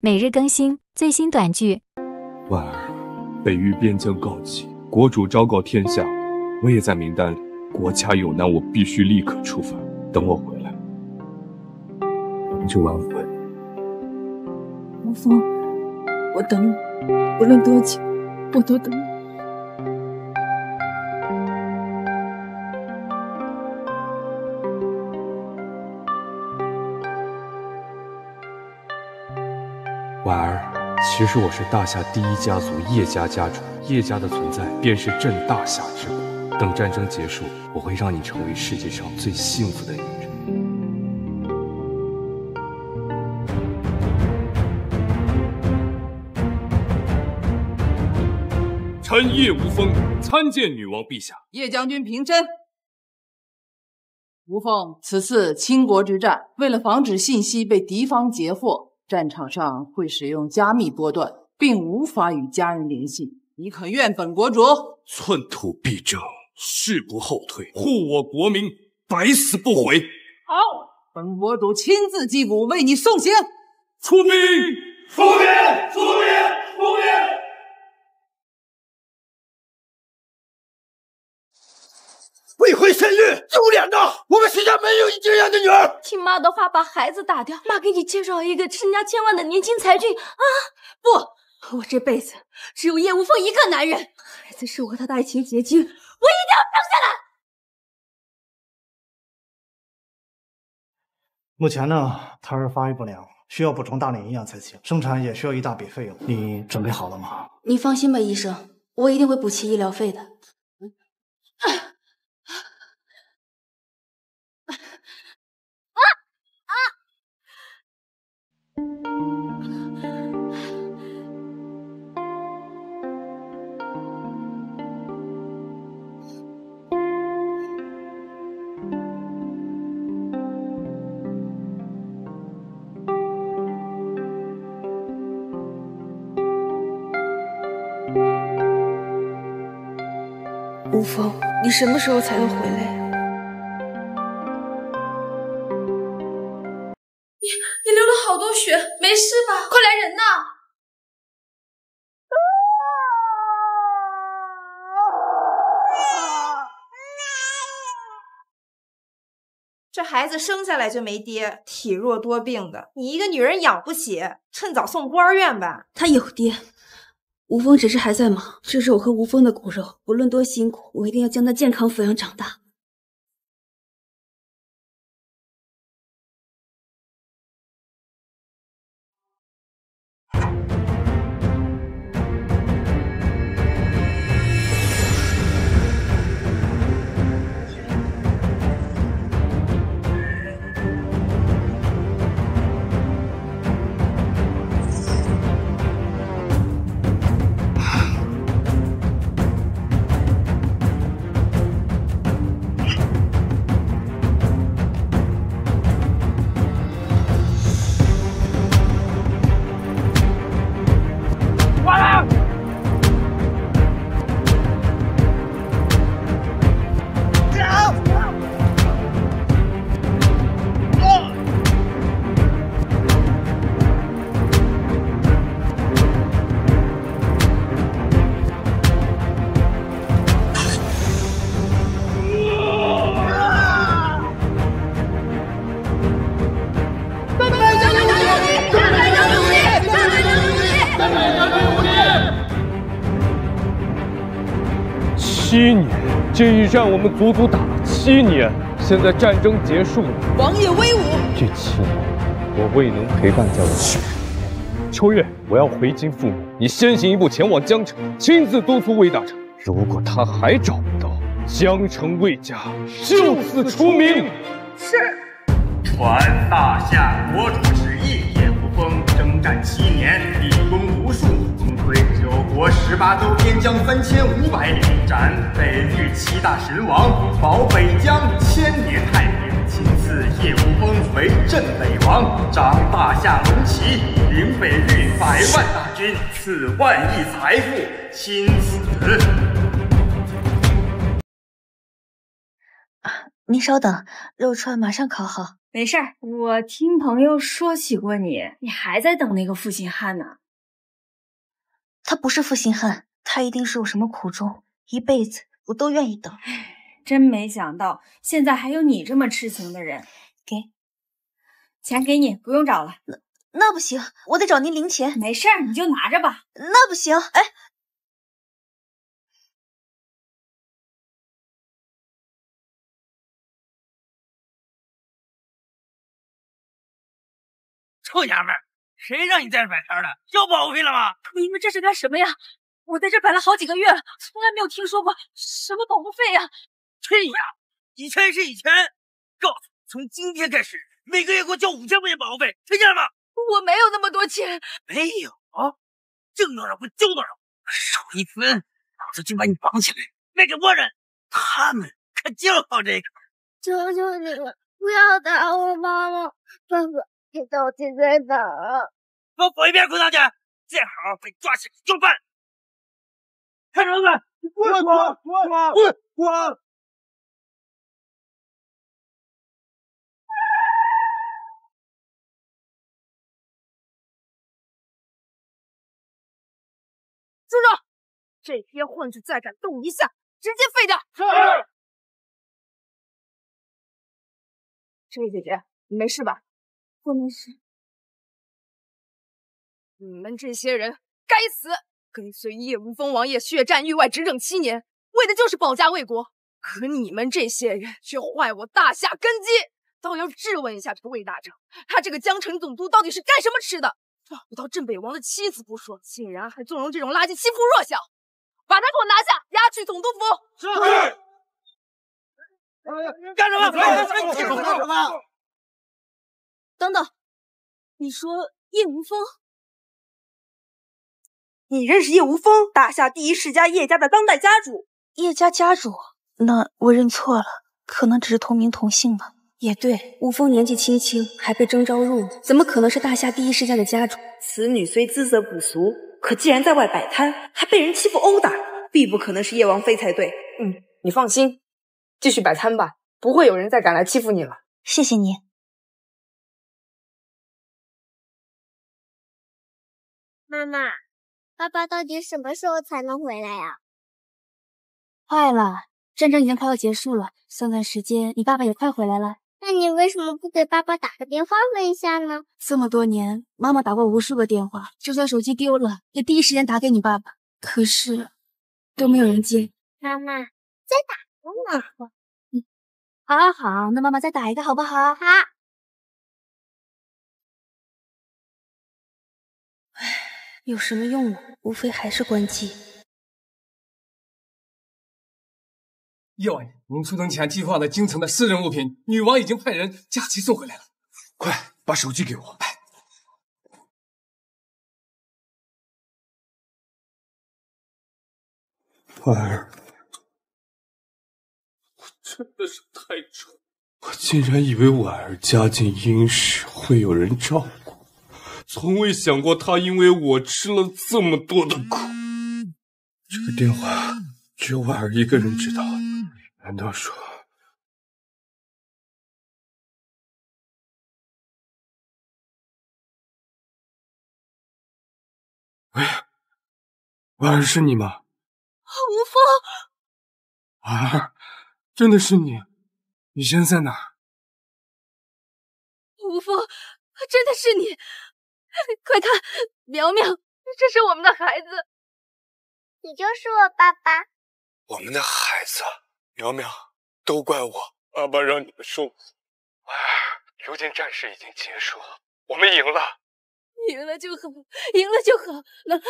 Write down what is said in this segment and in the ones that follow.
每日更新最新短剧。婉儿，北域边疆告急，国主昭告天下，我也在名单里。国家有难，我必须立刻出发。等我回来，我们就完婚。无风，我等你，无论多久，我都等你。其实我是大夏第一家族叶家家主，叶家的存在便是镇大夏之国。等战争结束，我会让你成为世界上最幸福的女人。臣叶无风参见女王陛下。叶将军平身。无风，此次倾国之战，为了防止信息被敌方截获。战场上会使用加密波段，并无法与家人联系。你可愿本国主？寸土必争，誓不后退，护我国民，百死不悔。好，本国主亲自击鼓为你送行。出兵！出兵！出兵！出兵！丢脸呐！我们徐家没有你这样的女儿。听妈的话，把孩子打掉。妈给你介绍一个身家千万的年轻才俊啊！不，我这辈子只有叶无风一个男人。孩子是我和他的爱情结晶，我一定要生下来。目前呢，胎儿发育不良，需要补充大量营养才行，生产也需要一大笔费用。你准备好了吗？你放心吧，医生，我一定会补齐医疗费的。什么时候才能回来呀？你你流了好多血，没事吧？快来人呐！这孩子生下来就没爹，体弱多病的，你一个女人养不起，趁早送孤儿院吧。他有爹。吴峰只是还在忙，这是我和吴峰的骨肉，无论多辛苦，我一定要将他健康抚养长大。这一战我们足足打了七年。现在战争结束了，王爷威武！这七年，我未能陪伴在我身边。秋月，我要回京复命，你先行一步前往江城，亲自督促魏大成。如果他还找不到，江城魏家就此除名。是。传大夏国主旨意：叶无风征战七年，立功无数。国十八州边疆三千五百里，斩北域七大神王，保北疆千年太平。亲赐叶无风为镇北王，掌大夏龙旗，领北域百万大军，赐万亿财富，亲此。啊，您稍等，肉串马上烤好。没事儿，我听朋友说起过你，你还在等那个负心汉呢。他不是负心汉，他一定是有什么苦衷，一辈子我都愿意等。真没想到，现在还有你这么痴情的人。给，钱给你，不用找了。那那不行，我得找您零钱。没事儿，你就拿着吧。那不行，哎。臭娘们儿，谁让你在这摆摊的？交保护费了吗？你们这是干什么呀？我在这摆了好几个月了，从来没有听说过什么保护费呀！吹呀，以前是以前。告诉你，从今天开始，每个月给我交五千块钱保护费，听见了吗？我没有那么多钱。没有啊？挣多少不交多少，少一分，老子就把你绑起来卖给外人。他们可就好这个。求求你了，不要打我妈妈！爸爸，你到底在哪？给我滚一边滚上去！再好好被抓起来就办。看什么看？滚滚滚滚滚！住手！这些混子再敢动一下，直接废掉！是。这位姐姐，你没事吧？我没事。你们这些人该死！跟随叶无风王爷血战域外整整七年，为的就是保家卫国。可你们这些人却坏我大夏根基，倒要质问一下这个魏大长，他这个江城总督到底是干什么吃的？抓不到镇北王的妻子不说，竟然还纵容这种垃圾欺负弱小，把他给我拿下，押去总督府。是。干什么？干什么？等等，你说叶无风？你认识叶无风？大夏第一世家叶家的当代家主。叶家家主？那我认错了，可能只是同名同姓吧。也对，无风年纪轻轻，还被征召入伍，怎么可能是大夏第一世家的家主？此女虽姿色不俗，可既然在外摆摊，还被人欺负殴打，必不可能是叶王妃才对。嗯，你放心。继续摆摊吧，不会有人再敢来欺负你了。谢谢你，妈妈。爸爸到底什么时候才能回来呀？快了，战争已经快要结束了，算算时间，你爸爸也快回来了。那你为什么不给爸爸打个电话问一下呢？这么多年，妈妈打过无数个电话，就算手机丢了，也第一时间打给你爸爸，可是都没有人接。妈妈，再打。嗯，好，好，好，那妈妈再打一个，好不好？好。有什么用呢？无非还是关机。叶王爷，您出城前计划的京城的私人物品，女王已经派人加急送回来了。快把手机给我。婉儿。我真的是太蠢！我竟然以为婉儿家境殷实，会有人照顾，从未想过他因为我吃了这么多的苦。这个电话只有婉儿一个人知道，难道说……哎呀，婉儿是你吗？无风，婉儿。真的是你，你现在在哪？吴峰，真的是你！快看，苗苗，这是我们的孩子。你就是我爸爸。我们的孩子，苗苗，都怪我，爸爸让你们受苦。婉儿，如今战事已经结束，我们赢了。赢了就好，赢了就好。那，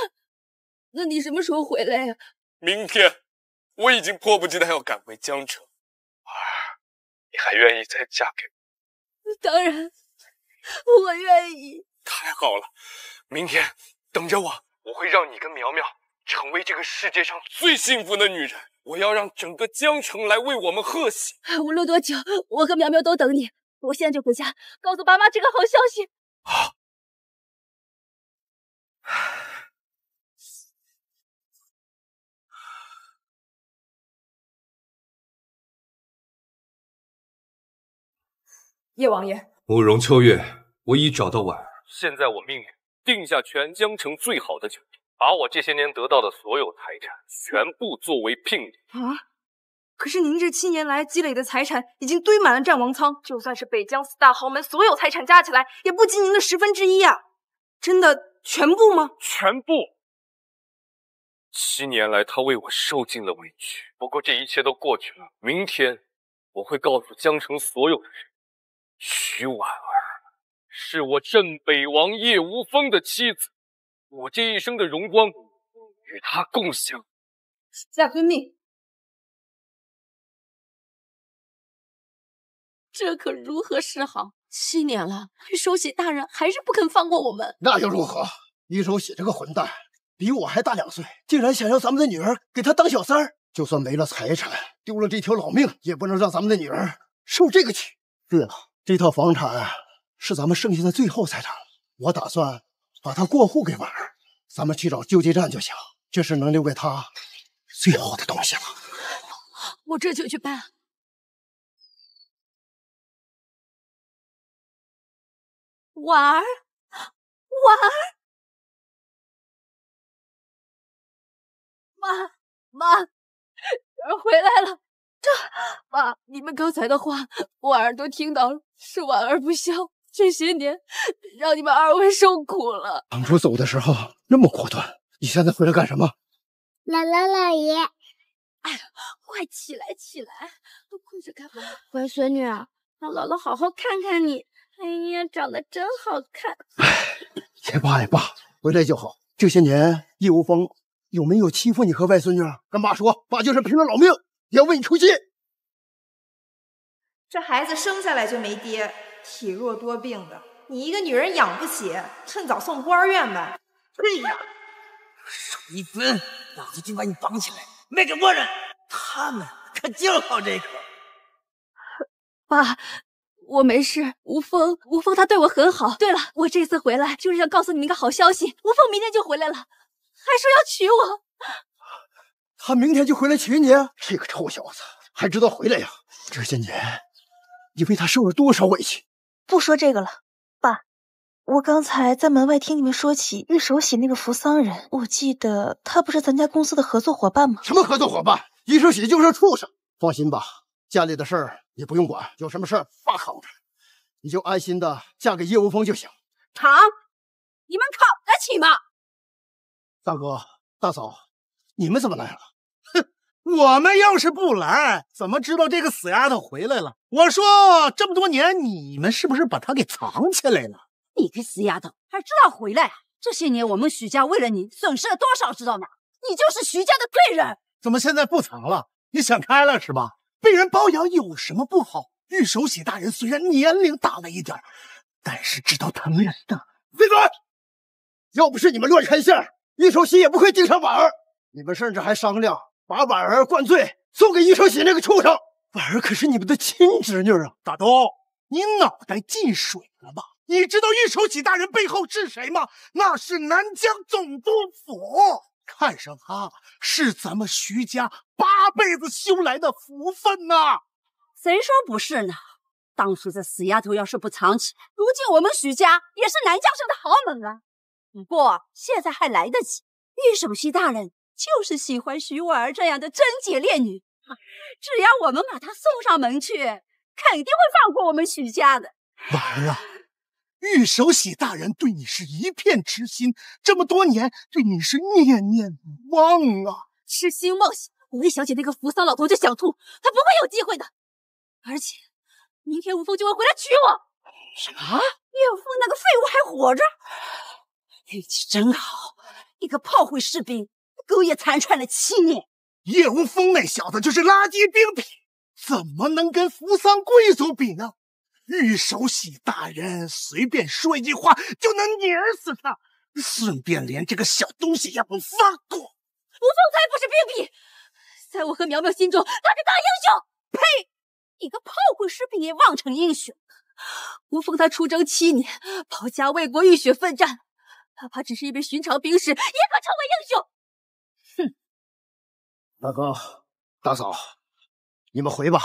那你什么时候回来呀？明天，我已经迫不及待要赶回江城。婉儿，你还愿意再嫁给我？当然，我愿意。太好了，明天等着我，我会让你跟苗苗成为这个世界上最幸福的女人。我要让整个江城来为我们贺喜。无论多久，我和苗苗都等你。我现在就回家，告诉爸妈这个好消息。好。叶王爷，慕容秋月，我已找到婉儿，现在我命令定下全江城最好的酒店，把我这些年得到的所有财产全部作为聘礼。啊！可是您这七年来积累的财产已经堆满了战王仓，就算是北疆四大豪门所有财产加起来，也不及您的十分之一啊！真的全部吗？全部。七年来，他为我受尽了委屈，不过这一切都过去了。明天，我会告诉江城所有的人。徐婉儿是我镇北王叶无风的妻子，我这一生的荣光与她共享。下遵命。这可如何是好？七年了，玉守喜大人还是不肯放过我们。那又如何？玉守喜这个混蛋，比我还大两岁，竟然想要咱们的女儿给他当小三儿。就算没了财产，丢了这条老命，也不能让咱们的女儿受这个气。对了。这套房产是咱们剩下的最后财产了，我打算把它过户给婉儿，咱们去找救济站就行，这是能留给他最后的东西了。我这就去办。婉儿，婉儿，妈妈，女儿回来了。这妈，你们刚才的话，婉儿都听到了。是婉儿不孝，这些年让你们二位受苦了。当初走的时候那么果断，你现在回来干什么？姥姥姥爷，哎呀，快起来起来，都困着干嘛？乖孙女，让姥姥好好看看你。哎呀，长得真好看。哎，也罢也罢，回来就好。这些年叶无风有没有欺负你和外孙女？跟爸说，爸就是拼了老命也要为你出气。这孩子生下来就没爹，体弱多病的，你一个女人养不起，趁早送孤儿院呗。对呀，少一分，老子就把你绑起来卖给倭人，他们可就好这个。爸，我没事，吴峰，吴峰他对我很好。对了，我这次回来就是要告诉你们一个好消息，吴峰明天就回来了，还说要娶我。他明天就回来娶你？这个臭小子还知道回来呀？这些年。你为他受了多少委屈？不说这个了，爸，我刚才在门外听你们说起玉手洗那个扶桑人，我记得他不是咱家公司的合作伙伴吗？什么合作伙伴？玉手洗就是畜生！放心吧，家里的事儿你不用管，有什么事儿爸扛着，你就安心的嫁给叶无风就行。扛？你们扛得起吗？大哥大嫂，你们怎么来了？我们要是不来，怎么知道这个死丫头回来了？我说这么多年，你们是不是把她给藏起来了？你个死丫头，还知道回来啊？这些年我们许家为了你损失了多少，知道吗？你就是徐家的罪人。怎么现在不藏了？你想开了是吧？被人包养有什么不好？玉手喜大人虽然年龄大了一点，但是知道疼人的。闭嘴！要不是你们乱牵线，玉手喜也不会盯上婉儿。你们甚至还商量。把婉儿灌醉，送给玉守喜那个畜生。婉儿可是你们的亲侄女啊！大东，你脑袋进水了吧？你知道玉守喜大人背后是谁吗？那是南疆总督府，看上他是咱们徐家八辈子修来的福分呐！谁说不是呢？当初这死丫头要是不藏起来，如今我们徐家也是南疆省的豪门啊。不过现在还来得及，玉守喜大人。就是喜欢徐婉儿这样的贞洁烈女，只要我们把她送上门去，肯定会放过我们徐家的。婉儿啊，玉手喜大人对你是一片痴心，这么多年对你是念念不忘啊！痴心妄想，魏小姐那个扶桑老头就想吐，他不会有机会的。而且明天吴峰就会回来娶我。什么？岳父那个废物还活着？运气真好，一个炮灰士兵。狗也残喘了七年，叶无风那小子就是垃圾兵痞，怎么能跟扶桑贵族比呢？玉守喜大人随便说一句话就能碾死他，顺便连这个小东西也不放过。吴风才不是兵痞，在我和苗苗心中，他是大英雄。呸！一个炮灰士兵也妄称英雄。吴风他出征七年，保家卫国，浴血奋战，哪怕只是一名寻常兵士，也可成为英雄。大哥，大嫂，你们回吧。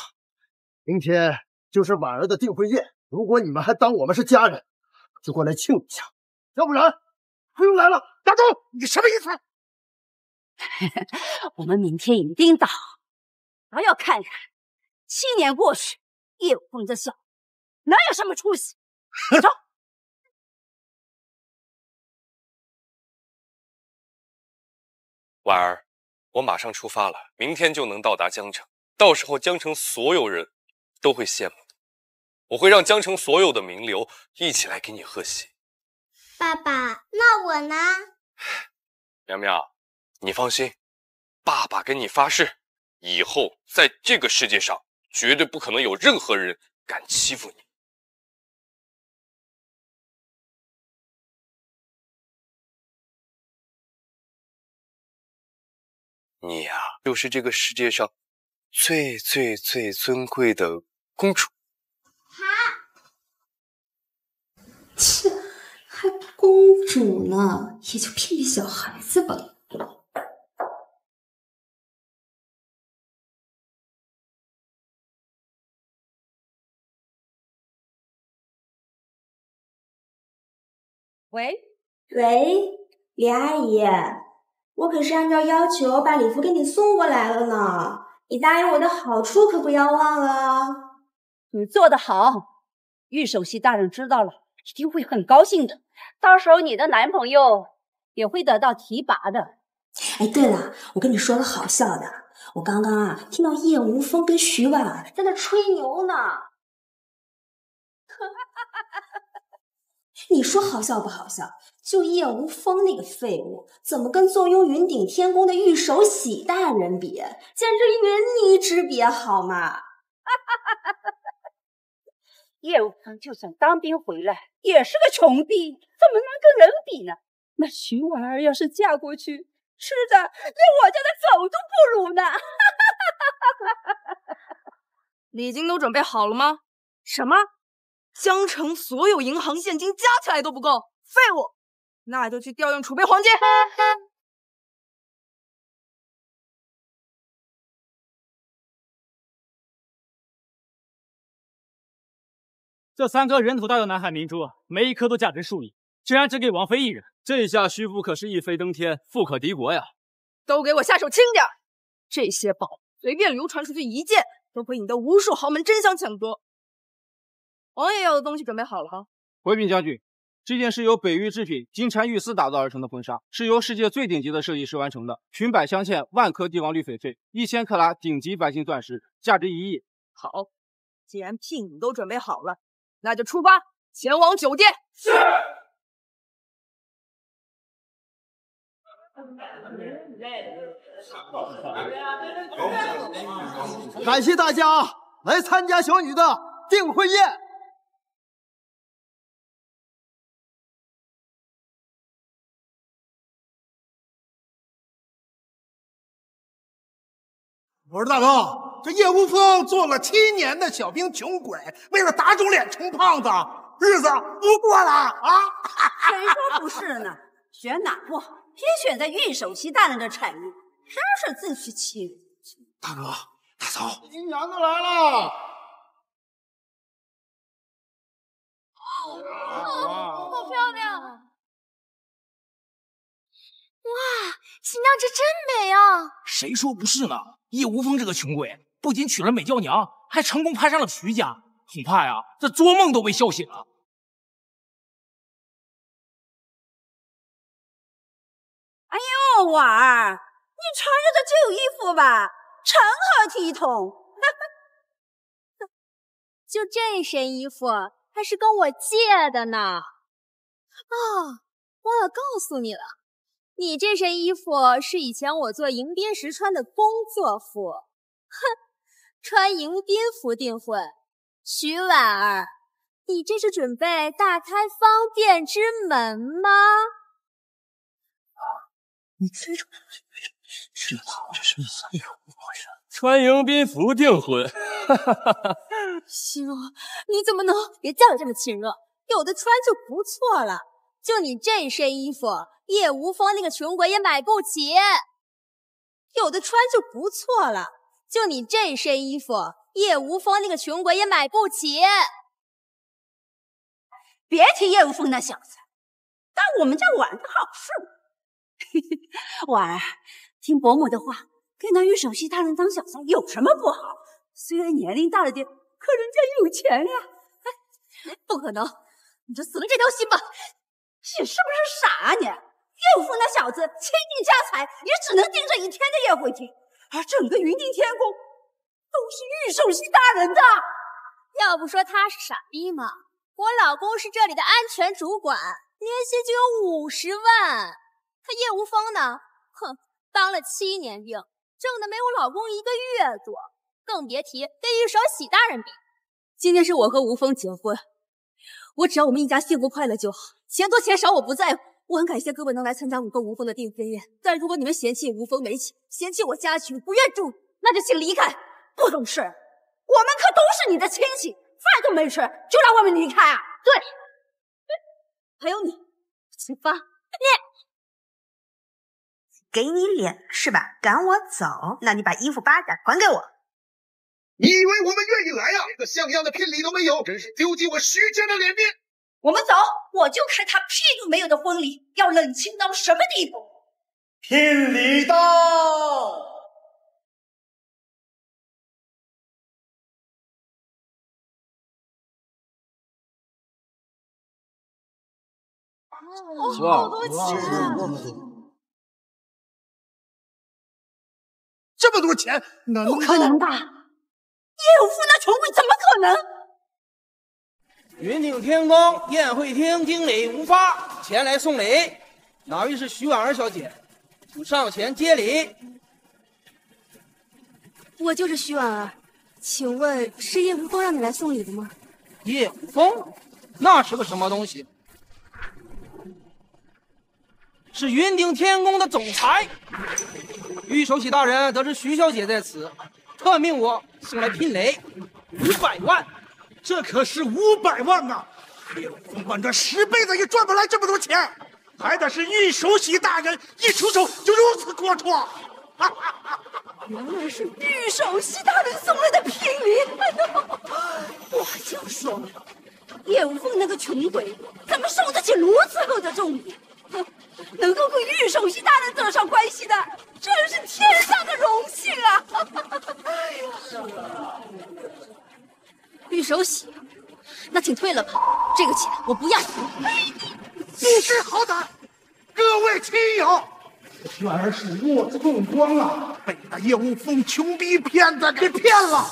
明天就是婉儿的订婚宴，如果你们还当我们是家人，就过来庆一下；要不然不用来了。大周，你什么意思？我们明天一定到，我要看看七年过去，叶无风这小哪有什么出息？走。婉儿，我马上出发了，明天就能到达江城。到时候江城所有人都会羡慕的，我会让江城所有的名流一起来给你贺喜。爸爸，那我呢？苗苗，你放心，爸爸跟你发誓，以后在这个世界上绝对不可能有任何人敢欺负你。你呀，就是这个世界上最最最尊贵的公主。切，还公主呢，也就骗骗小孩子吧。喂，喂，李阿姨。我可是按照要求把礼服给你送过来了呢，你答应我的好处可不要忘了。你做得好，玉首席大人知道了一定会很高兴的，到时候你的男朋友也会得到提拔的。哎，对了，我跟你说个好笑的，我刚刚啊听到叶无风跟徐婉儿在那吹牛呢，你说好笑不好笑？就叶无风那个废物，怎么跟坐拥云顶天宫的玉手洗大人比？简直云泥之别，好吗？叶无风就算当兵回来，也是个穷逼，怎么能跟人比呢？那徐婉儿要是嫁过去，吃的连我家的狗都不如呢！礼金都准备好了吗？什么？江城所有银行现金加起来都不够，废物！那就去调用储备黄金。这三颗人头大的南海明珠，每一颗都价值数亿，竟然只给王妃一人，这下徐福可是一飞登天，富可敌国呀！都给我下手轻点这些宝随便流传出去一件，都会引得无数豪门争相抢夺。王爷要的东西准备好了哈。回禀将军。这件是由北域制品金蝉玉丝打造而成的婚纱，是由世界最顶级的设计师完成的，裙摆镶嵌万颗帝王绿翡翠，一千克拉顶级白金钻石，价值一亿。好，既然聘礼都准备好了，那就出发前往酒店。是。感谢大家来参加小女的订婚宴。我说大哥，这叶无风做了七年的小兵穷鬼，为了打肿脸充胖子，日子不过了啊！谁说不是呢？选哪部？偏选在玉手旗大人的产业，真是自取其辱！大哥，大嫂，新娘子来了！哇，好漂亮！哇，新娘子真美啊！谁说不是呢？叶无风这个穷鬼，不仅娶了美娇娘，还成功攀上了徐家，恐怕呀，这做梦都被笑醒了。哎呦，婉儿，你穿着这旧衣服吧，成何体统？就这身衣服，还是跟我借的呢。啊，忘了告诉你了。你这身衣服是以前我做迎宾时穿的工作服，哼，穿迎宾服订婚，徐婉儿，你这是准备大开方便之门吗？啊你这种这他这是哎呦，穿迎宾服订婚，哈哈哈哈！心若，你怎么能别叫的这么亲热？有的穿就不错了，就你这身衣服。叶无风那个穷鬼也买不起，有的穿就不错了。就你这身衣服，叶无风那个穷鬼也买不起。别提叶无风那小子，当我们家婉儿的好事。婉儿，听伯母的话，跟那玉守熙大人当小三有什么不好？虽然年龄大了点，可人家有钱呀。不可能！你就死了这条心吧！你是不是傻啊你？叶无风那小子倾尽家财，也只能盯着一天的宴会厅，而整个云顶天宫都是玉守熙大人的。要不说他是傻逼吗？我老公是这里的安全主管，年薪就有五十万。他叶无风呢？哼，当了七年兵，挣的没我老公一个月多，更别提跟玉守喜大人比。今天是我和吴峰结婚，我只要我们一家幸福快乐就好，钱多钱少我不在乎。我很感谢各位能来参加我跟吴峰的订婚宴，但如果你们嫌弃吴峰没钱，嫌弃我家穷不愿住，那就请离开。不懂事，我们可都是你的亲戚，饭都没吃就让我们离开啊？对，还有你，秦发。你给你脸是吧？赶我走？那你把衣服扒下还给我。你以为我们愿意来啊？连个像样的聘礼都没有，真是丢尽我徐家的脸面。我们走，我就看他屁都没有的婚礼要冷清到什么地步。聘礼到。哦，好多钱！这么多钱，难不可能吧？叶无夫那穷鬼怎么可能？云顶天宫宴会厅经理吴发前来送礼，哪位是徐婉儿小姐？请上前接礼。我就是徐婉儿，请问是叶无风让你来送礼的吗？叶无风，那是个什么东西？是云顶天宫的总裁。玉守喜大人得知徐小姐在此，特命我送来聘礼五百万。这可是五百万啊！叶无风本着十辈子也赚不来这么多钱，还得是玉首席大人一出手就如此阔绰。原来是玉首席大人送来的聘礼！我就说嘛，叶无风那个穷鬼怎么受得起如此厚的重礼？能够跟玉首席大人扯上关系的，真是天大的荣幸啊！哎呀！玉守喜，那请退了吧，这个钱我不要。不知好歹，各位亲友，轩儿是落寸光了，被那叶无风穷逼骗子给骗了。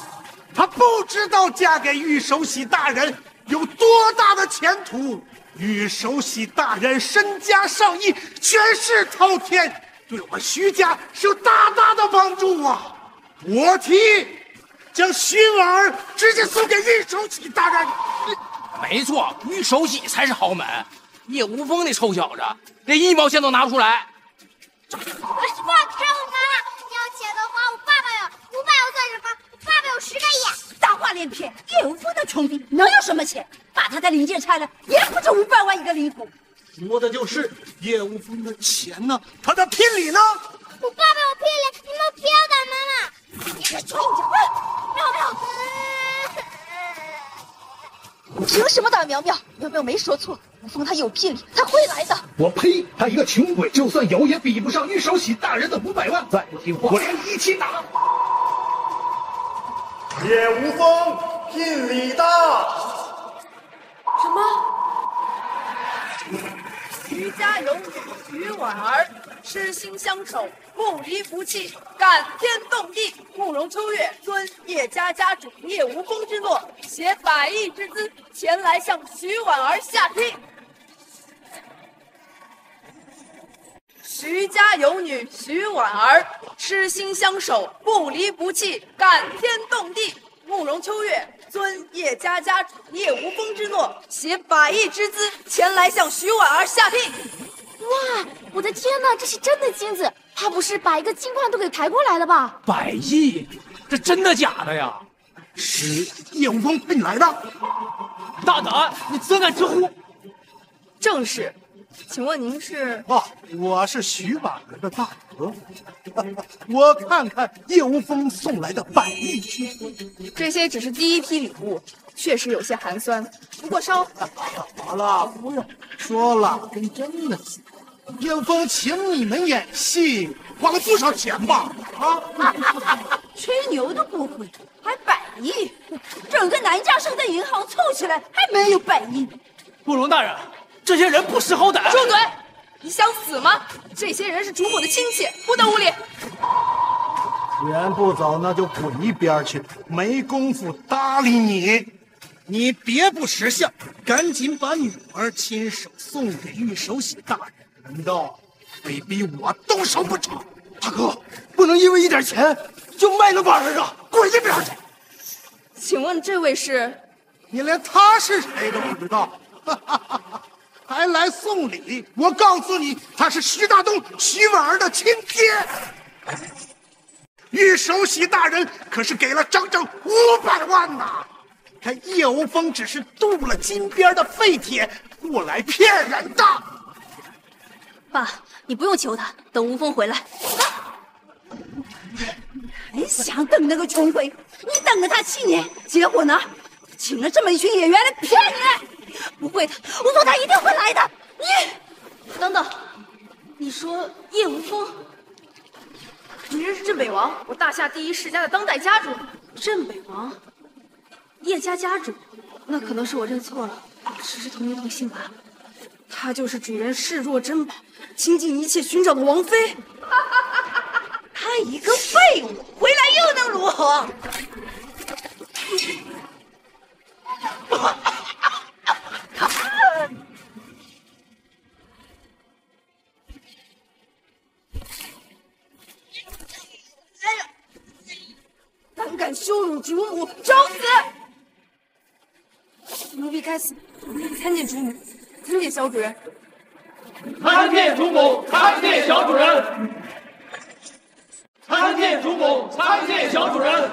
他不知道嫁给玉守喜大人有多大的前途。玉守喜大人身家上亿，权势滔天，对我们徐家是有大大的帮助啊！我提。将徐婉儿直接送给玉守喜大人。没错，玉守喜才是豪门。叶无风那臭小子，连一毛钱都拿不出来。放开我妈！要钱的话，我爸爸有五百万算什么？我爸爸有十个亿。大话连篇！叶无风那穷逼能有什么钱？把他的零件拆了，也不止五百万一个零头。说的就是叶无风的钱呢，他的聘礼呢？我爸爸有聘礼，你们不要打妈妈！你个蠢家！苗苗，你凭什么打苗苗？苗苗没说错，无风他有聘礼，他会来的。我呸！他一个穷鬼，就算有也比不上玉守喜大人的五百万。再不听话，我连你一起打！叶无风，聘礼到。什么？徐家有女徐婉儿，痴心相守，不离不弃，感天动地。慕容秋月尊叶家家主叶无风之诺，携百亿之资前来向徐婉儿下聘。徐家有女徐婉儿，痴心相守，不离不弃，感天动地。慕容秋月遵叶家家主叶无风之诺，携百亿之资前来向徐婉儿下聘。哇，我的天哪，这是真的金子！他不是把一个金矿都给抬过来了吧？百亿，这真的假的呀？是叶无风派你来的？大胆，你怎敢直呼？正是。请问您是？哦，我是徐婉儿的大哥。我看看叶无风送来的百亿之资，这些只是第一批礼物，确实有些寒酸。不过稍……好了，不用说了，跟真的似的。叶枫请你们演戏，花了不少钱吧？啊！吹牛都不会，还百亿？整个南家省的银行凑起来还没有百亿。慕容大人，这些人不识好歹！住嘴！你想死吗？这些人是主母的亲戚，不得无礼。既然不走，那就滚一边去，没工夫搭理你。你别不识相，赶紧把女儿亲手送给玉手洗大人。难道非逼我动手不成？大哥，不能因为一点钱就卖了婉儿啊！滚一边去！请问这位是？你连他是谁都不知道，还来送礼？我告诉你，他是徐大东、徐婉儿的亲爹。玉守喜大人可是给了整整五百万呐！他叶无风只是镀了金边的废铁，过来骗人的。爸，你不用求他，等吴峰回来。还想等那个穷鬼？你等了他七年，结果呢？请了这么一群演员来骗你？不会的，吴峰他一定会来的。你等等，你说叶无风？你认识镇北王？我大夏第一世家的当代家主。镇北王，叶家家主，那可能是我认错了，只是同名同姓吧。他就是主人视若珍宝、倾尽一切寻找的王妃。他一个废物，回来又能如何？敢羞辱主母，找死！奴婢该死，参见主母，参见小主人。参见主母，参见小主人。参见主母，参见小主人。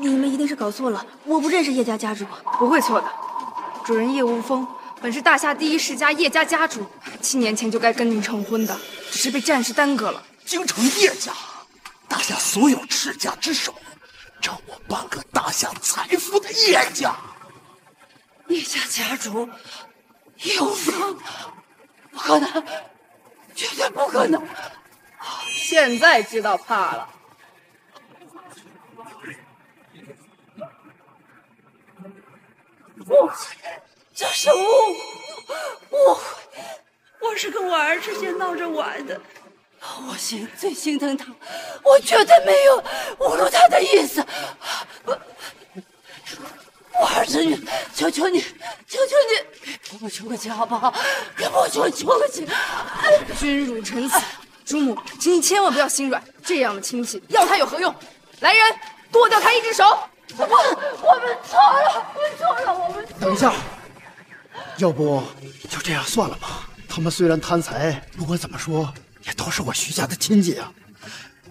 你们一定是搞错了，我不认识叶家家主。不会错的，主人叶无风本是大夏第一世家叶家家主，七年前就该跟您成婚的，只是被战事耽搁了。京城叶家，大夏所有赤家之首，找我半个大夏财富的叶家。叶家家主叶无风，不可能，绝对不可能！现在知道怕了。误会，这是误误会。我是跟我儿之间闹着玩的，我心最心疼他，我绝对没有侮辱他的意思。我儿子女，求求你，求求你，给我出个气好不好？给我出出个气！君辱臣死，主母，请你千万不要心软，这样的亲戚要他有何用？来人，剁掉他一只手！不，我们错了，我们错了，我们。等一下，要不就这样算了吧？他们虽然贪财，不管怎么说也都是我徐家的亲戚啊。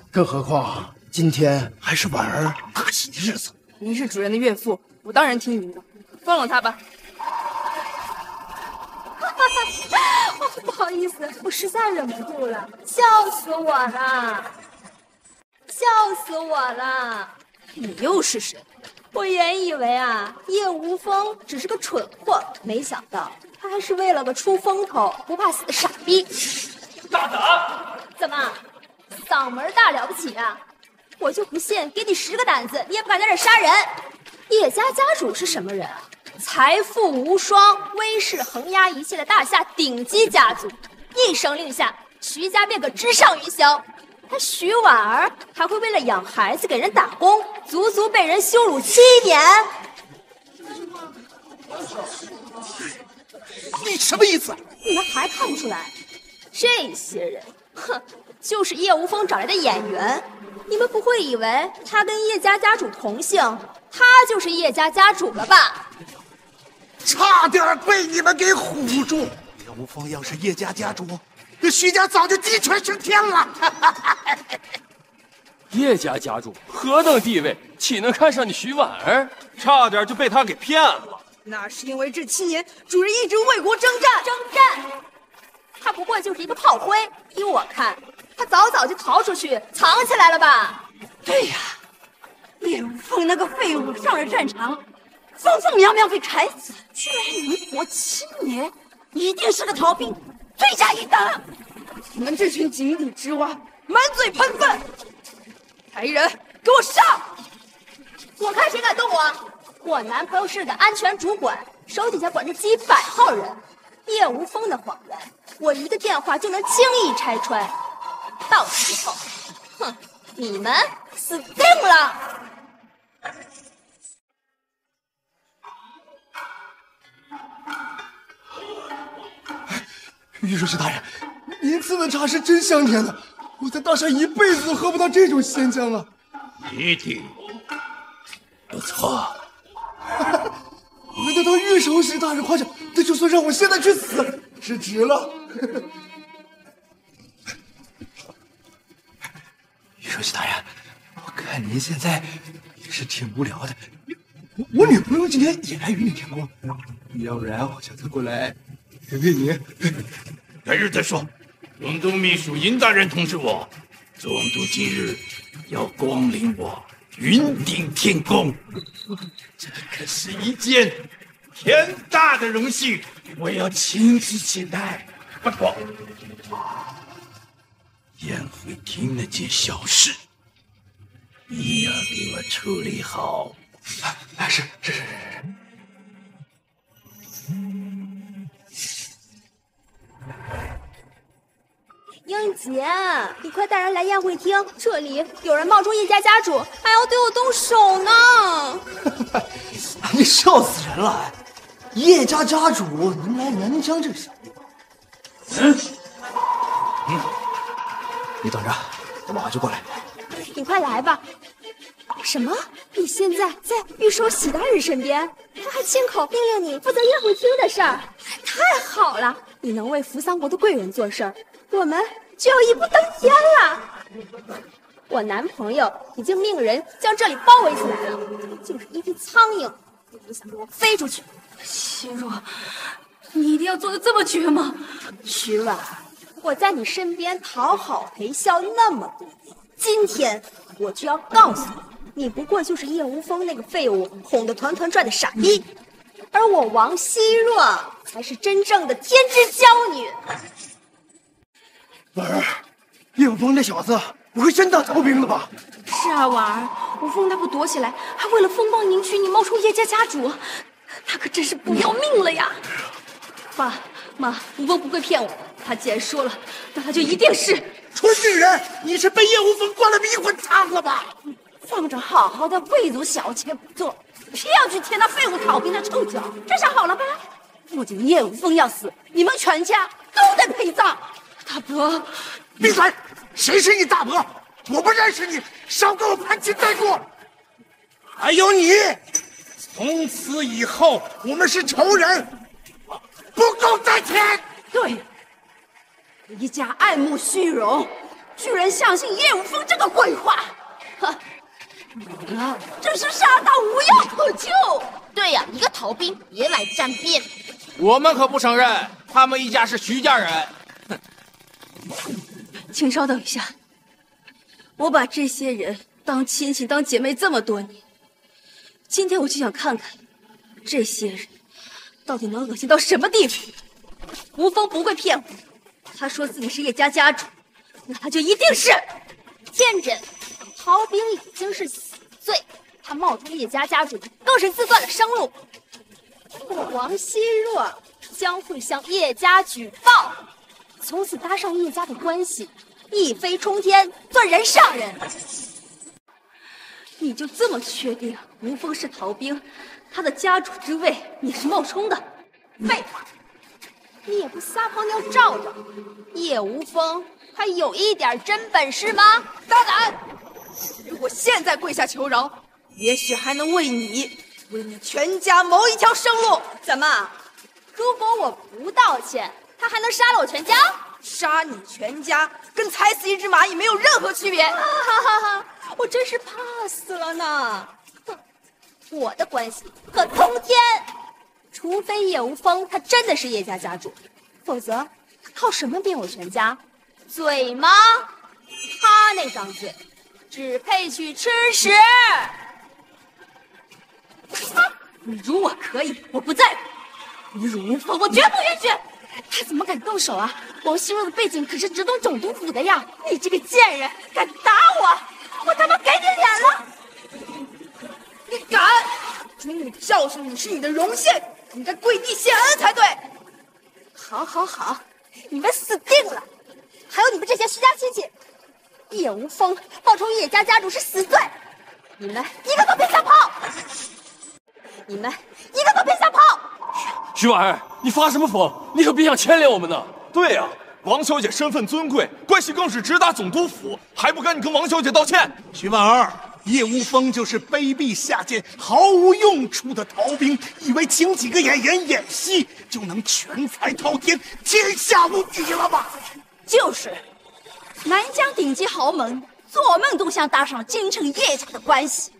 更何况今天还是婉儿大喜的日子。您是主人的岳父，我当然听您的，放了他吧。哈哈哈不好意思，我实在忍不住了，笑死我了，笑死我了！你又是谁？我原以为啊，叶无风只是个蠢货，没想到他还是为了个出风头不怕死的傻逼。大胆！怎么，嗓门大了不起啊？我就不信，给你十个胆子，你也不敢在这杀人。叶家家主是什么人啊？财富无双、威势横压一切的大夏顶级家族，一声令下，徐家便可直上云霄。他徐婉儿还会为了养孩子给人打工，足足被人羞辱七年。你什么意思？你们还看不出来？这些人，哼，就是叶无风找来的演员。你们不会以为他跟叶家家主同姓，他就是叶家家主了吧？差点被你们给唬住！叶无风要是叶家家主，那徐家早就鸡犬升天了。叶家家主何等地位，岂能看上你徐婉儿？差点就被他给骗了。那是因为这七年主人一直为国征战，征战。他不过就是一个炮灰，依我看，他早早就逃出去藏起来了吧？对呀，叶无风那个废物上了战场，分分秒秒被砍死，居然能活七年，一定是个逃兵，罪加一等。你们这群井底之蛙，满嘴喷粪！来人，给我上！我看谁敢动我！我男朋友是个安全主管，手底下管着几百号人。叶无风的谎言，我一个电话就能轻易拆穿。到时候，哼，你们死定了！玉首席大人，您赐的茶是真香甜的，我在大山一辈子都喝不到这种鲜酱了。一定不错。能得到玉首席大人夸奖，那就算让我现在去死，是值了。御手使大人，我看您现在也是挺无聊的。我我女朋友今天也来云顶天宫，要不然我叫她过来陪陪您。改日再说。总督秘书尹大人通知我，总督今日要光临我云顶天宫，这可是一件天大的荣幸，我要亲自接待。不过，宴会厅那件小事，你要给我处理好。啊，是是是是。英杰，你快带人来宴会厅，这里有人冒充叶家家主，还要对我动手呢！你笑死人了！叶家家主能来南疆这个小地方？嗯嗯，你等着，我马上就过来。你快来吧！什么？你现在在御手喜大人身边？他还亲口命令你负责宴会厅的事儿，太好了！你能为扶桑国的贵人做事儿，我们就要一步登天了。我男朋友已经命人将这里包围起来了，就是一只苍蝇也不想给我飞出去。心若，你一定要做的这么绝吗？徐婉，我在你身边讨好陪笑那么多年，今天我就要告诉你，你不过就是叶无风那个废物哄得团团转的傻逼，而我王希若才是真正的天之骄女。婉儿，叶无风那小子不会真当逃兵了吧？是啊，婉儿，无风他不躲起来，还为了风光迎娶你冒充叶家家主，他可真是不要命了呀！爸妈，吴峰不会骗我，他既然说了，那他就一定是蠢女人！你是被叶无风灌了迷魂汤了吧？放着好好的贵族小妾不做，偏要去贴那废物逃兵的臭脚，这下好了吧？不仅叶无风要死，你们全家都得陪葬。大伯，闭嘴！谁是你大伯？我不认识你，少给我攀亲带故！还有你，从此以后我们是仇人，不共戴天。对，一家爱慕虚荣，居然相信叶无风这个鬼话，哼！你们真是傻到无药可救。对呀，一个逃兵，别来沾边。我们可不承认他们一家是徐家人。请稍等一下，我把这些人当亲戚、当姐妹这么多年，今天我就想看看这些人到底能恶心到什么地步。吴峰不会骗我，他说自己是叶家家主，那他就一定是天真。逃兵已经是死罪，他冒充叶家家主，更是自断了生路。我王希若将会向叶家举报。从此搭上叶家的关系，一飞冲天，做人上人。你就这么确定吴峰是逃兵，他的家主之位你是冒充的？废话，你也不撒泡尿照照？叶无风还有一点真本事吗？大胆！如果现在跪下求饶，也许还能为你、为你全家谋一条生路。怎么？如果我不道歉？他还能杀了我全家？杀你全家跟踩死一只蚂蚁没有任何区别。哈哈哈！我真是怕死了呢。哼，我的关系可通天，除非叶无风他真的是叶家家主，否则靠什么灭我全家？嘴吗？他那张嘴，只配去吃屎。你辱我可以，我不在乎；你辱吴峰，我绝不允许。他怎么敢动手啊？王熙若的背景可是直通总督府的呀！你这个贱人，敢打我，我他妈给你脸了！你敢！主母教训你是你的荣幸，你应该跪地谢恩才对。好，好，好，你们死定了！还有你们这些徐家亲戚，叶无风冒充叶家家主是死罪，你们一个都别想跑！你们一个都别想跑！徐婉儿，你发什么疯？你可别想牵连我们呢！对呀、王小姐身份尊贵，关系更是直达总督府，还不赶紧跟王小姐道歉？徐婉儿，叶无风就是卑鄙下贱、毫无用处的逃兵，以为请几个演员演戏就能全才滔天、天下无敌了吗？就是，南疆顶级豪门做梦都想搭上京城叶家的关系。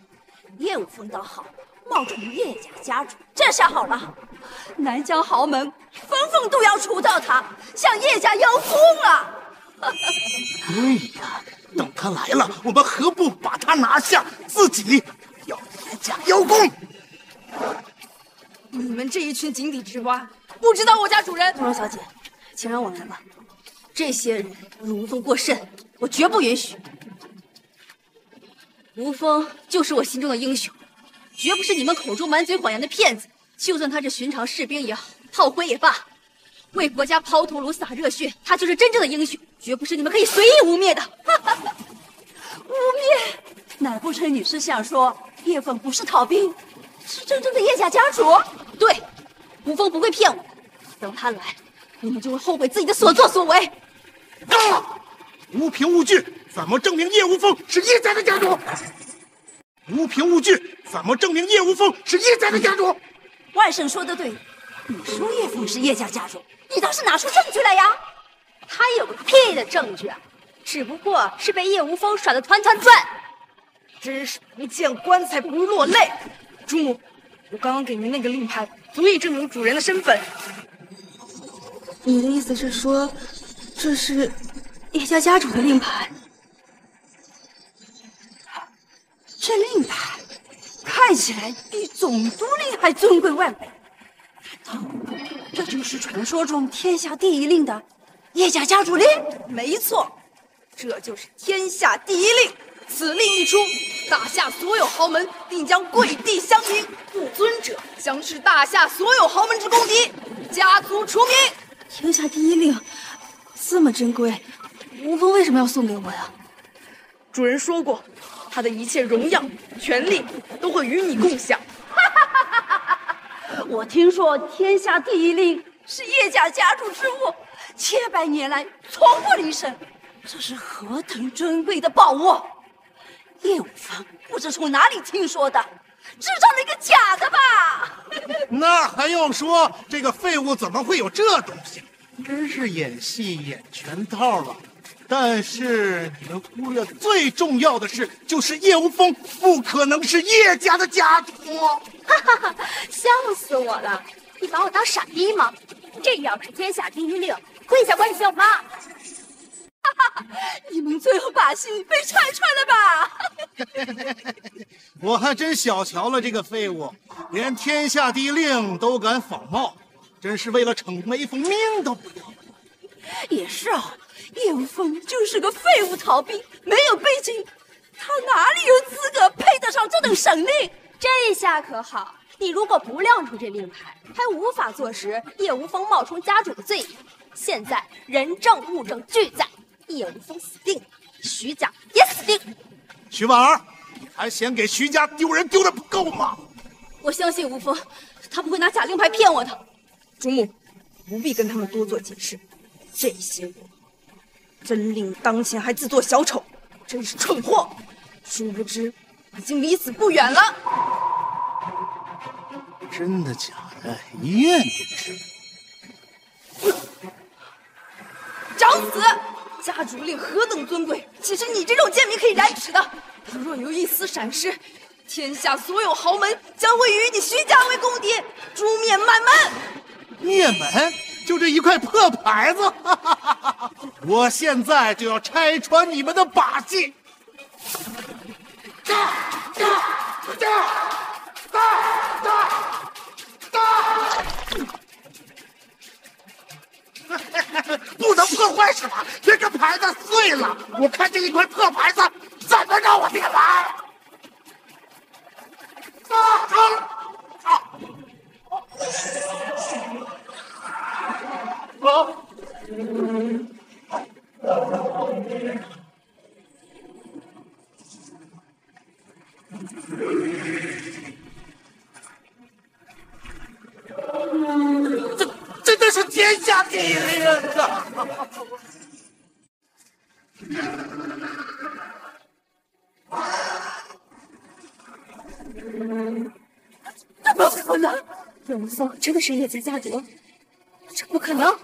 叶无风倒好，冒充叶家家主，这下好了，南疆豪门纷纷都要除掉他，向叶家邀功了。对呀，等他来了，我们何不把他拿下，自己要叶家邀功？你们这一群井底之蛙，不知道我家主人。慕容小姐，请让我来吧。这些人辱吴风过甚，我绝不允许。吴风就是我心中的英雄，绝不是你们口中满嘴谎言的骗子。就算他是寻常士兵也好，炮灰也罢，为国家抛头颅洒热血，他就是真正的英雄，绝不是你们可以随意污蔑的。污蔑？难不成你是想说叶枫不是逃兵，是真正的叶家家主？对，吴风不会骗我的。等他来，你们就会后悔自己的所作所为。够了！无凭无据，怎么证明叶无风是叶家的家主？无凭无据，怎么证明叶无风是叶家的家主？外甥说的对，你说叶枫是叶家家主，你倒是拿出证据来呀！他有个屁的证据啊！只不过是被叶无风耍得团团转。真是不见棺材不落泪。主母，我刚刚给您那个令牌，足以证明主人的身份。你的意思是说，这是叶家家主的令牌？这令牌看起来比总督令还尊贵万倍，难道这就是传说中天下第一令的叶家家主令？没错，这就是天下第一令。此令一出，大夏所有豪门定将跪地相迎，不尊者将是大夏所有豪门之公敌，家族除名。天下第一令这么珍贵，吴峰为什么要送给我呀？主人说过，他的一切荣耀、权力都会与你共享。我听说天下第一令是叶家家主之物，千百年来从不离身，这是何等珍贵的宝物！叶无方不知从哪里听说的，制造了一个假的吧？那还用说？这个废物怎么会有这东西？真是演戏演全套了。但是你们忽略最重要的事，就是叶无风不可能是叶家的家主。哈哈哈，笑死我了！你把我当傻逼吗？这要是天下第一令，跪下关小妈！哈哈，你们最后把戏被拆穿了吧？我还真小瞧了这个废物，连天下第一令都敢仿冒，真是为了逞威风，命都不要。也是啊，叶无风就是个废物逃兵，没有背景，他哪里有资格配得上这等神令？这下可好，你如果不亮出这令牌，还无法坐实叶无风冒充家主的罪名。现在人证物证俱在，叶无风死定了，徐家也死定。徐婉儿，你还嫌给徐家丢人丢的不够吗？我相信无风，他不会拿假令牌骗我的。主母，不必跟他们多做解释。这些人真令当前还自作小丑，真是蠢货！殊不知已经离死不远了。真的假的？一验便知。找死！家主令何等尊贵，岂是你这种贱民可以染指的？若有一丝闪失，天下所有豪门将会与你徐家为公敌，诛灭满门。灭门？就这一块破牌子？我现在就要拆穿你们的把戏！不能破坏是吧？这个牌子碎了，我看这一块破牌子怎么让我爹玩？啊啊啊！啊这真的是天下第一人啊！怎 么可能？叶无风真的是叶家家主？这不可能！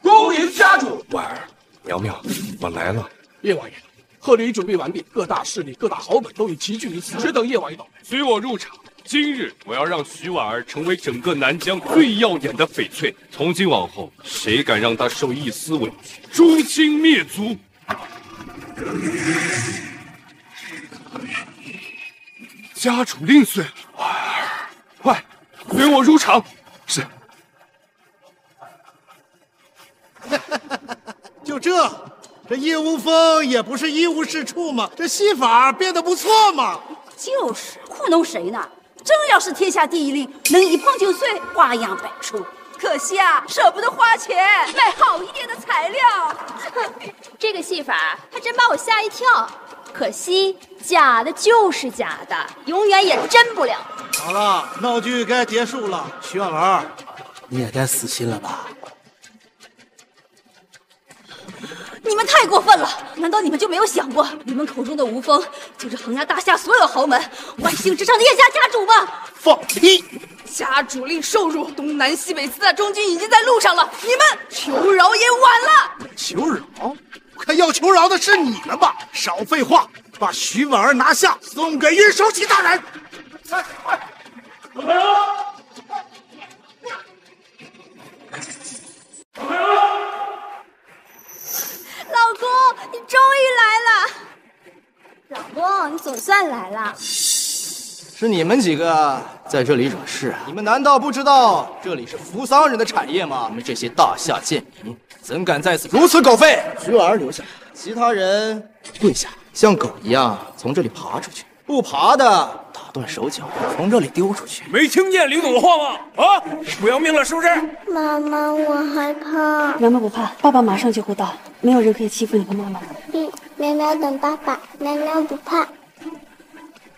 恭迎家主。婉儿，苗苗，我来了。叶王爷，贺礼已准备完毕，各大势力、各大豪门都已齐聚于此，只等叶王爷到来。随我入场。今日我要让徐婉儿成为整个南疆最耀眼的翡翠。从今往后，谁敢让她受一丝委屈，诛亲灭族！家主令岁，婉儿，快随我入场。是。就这，这叶无风也不是一无是处嘛，这戏法变得不错嘛。就是糊弄谁呢？真要是天下第一令，能一碰就碎，花样百出。可惜啊，舍不得花钱买好一点的材料。这个戏法还真把我吓一跳。可惜假的就是假的，永远也真不了。好了，闹剧该结束了。徐婉儿，你也该死心了吧？你们太过分了！难道你们就没有想过，你们口中的吴峰就是恒压大夏所有豪门万姓之上的叶家家主吗？放屁！家主令受辱，东南西北四大中军已经在路上了，你们求饶也晚了。求饶？我看要求饶的是你们吧！少废话，把徐婉儿拿下，送给玉守启大人。快快！老公，你终于来了！老公，你总算来了。是你们几个在这里惹事啊？你们难道不知道这里是扶桑人的产业吗？你们这些大夏贱民，怎敢在此如此狗吠？徐婉儿留下，其他人跪下，像狗一样从这里爬出去。不爬的，打断手脚，从这里丢出去。没听见李总的话吗？啊，不要命了是不是？妈妈，我害怕。苗苗不怕，爸爸马上就会到，没有人可以欺负你和妈妈。嗯，苗苗等爸爸，苗苗不怕。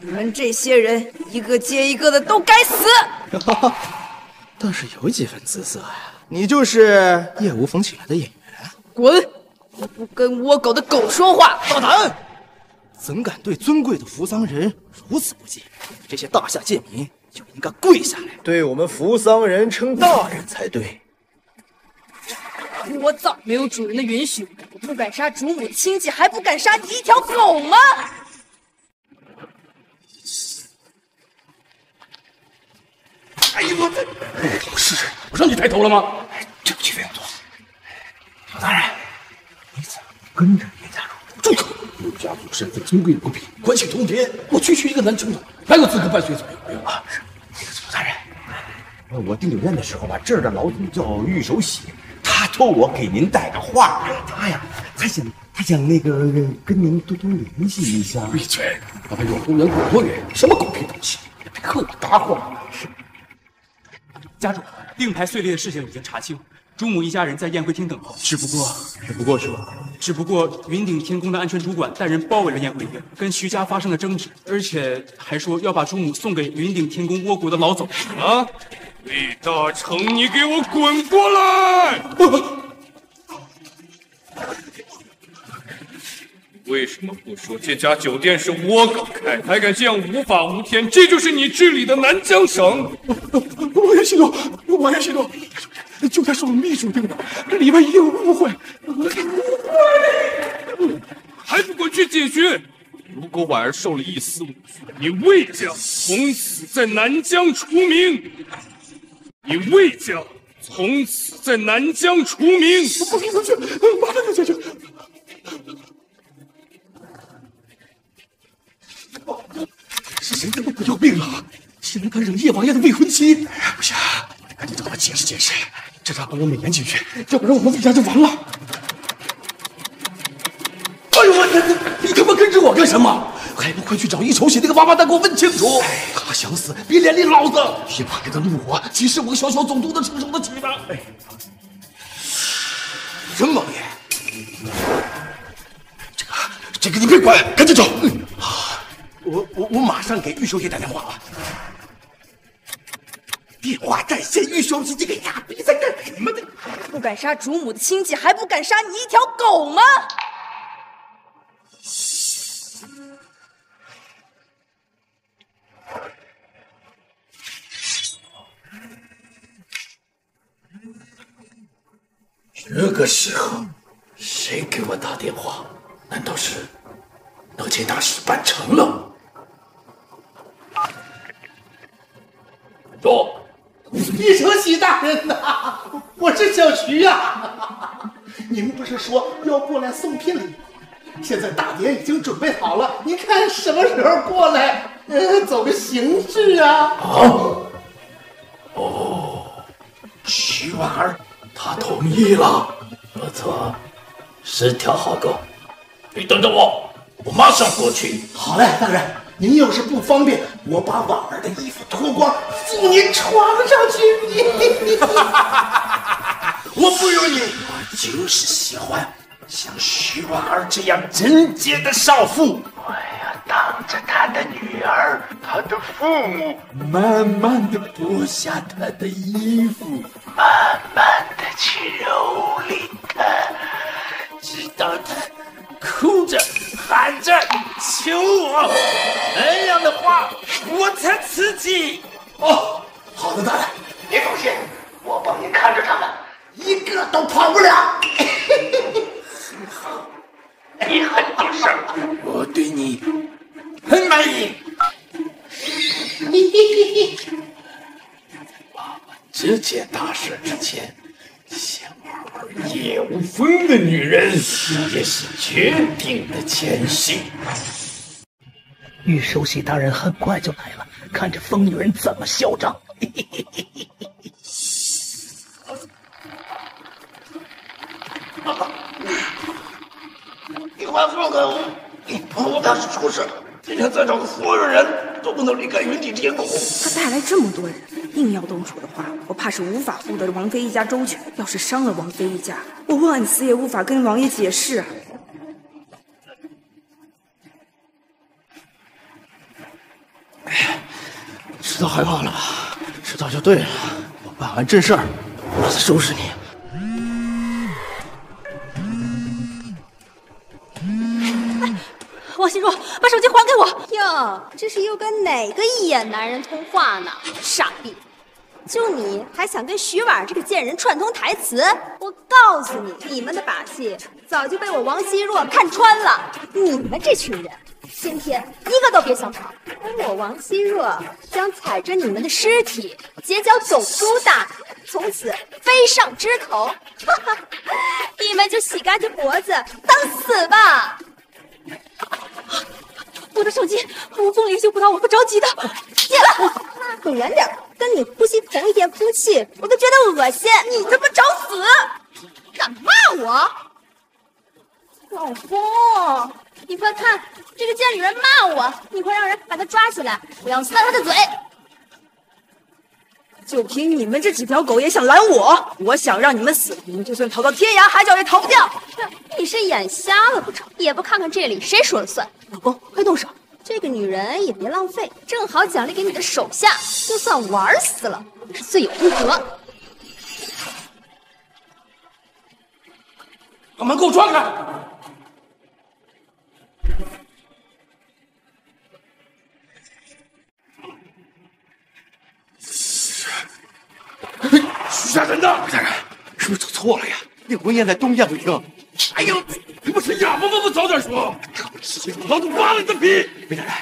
你们这些人，一个接一个的都该死！倒是有几分姿色呀。你就是叶无风请来的演员？滚！不跟倭狗的狗说话！大胆！怎敢对尊贵的扶桑人如此不敬？这些大夏贱民就应该跪下来，对我们扶桑人称大人才对。我早没有主人的允许，我不敢杀主母亲戚，还不敢杀你一条狗吗？哎呦我的！不是，我让你抬头了吗？对不起，费永宗。老大人，你怎么跟着叶家主？住口！叶家主身份尊贵无比，关系通天。我区区一个南青总，哪有资格伴随左右？啊？是那个祖大人，我订酒店的时候吧，这儿的老总叫玉守喜，他托我给您带个话。他呀，他想他想那个跟您多多联系一下。闭嘴！把他远公园滚多远！什么狗屁东西！别和我搭话。是。家主，令牌碎裂的事情已经查清，朱母一家人在宴会厅等候。只不过，只不过是吧？只不过云顶天宫的安全主管带人包围了宴会厅，跟徐家发生了争执，而且还说要把朱母送给云顶天宫倭国的老总。啊！李大成，你给我滚过来！为什么不说这家酒店是倭狗开，还敢这样无法无天？这就是你治理的南疆省！王爷息怒，王爷息怒！酒店是我秘书订的，这里面一定有误会。还不滚去解决！如果婉儿受了一丝委屈，你魏家从此在南疆除名，你魏家从此在南疆除名。不可以回去，马上就解决。是谁在外面要命了？竟然敢惹叶王爷的未婚妻！不行，我得赶紧找他解释解释，这让把我美颜进去，要不然我们魏家就完了。哎呦我天！你他妈跟着我干什么？还不快去找一手写那个王八蛋给我问清楚！他想死，别连累老子！叶王爷的怒火，岂是我个小小总督能承受得起的？哎，任王爷，这个这个你别管，赶紧走。我我我马上给玉小姐打电话啊。电话占线，玉小姐，这个傻逼在干什么呢？不敢杀主母的亲戚，还不敢杀你一条狗吗？这个时候，谁给我打电话？难道是那件大事办成了？说，玉承禧大人呐，我是小徐呀。您不是说要过来送聘礼？现在大典已经准备好了，您看什么时候过来？呃，走个形式啊。好？哦，徐婉儿她同意了，不错，是条好狗。你等着我，我马上过去。好嘞，大人，您要是不方便，我把婉儿的衣服脱光，附您床上去。我不用你，我就是喜欢像徐婉儿这样贞洁的少妇。我要当着她的女儿，她的父母，慢慢的剥下她的衣服，慢慢的去蹂躏她，直到她哭着喊着求我，那样的话我才刺激。哦，好的，大人，别放心，我帮您看着他们，一个都跑不了。很好，你很懂事，我对你很满意。爸爸这件大事之前，想玩玩叶无风的女人，也是绝定的前戏。玉手喜大人很快就来了，看这疯女人怎么嚣张！你快放开我！你朋友他是出事了，今天在场的所有人都不能离开云顶天宫。他带来这么多人，硬要动手的话，我怕是无法护得王妃一家周全。要是伤了王妃一家，我万死也无法跟王爷解释啊！知道害怕了吧？知道就对了。我办完正事儿，我再收拾你。王心若，把手机还给我！哟，这是又跟哪个一眼男人通话呢？傻逼！就你还想跟徐婉这个贱人串通台词？我告诉你，你们的把戏早就被我王熙若看穿了。你们这群人，今天一个都别想跑！而我王熙若将踩着你们的尸体，结交总督大人，从此飞上枝头。哈哈，你们就洗干净脖子等死吧！我的手机，无风联系不到，我会着急的。戒了，滚远点！跟你呼吸同一天空气，我都觉得恶心。你他妈找死！敢骂我？老公，你快看，这个贱女人骂我，你快让人把她抓起来，我要撕烂她的嘴。就凭你们这几条狗也想拦我？我想让你们死，你们就算逃到天涯海角也逃不掉。你是眼瞎了不成？也不看看这里谁说了算？老公，快动手！这个女人也别浪费，正好奖励给你的手下，就算玩死了也是罪有应得。把门给我撞开！徐家人呢？大人，是不是走错了呀？那文言在东宴会厅。哎呦，你不是哑巴吗？不早点说！事情老子扒了你的皮！魏大人，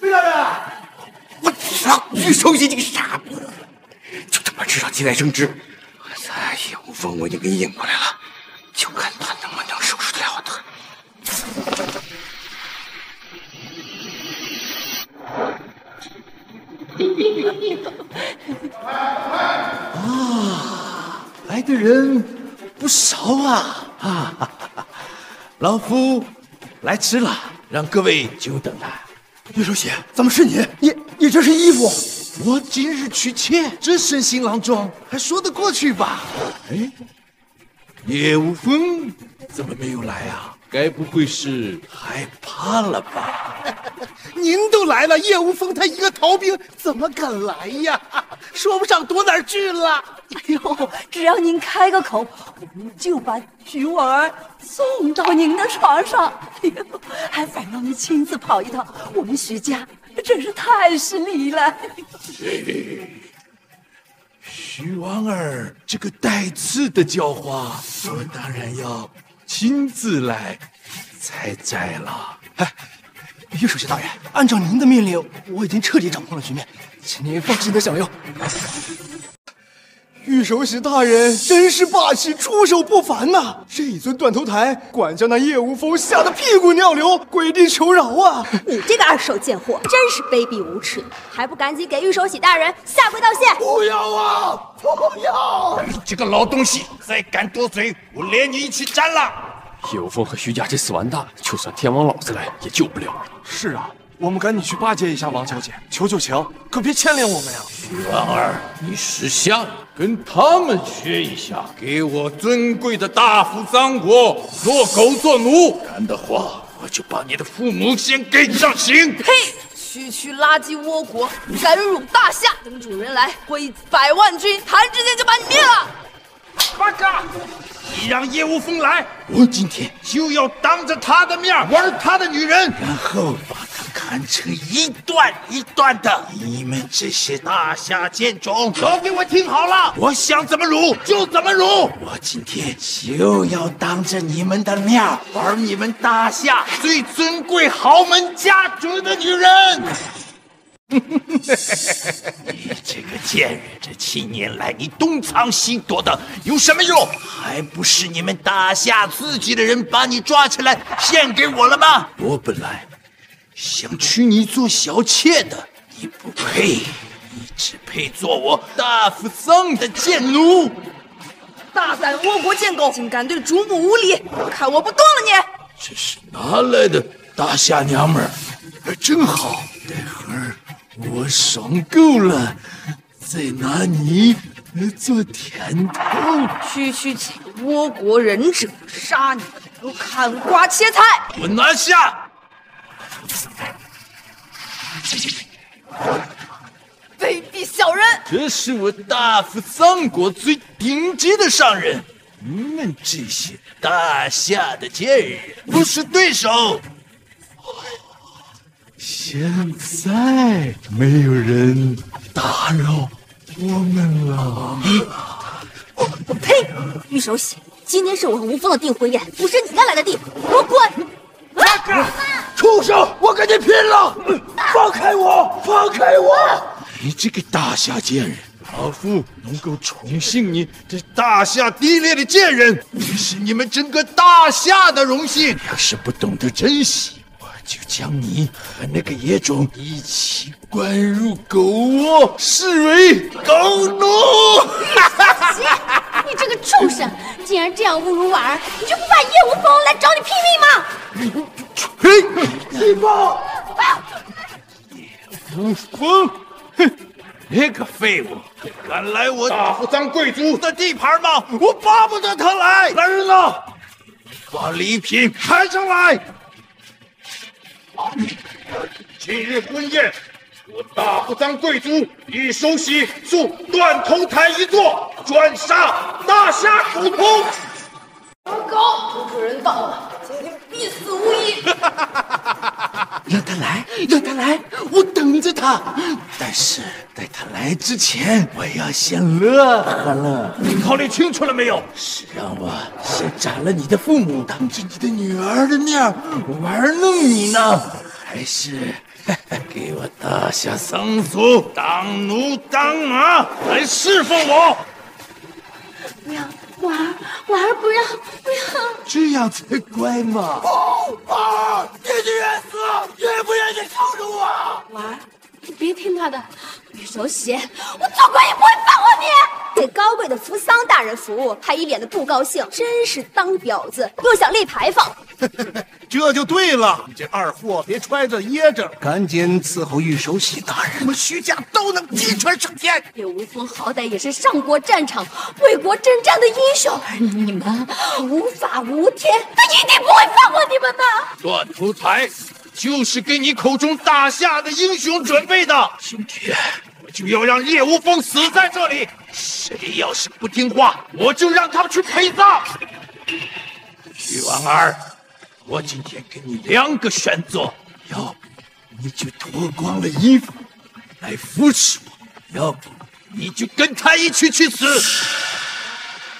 魏大人，我操！玉手洗这个傻逼，就他妈知道节外生枝，我再也无！风我已经给引过来了，就看他能不能收拾得了他。啊，来的人不少啊！啊，老夫来迟了，让各位久等了。岳守喜，怎么是你？你你这是衣服，我今日娶妾，这身新郎装还说得过去吧？哎，叶无风怎么没有来啊？该不会是害怕了吧？您都来了，叶无风他一个逃兵怎么敢来呀？说不上躲哪儿去了。哎呦，只要您开个口，我们就把徐婉儿送到您的床上。哎呦，还反让您亲自跑一趟，我们徐家真是太失礼了。徐婉儿这个带刺的叫花，我当然要亲自来采摘了。哎，岳守喜大人，按照您的命令，我已经彻底掌控了局面，请您放心的享用。玉守喜大人真是霸气，出手不凡呐！这一尊断头台，管家那叶无风吓得屁滚尿流，跪地求饶啊！你这个二手贱货，真是卑鄙无耻，还不赶紧给玉守喜大人下跪道谢！不要啊！不要！你这个老东西，再敢多嘴，我连你一起斩了！叶无风和徐家这次完蛋了，就算天王老子来也救不了。是啊，我们赶紧去巴结一下王小姐，求求情，可别牵连我们呀！徐婉儿，你识相，跟他们学一下，给我尊贵的大夫臧国做狗做奴，敢的话，我就把你的父母先给上刑！呸！区区垃圾倭国，敢辱大夏！等主人来，我以百万军，弹指间就把你灭了！八嘎！你让叶无风来，我今天就要当着他的面玩他的女人，然后把他砍成一段一段的。你们这些大夏贱种，都给我听好了，我想怎么辱就怎么辱。我今天就要当着你们的面玩你们大夏最尊贵豪门家族的女人。你这个贱人，这七年来你东藏西躲的有什么用？还不是你们大夏自己的人把你抓起来献给我了吗？我本来想娶你做小妾的，你不配，你只配做我大夫臧的贱奴。大胆倭国贱狗，竟敢对主母无礼！看我不剁了你！这是哪来的大夏娘们儿？真好，待会儿。我爽够了，再拿你做甜头。区区几个倭国忍者，杀你如砍瓜切菜！我拿下！卑鄙小人！这是我大夫臧国最顶级的上人，你们这些大夏的贱人不是对手。现在没有人打扰我们了。我呸！玉手洗，今天是我和吴峰的订婚宴，不是你该来的地方，给我滚！畜生，我跟你拼了！放开我！放开我！你这个大夏贱人，老夫能够宠幸你这大夏低劣的贱人，也是你们整个大夏的荣幸。你要是不懂得珍惜，就将你和那个野种一起关入狗窝，视为狗奴！你这个畜生，竟然这样侮辱婉儿，你就不怕叶无风来找你拼命吗？呸！气爆！无风，哼，那个废物，敢来我大夫臧贵族的地盘吗？我巴不得他来！来人呐，把礼品抬上来！今日婚宴，我大不臧贵族已首席送断头台一座，专杀大夏主公。狗，主人到了，必死无疑。让他来，让他来，我等着他。但是在他来之前，我要先乐呵乐。你考虑清楚了没有？是让我先斩了你的父母，当着你的女儿的面玩弄你呢，还是 给我大夏桑族当奴当马来侍奉我？娘，婉儿，婉儿不要不要！这样才乖嘛！不啊！你宁愿死，也不愿意靠着我。婉儿，你别听他的。玉手洗，我做鬼也不会放过你。给高贵的扶桑大人服务，还一脸的不高兴，真是当婊子又想立牌坊。这就对了，你这二货别揣着掖着，赶紧伺候玉手洗大人，我们徐家都能鸡犬升天。叶无风好歹也是上过战场、为国征战的英雄，而你们无法无天，他一定不会放过你们的。断头台就是给你口中打下的英雄准备的，今天我就要让叶无风死在这里。谁要是不听话，我就让他们去陪葬。徐婉儿。我今天给你两个选择，要不你就脱光了衣服来扶持我，要不你就跟他一起去死。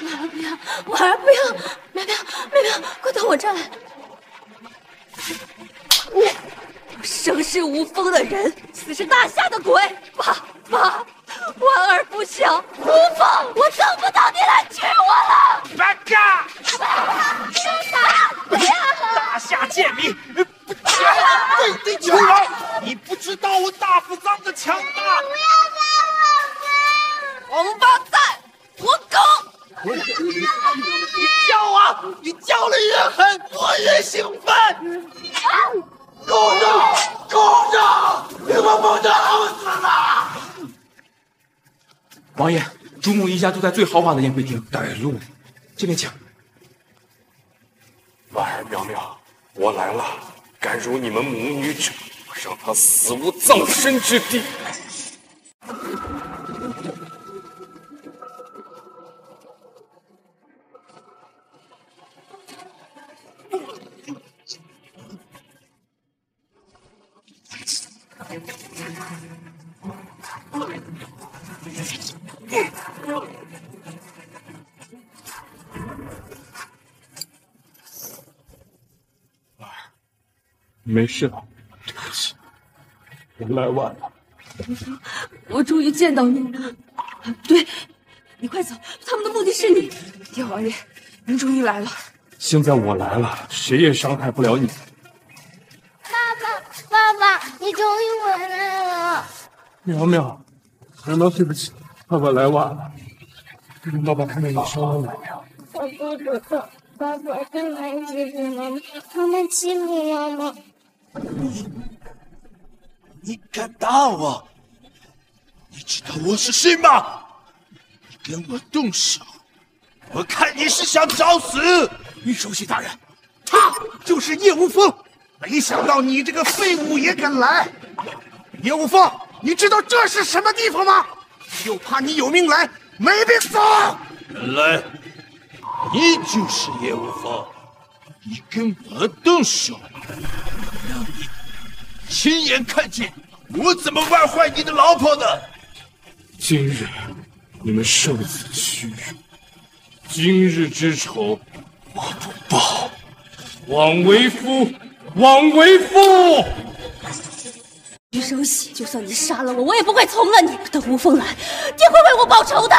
婉儿不要，婉儿不要，苗苗苗苗，快到我这儿来！我生是无风的人，死是大夏的鬼。爸爸，婉儿不想无风，我等不到你来娶我了。白干！不要！大夏贱民，跪地求饶！你不知道我大夫桑的强大！不要把我王八蛋，活狗！你叫啊！你叫的越狠，我越兴奋！狗着，狗着！你们不得好死了！王爷，主母一家都在最豪华的宴会厅。带路，这边请。婉儿、苗苗，我来了！敢辱你们母女者，我让他死无葬身之地！没事了，对不起，我来晚了。我终于见到你了。对，你快走，他们的目的是你。叶王爷，您终于来了。现在我来了，谁也伤害不了你。爸爸，爸爸，你终于回来了。苗苗，苗苗，对不起，爸爸来晚了。爸爸看到你伤了没有？我不知道，爸爸正在欺负妈妈，他们欺负妈妈。你，你敢打我？你知道我是谁吗？你跟我动手，我看你是想找死！玉首席大人，他就是叶无风。没想到你这个废物也敢来！叶无风，你知道这是什么地方吗？就怕你有命来，没命走！原来你就是叶无方，你跟我动手，让你亲眼看见我怎么玩坏你的老婆的。今日你们受此屈辱，今日之仇我不报，枉为夫，枉为夫！于守喜，就算你杀了我，我也不会从了你。等吴凤来，定会为我报仇的。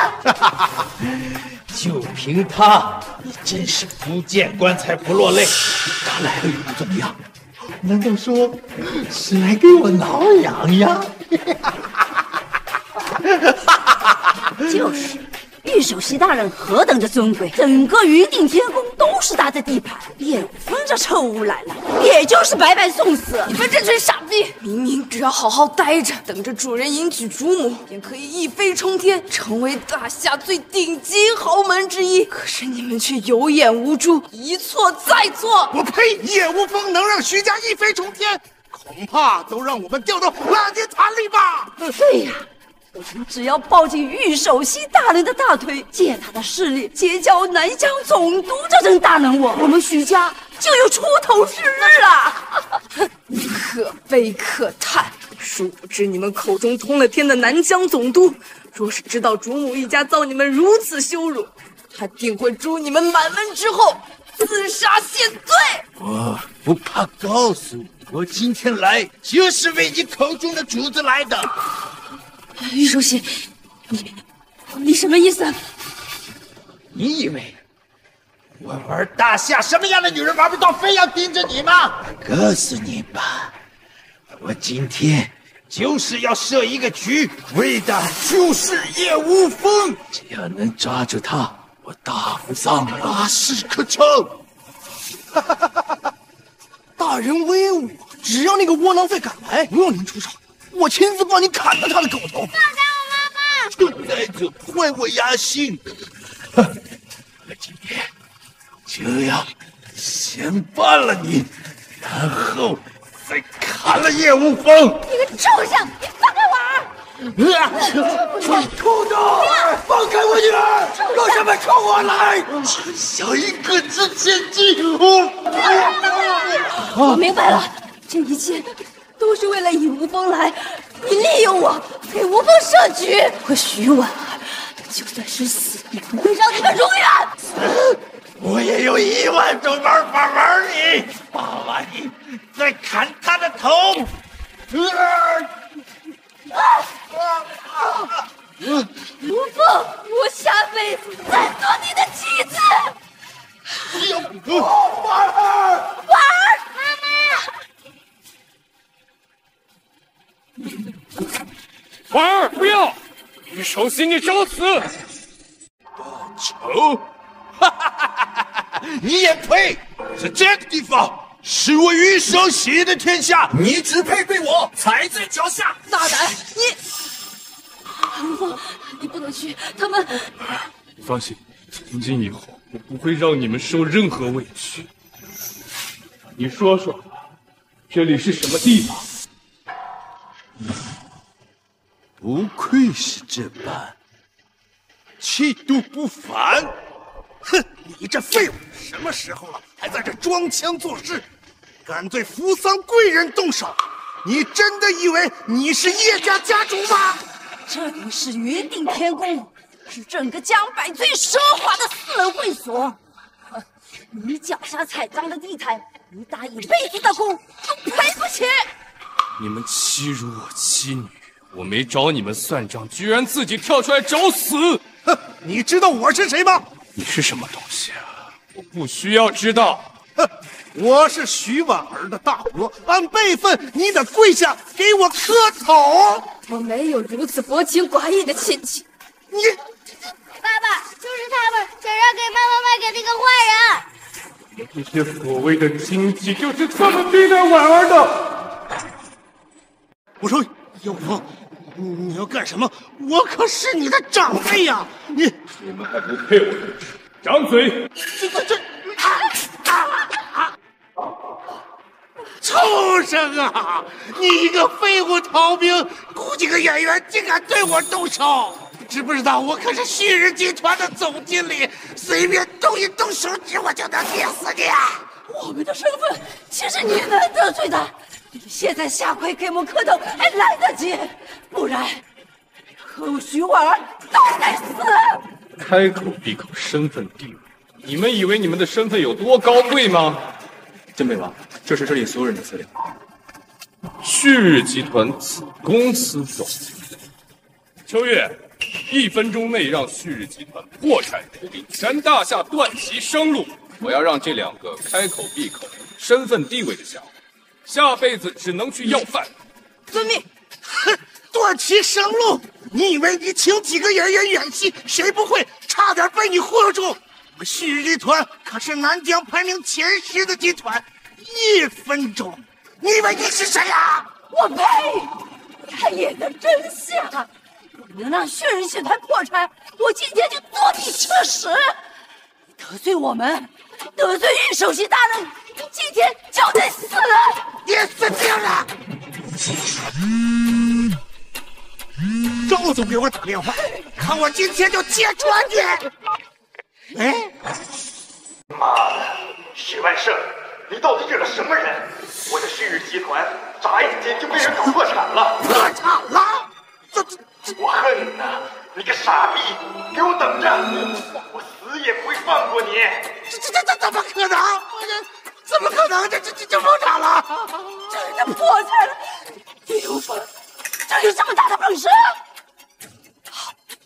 就凭他，你真是不见棺材不落泪。他来了又能怎么样？难道说是来给我挠痒痒？就是，玉首席大人何等的尊贵，整个云顶天宫都是他的地盘。叶无风这臭无赖了，也就是白白送死。你们这群傻逼，明明只要好好待着，等着主人迎娶主母，便可以一飞冲天，成为大夏最顶级豪门之一。可是你们却有眼无珠，一错再错。我呸！叶无风能让徐家一飞冲天，恐怕都让我们掉到垃圾潭里吧。对呀。我们只要抱紧玉首席大人的大腿，借他的势力结交南疆总督这等大人物，我们徐家就有出头之日了。可悲可叹！殊不知你们口中通了天的南疆总督，若是知道主母一家遭你们如此羞辱，他定会诛你们满门之后，自杀谢罪。我不怕告诉你，我今天来就是为你口中的主子来的。玉首席，你你什么意思？你以为我玩大夏，什么样的女人玩不到，非要盯着你吗？告诉你吧，我今天就是要设一个局，为的就是叶无风。只要能抓住他，我大扶桑大事可成。大人威武，只要那个窝囊废敢来，不用您出手，我亲自帮你砍了他的狗头。放开我妈妈！就在这坏我牙心，我今天就要先办了你，然后再砍了叶无风。你个畜生，你放开我儿！啊！畜生，放开我女儿！让他们冲我来！只想一个值千金！我明白了，这一切都是为了引吴风来，你利用我给吴风设局。可徐婉儿就算是死，也不会让你们如愿。我也有一万种玩法玩你，打完你再砍他的头。无风，我下辈子再做你的妻子。婉儿，婉儿，婉儿，不要！玉守喜，你找死！报仇，哈哈哈哈哈！你也配？在这个地方是我玉守喜的天下，你只配被我踩在脚下。大胆！你，无风，你不能去，他们。你放心，从今以后我不会让你们受任何委屈。你说说，这里是什么地方？不愧是这般气度不凡。哼，你这废物，什么时候了，还在这装腔作势，敢对扶桑贵人动手？你真的以为你是叶家家主吗？这里是云顶天宫，是整个江北最奢华的私人会所。呃你脚下踩脏的地毯，你打一辈子的工都赔不起。你们欺辱我妻女，我没找你们算账，居然自己跳出来找死！哼，你知道我是谁吗？你是什么东西啊？我不需要知道。哼，我是徐婉儿的大伯，按辈分你得跪下给我磕头。我没有如此薄情寡义的亲戚。你，爸爸，就是他们想让给妈妈卖给那个坏人。这些所谓的亲戚就是这么对待婉儿的。我说叶无风，你你要干什么？我可是你的长辈呀！你你们还不配我掌嘴！这这这！畜生啊！你一个废物逃兵，雇几个演员，竟敢对我动手！知不知道我可是旭日集团的总经理，随便动一动手指，我就能捏死你！我们的身份岂是你能得罪的？你现在下跪给我们磕头还来得及，不然和我徐婉儿都得死！开口闭口身份地位，你们以为你们的身份有多高贵吗？镇北王，这是这里所有人的资料。旭日集团子公司总经理秋月，一分钟内让旭日集团破产出兵，全大夏断其生路。我要让这两个开口闭口身份地位的家伙，下辈子只能去要饭。遵命。哼，断其生路！你以为你请几个演员演戏，谁不会？差点被你忽悠住！我们旭日集团可是南疆排名前十的集团，一分钟，你以为你是谁呀、我呸！他演的真像，能让旭日集团破产，我今天就坐地吃屎！得罪我们，得罪玉首席大人，你今天就得死！你死定了！赵总给我打电话，看我今天就揭穿你！哎，妈的，许万胜，你到底惹了什么人？我的旭日集团眨眼间就被人搞破产了！破产了？我恨你呐！你个傻逼，给我等着！我死也不会放过你！这这这这怎么可能？我这怎么可能？这这这就破产了？这这破产了！叶无风，这有这么大的本事？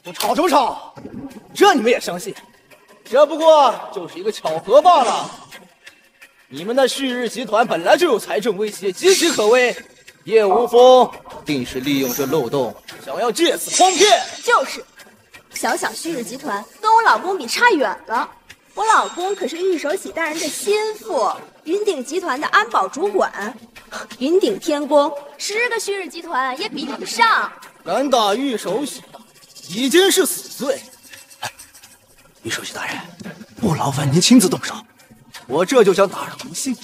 我吵什么吵？这你们也相信？这不过就是一个巧合罢了。你们那旭日集团本来就有财政威胁，岌岌可危。叶无风定是利用这漏洞，想要借此诓骗。就是，小小旭日集团跟我老公比差远了。我老公可是玉手洗大人的心腹，云顶集团的安保主管。云顶天宫十个旭日集团也比不上。敢打玉手洗，已经是死罪。玉手洗大人，不劳烦您亲自动手，我这就将打入您心，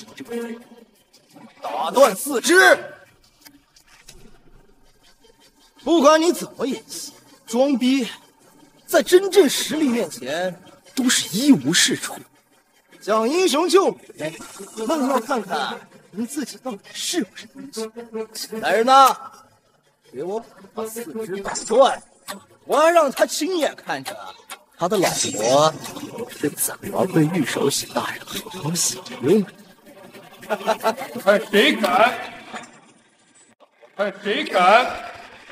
打断四肢。不管你怎么演戏、装逼，在真正实力面前。都是一无是处，讲英雄救美，那要看看您自己到底是不是英雄。来人呐，给我把四肢打断！我要让他亲眼看着他的老婆是怎么被玉手洗大人好好洗用的。看谁敢！看谁敢！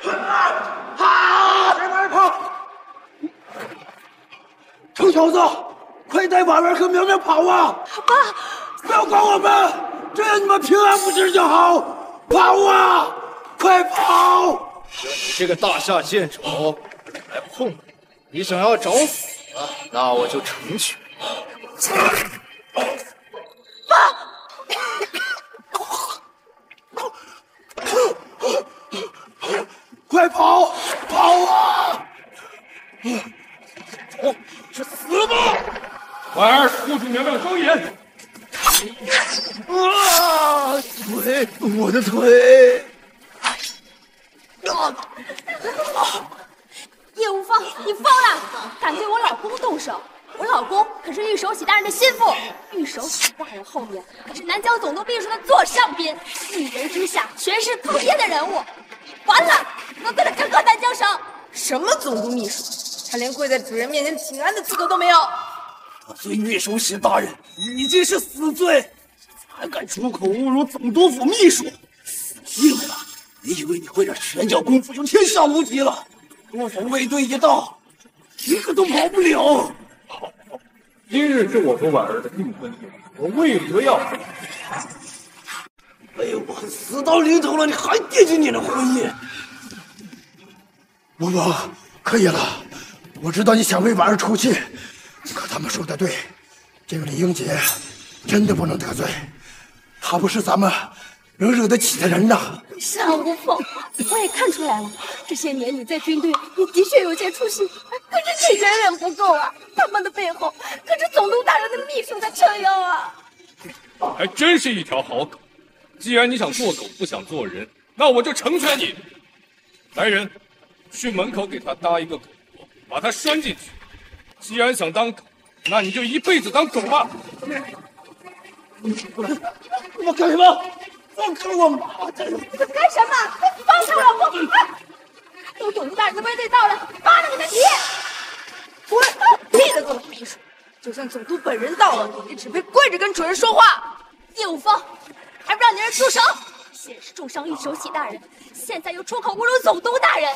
啊！别往跑！臭小子，快带婉儿和苗苗跑啊！爸，不要管我们，只要你们平安无事就好。跑啊！快跑！你这个大夏县主来碰你，你想要找死，那我就成全你。爸，快跑！跑啊！去死吧！婉儿，护住苗苗双眼。啊！腿，我的腿！啊！叶无方，你疯了！敢对我老公动手？我老公可是玉手洗大人的心腹，玉手洗大人后面可是南疆总督秘书的座上宾，一人之下权势滔天的人物。完了，得罪了整个南疆省。什么总督秘书？他连跪在主人面前请安的资格都没有。得罪玉手使大人已经是死罪，还敢出口侮辱总督府秘书，死定了！你以为你会点拳脚功夫就天下无敌了？多府卫队一到，一个都跑不了。好，今日是我和婉儿的订婚夜，我为何要？被我死到临头了，你还惦记你的婚姻？伯伯，可以了。我知道你想为婉儿出气，可他们说的对，这个李英杰真的不能得罪，他不是咱们能惹得起的人呐。是啊，无凤，我也看出来了，这些年你在军队你的确有些出息，可是你远远不够啊！他们的背后可是总督大人的秘书在撑腰啊！还真是一条好狗。既然你想做狗不想做人，那我就成全你。来人，去门口给他搭一个狗窝。把他拴进去。既然想当狗，那你就一辈子当狗吧。我干什么？放开我！干什么？放开我！老公！有总督大人的卫队到了，扒了你的皮！滚！别的总督秘书，就算总督本人到了，也只配跪着跟主人说话。叶无风，还不让你人住手！先是重伤玉手洗大人，现在又出口侮辱总督大人，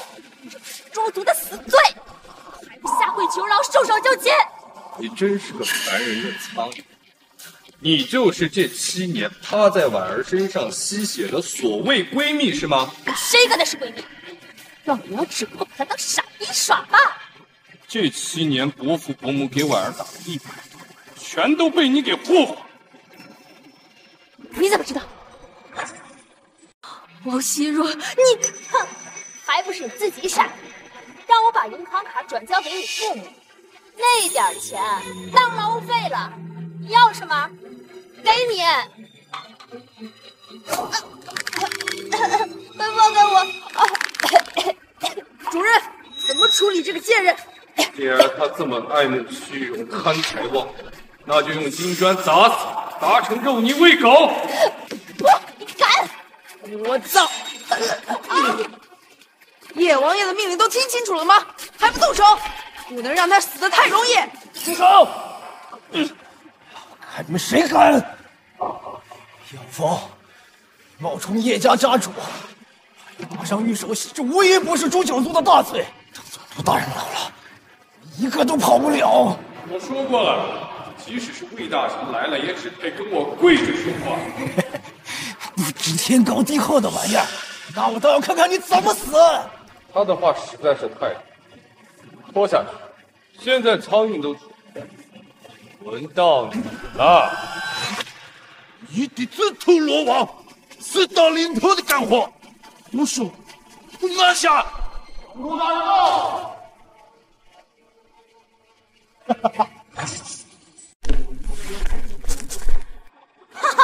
这是诛族的死罪！下跪求饶，束手就擒！你真是个烦人的苍蝇！你就是这七年趴在婉儿身上吸血的所谓闺蜜是吗？谁跟她是闺蜜？让我只不过把她当傻逼耍罢了。这七年伯父伯母给婉儿打的一百多，全都被你给霍霍了。你怎么知道？王熙若，你哼，还不是你自己傻？让我把银行卡转交给你父母，那点钱当劳务费了。你要什么？给你。快放开我！主任，怎么处理这个贱人？既然他这么爱慕虚荣、贪财妄，那就用金砖砸死，砸成肉泥喂狗。不，你敢！我造！啊叶王爷的命令都听清楚了吗？还不动手！不能让他死的太容易！住手！嗯看你们谁敢！叶无冒充叶家家主，打伤玉手洗，这无一不是诛九族的大罪。等总督大人老了，一个都跑不了。我说过了，即使是魏大臣来了，也只配跟我跪着说话。不知天高地厚的玩意儿，那我倒要看看你怎么死！他的话实在是太多，拖下去。现在苍蝇都出来，轮到你了。你的自投罗网，死到临头的干活，不说，拿下！陆大人到！哈哈哈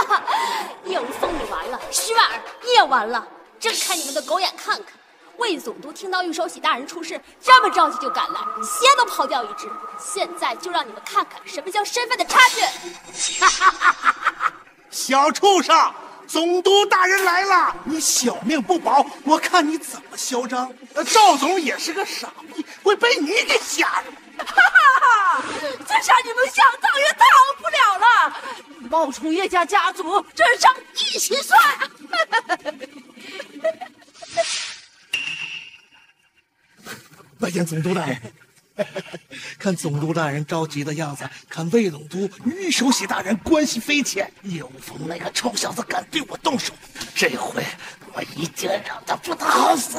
哈！叶无风你完了，徐婉儿你也完了，睁开你们的狗眼看看！魏总督听到玉手洗大人出事，这么着急就赶来，鞋都跑掉一只。现在就让你们看看什么叫身份的差距！哈哈哈哈哈！小畜生，总督大人来了，你小命不保，我看你怎么嚣张！赵总也是个傻逼，会被你给吓着。哈哈哈！这下你们想逃也逃不了了。冒充叶家家族，这账一起算。拜见总督大人。看总督大人着急的样子，看魏总督与玉手洗大人关系匪浅，叶无风那个臭小子敢对我动手，这回我一定让他不得好死。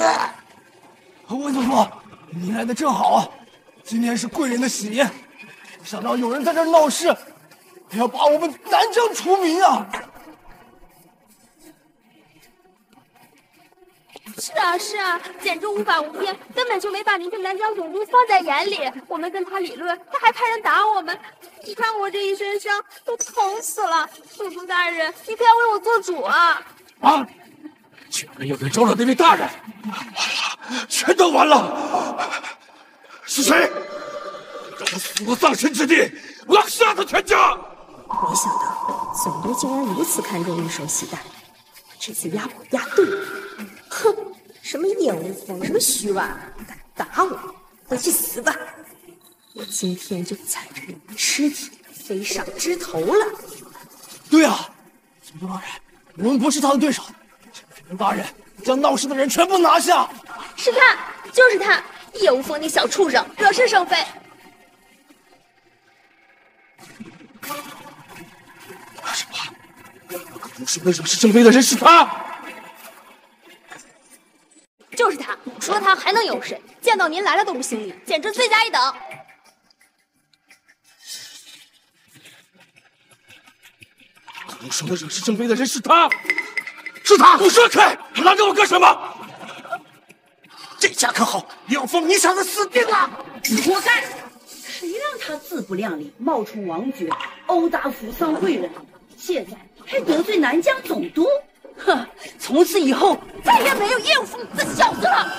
魏总督，你来的正好，今天是贵人的喜宴，没想到有人在这闹事，要把我们南疆除名啊！是啊是啊，简直无法无天，根本就没把您这南疆总督放在眼里。我们跟他理论，他还派人打我们。你看我这一身伤，都疼死了。总督大人，你可要为我做主啊！啊！居然有人招惹那位大人，完了，全都完了！是谁？让他死无葬身之地！我要杀他全家！没想到总督竟然如此看重玉手洗大人，这次压我压对了。哼，什么叶无风，什么徐婉儿，敢打我，回去死吧！我今天就踩着你的尸体飞上枝头了。对啊，总督大人，我们不是他的对手，请大人将闹事的人全部拿下。是他，就是他，叶无风那小畜生，惹是生非。什么？可能说的惹是生非的人是他。就是他，除了他还能有谁？见到您来了都不行礼，简直罪加一等。可能说的惹是生非的人是他，是他！给我说开，拦着我干什么？这下可好，廖峰，你小子死定了！你活该！谁让他自不量力，冒充王爵，殴打扶桑贵人，现在还得罪南疆总督？哼！从此以后再也没有叶无风这小子了。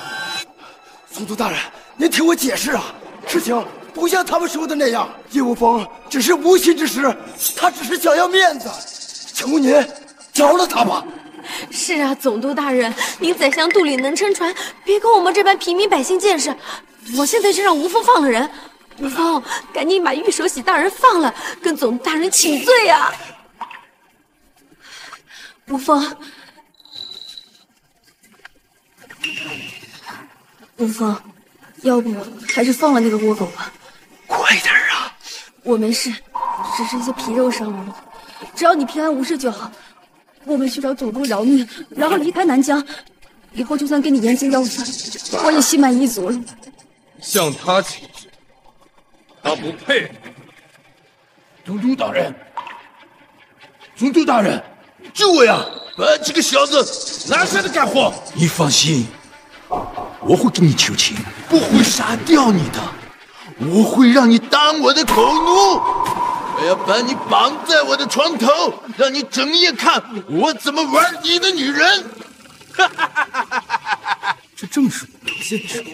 总督大人，您听我解释啊，事情不像他们说的那样，叶无风只是无心之失，他只是想要面子，求您饶了他吧。是啊，总督大人，您宰相肚里能撑船，别跟我们这般平民百姓见识。我现在就让吴峰放了人，吴峰，赶紧把玉手洗大人放了，跟总督大人请罪啊！吴峰，吴峰，要不还是放了那个倭狗吧？快点啊！我没事，只是一些皮肉伤而已。只要你平安无事就好。我们去找总督饶命，然后离开南疆。以后就算跟你严刑要饭，我也心满意足了。向他请罪，他不配。总督大人，总督大人。救我呀！把这个小子拿下来干活。你放心，我会给你求情，不会杀掉你的。我会让你当我的口奴，我要把你绑在我的床头，让你整夜看我怎么玩你的女人。哈哈哈哈哈！这正是我表现的。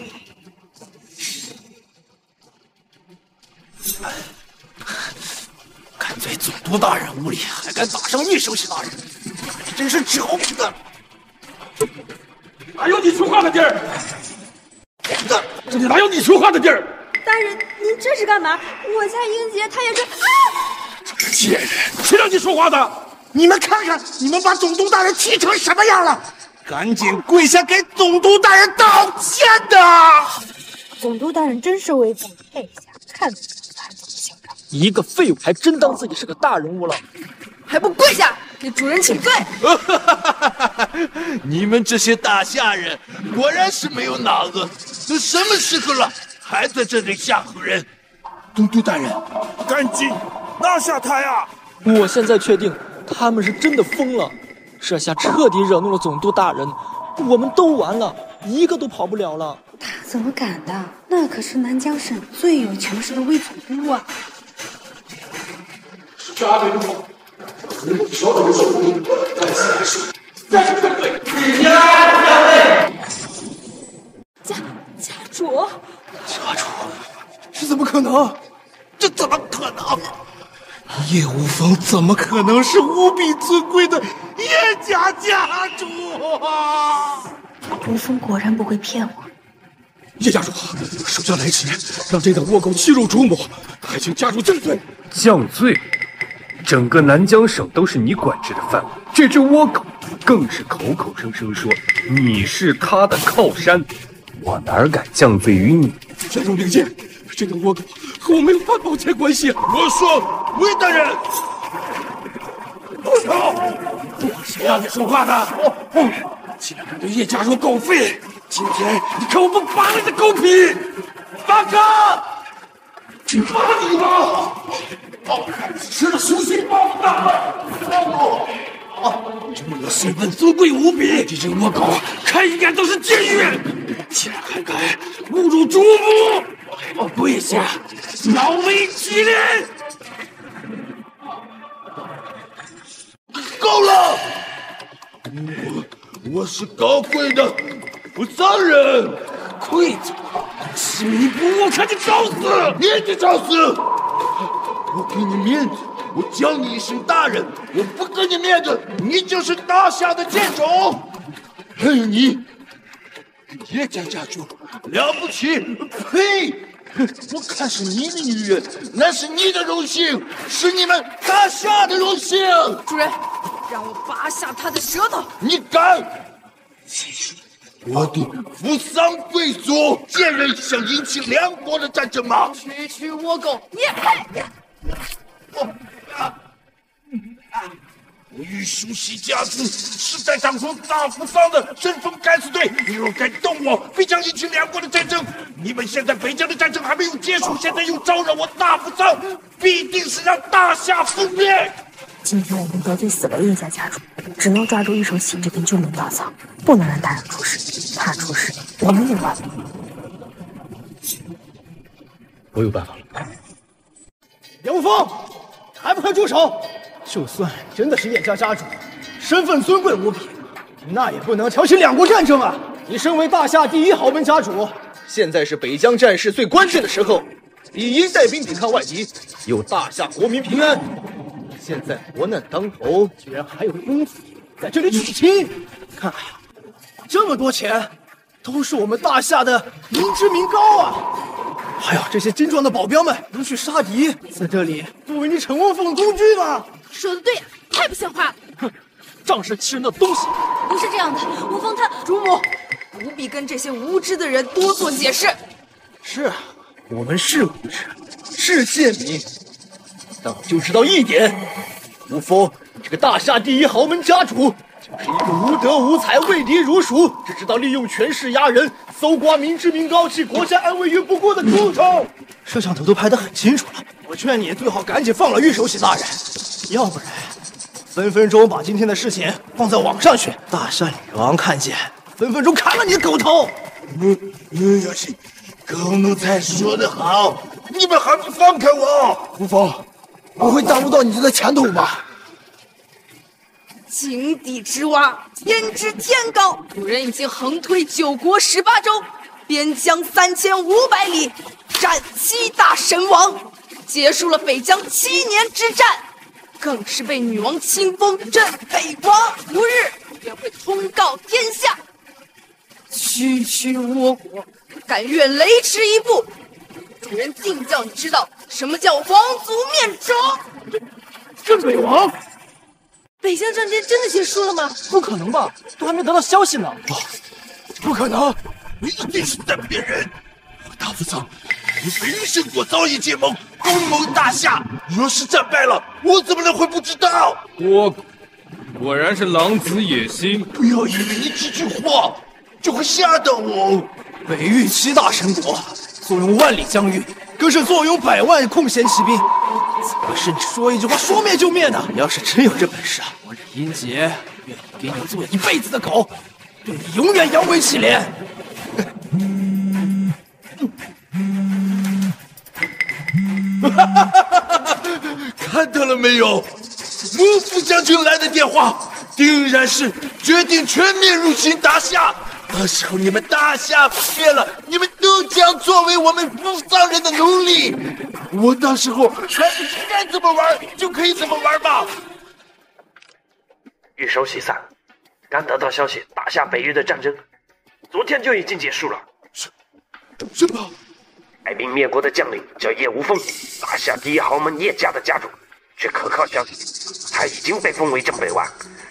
干脆总督大人屋里，还敢打伤御手洗大人，你真是找死！哪有你说话的地儿？这里哪有你说话的地儿？大人，您这是干嘛？我家英杰他也是……啊！贱人，谁让你说话的？你们看看，你们把总督大人气成什么样了？赶紧跪下给总督大人道歉的！总督大人真是威风，陛下看看？一个废物还真当自己是个大人物了，还不跪下给主人请罪！你们这些大下人果然是没有脑子，都什么时候了，还在这里吓唬人？东都大人，赶紧拿下他呀！我现在确定他们是真的疯了，这下彻底惹怒了总督大人，我们都完了，一个都跑不了了。他怎么敢的？那可是南疆省最有权势的魏总督啊！家人们，你小的手中，但是还是三个队，你家主，家主，这怎么可能？这怎么可能？叶无风怎么可能是无比尊贵的叶家家主啊？无风果然不会骗我。叶家主，手下来迟，让这等倭寇欺辱主母，还请家主降罪。降罪？整个南疆省都是你管制的范围，这只倭狗更是口口声声说你是他的靠山，我哪敢降罪于你？家主明剑，这个倭狗和我没有半毛钱关系。我说，魏大人，住手！谁让你说话的？竟然敢对叶家说狗吠！今天你看我不扒了你的狗皮！大哥，你扒你吧！吃了雄心豹子胆了！这么个身份尊贵无比，这只恶狗看一眼都是监狱，竟然还敢侮辱主母！我跪下，摇尾乞怜！够了！我我是高贵的扶桑人，跪着，执迷不悟，看你找死！你得找死！我给你面子，我叫你一声大人；我不给你面子，你就是大夏的贱种！还有你，叶家家主了不起？呸！我看是你的女人，那是你的荣幸，是你们大夏的荣幸。主人，让我拔下他的舌头！你敢！我的扶桑贵族，贱人想引起两国的战争吗？区区倭狗，你也配？我玉书喜家族是在掌控大扶桑的针锋敢死队，你若敢动我，必将引起两国的战争。你们现在北疆的战争还没有结束，现在又招惹我大扶桑，必定是让大夏覆灭。今天我们得罪死了叶家家主，只能抓住玉手喜这根救命稻草，不能让大人出事。他出事，我们也完了。我有办法了。杨无风，还不快住手！就算真的是叶家家主，身份尊贵无比，那也不能挑起两国战争啊！你身为大夏第一豪门家主，现在是北疆战事最关键的时候，理应带兵抵抗外敌，有大夏国民平安。现在国难当头，居然还有公子在这里娶亲，看，这么多钱都是我们大夏的民脂民膏啊！还有这些精壮的保镖们能去杀敌，在这里作为你陈文凤的工具吗？说的对呀，太不像话了！哼，仗势欺人的东西！不是这样的，无风他主母不必跟这些无知的人多做解释。是啊，我们是无知，是贱民，但我就知道一点：无风这个大夏第一豪门家主，就是一个无德无才、畏敌如鼠，只知道利用权势压人、搜刮民脂民膏、弃国家安危于不顾的蛀虫。摄像头都拍得很清楚了，我劝你最好赶紧放了玉手洗大人，要不然分分钟把今天的事情放在网上去，大夏女王看见，分分钟砍了你的狗头。嗯嗯，有心，狗奴才说得好，你们还不放开我？无风，我会耽误到你的前途吗？井底之蛙，天之天高。主人已经横推九国十八州，边疆三千五百里，斩七大神王，结束了北疆七年之战，更是被女王亲封镇北王，无日便会通告天下。区区倭国，敢越雷池一步，主人定叫你知道什么叫皇族面种。镇北王。北疆战争真的结束了吗？不可能吧，都还没得到消息呢。不不可能，你一定是在骗人！我大扶桑与北域神国早已结盟，东盟大夏。若是战败了，我怎么能会不知道？我，果然是狼子野心。不要以为你几句话就会吓到我。北域七大神国，坐拥万里疆域，更是坐拥百万空闲骑兵，怎么是你说一句话说灭就灭的？你要是真有这本事啊，我李英杰愿意给你做一辈子的狗，对你永远扬眉乞怜。哈哈哈哈哈！看到了没有？幕府将军来的电话，定然是决定全面入侵大夏。到时候你们大夏灭了，你们都将作为我们扶桑人的奴隶。我到时候全不是该怎么玩就可以怎么玩吧。玉手喜散，刚得到消息，大夏北域的战争昨天就已经结束了。什什么？带兵灭国的将领叫叶无风，大夏第一豪门叶家的家主。据可靠消息，他已经被封为镇北王，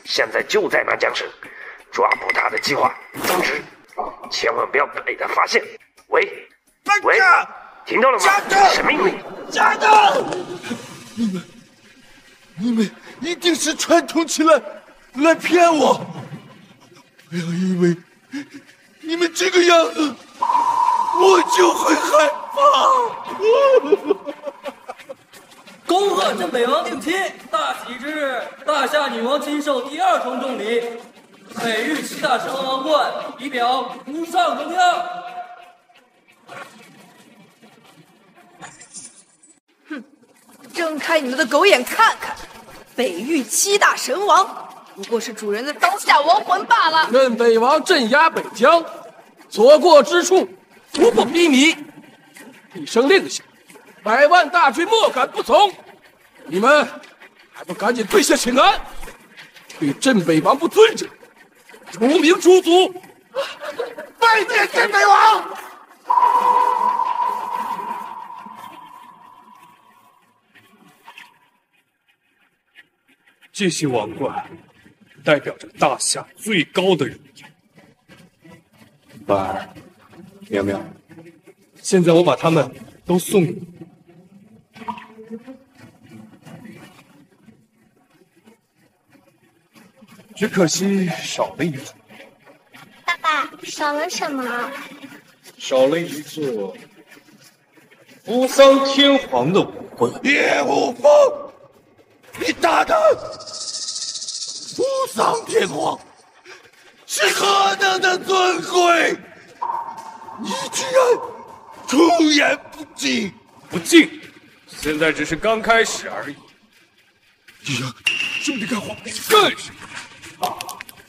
现在就在南江省。抓捕他的计划终止，千万不要被他发现。喂，喂，听到了吗？什么命令？你们，你们一定是串通起来来骗我！不要以为你们这个样子，我就会害怕。恭贺镇北王定亲，大喜之日，大夏女王亲授第二重重礼。北域七大神王冠，以表无上荣耀。哼，睁开你们的狗眼看看，北域七大神王不过是主人的刀下亡魂罢了。任北王镇压北疆，所过之处，无不逼靡。一声令下，百万大军莫敢不从。你们还不赶紧跪下请安，对镇北王不尊者！除名诛族！拜见镇北王！这些王冠代表着大夏最高的荣耀。婉儿，苗苗，现在我把他们都送给你。只可惜少了一座。爸爸，少了什么？少了一座扶桑天皇的武魂。叶无风，你大胆！扶桑天皇是何等的尊贵，你居然出言不敬！不敬，现在只是刚开始而已。你呀，兄弟干活干什么？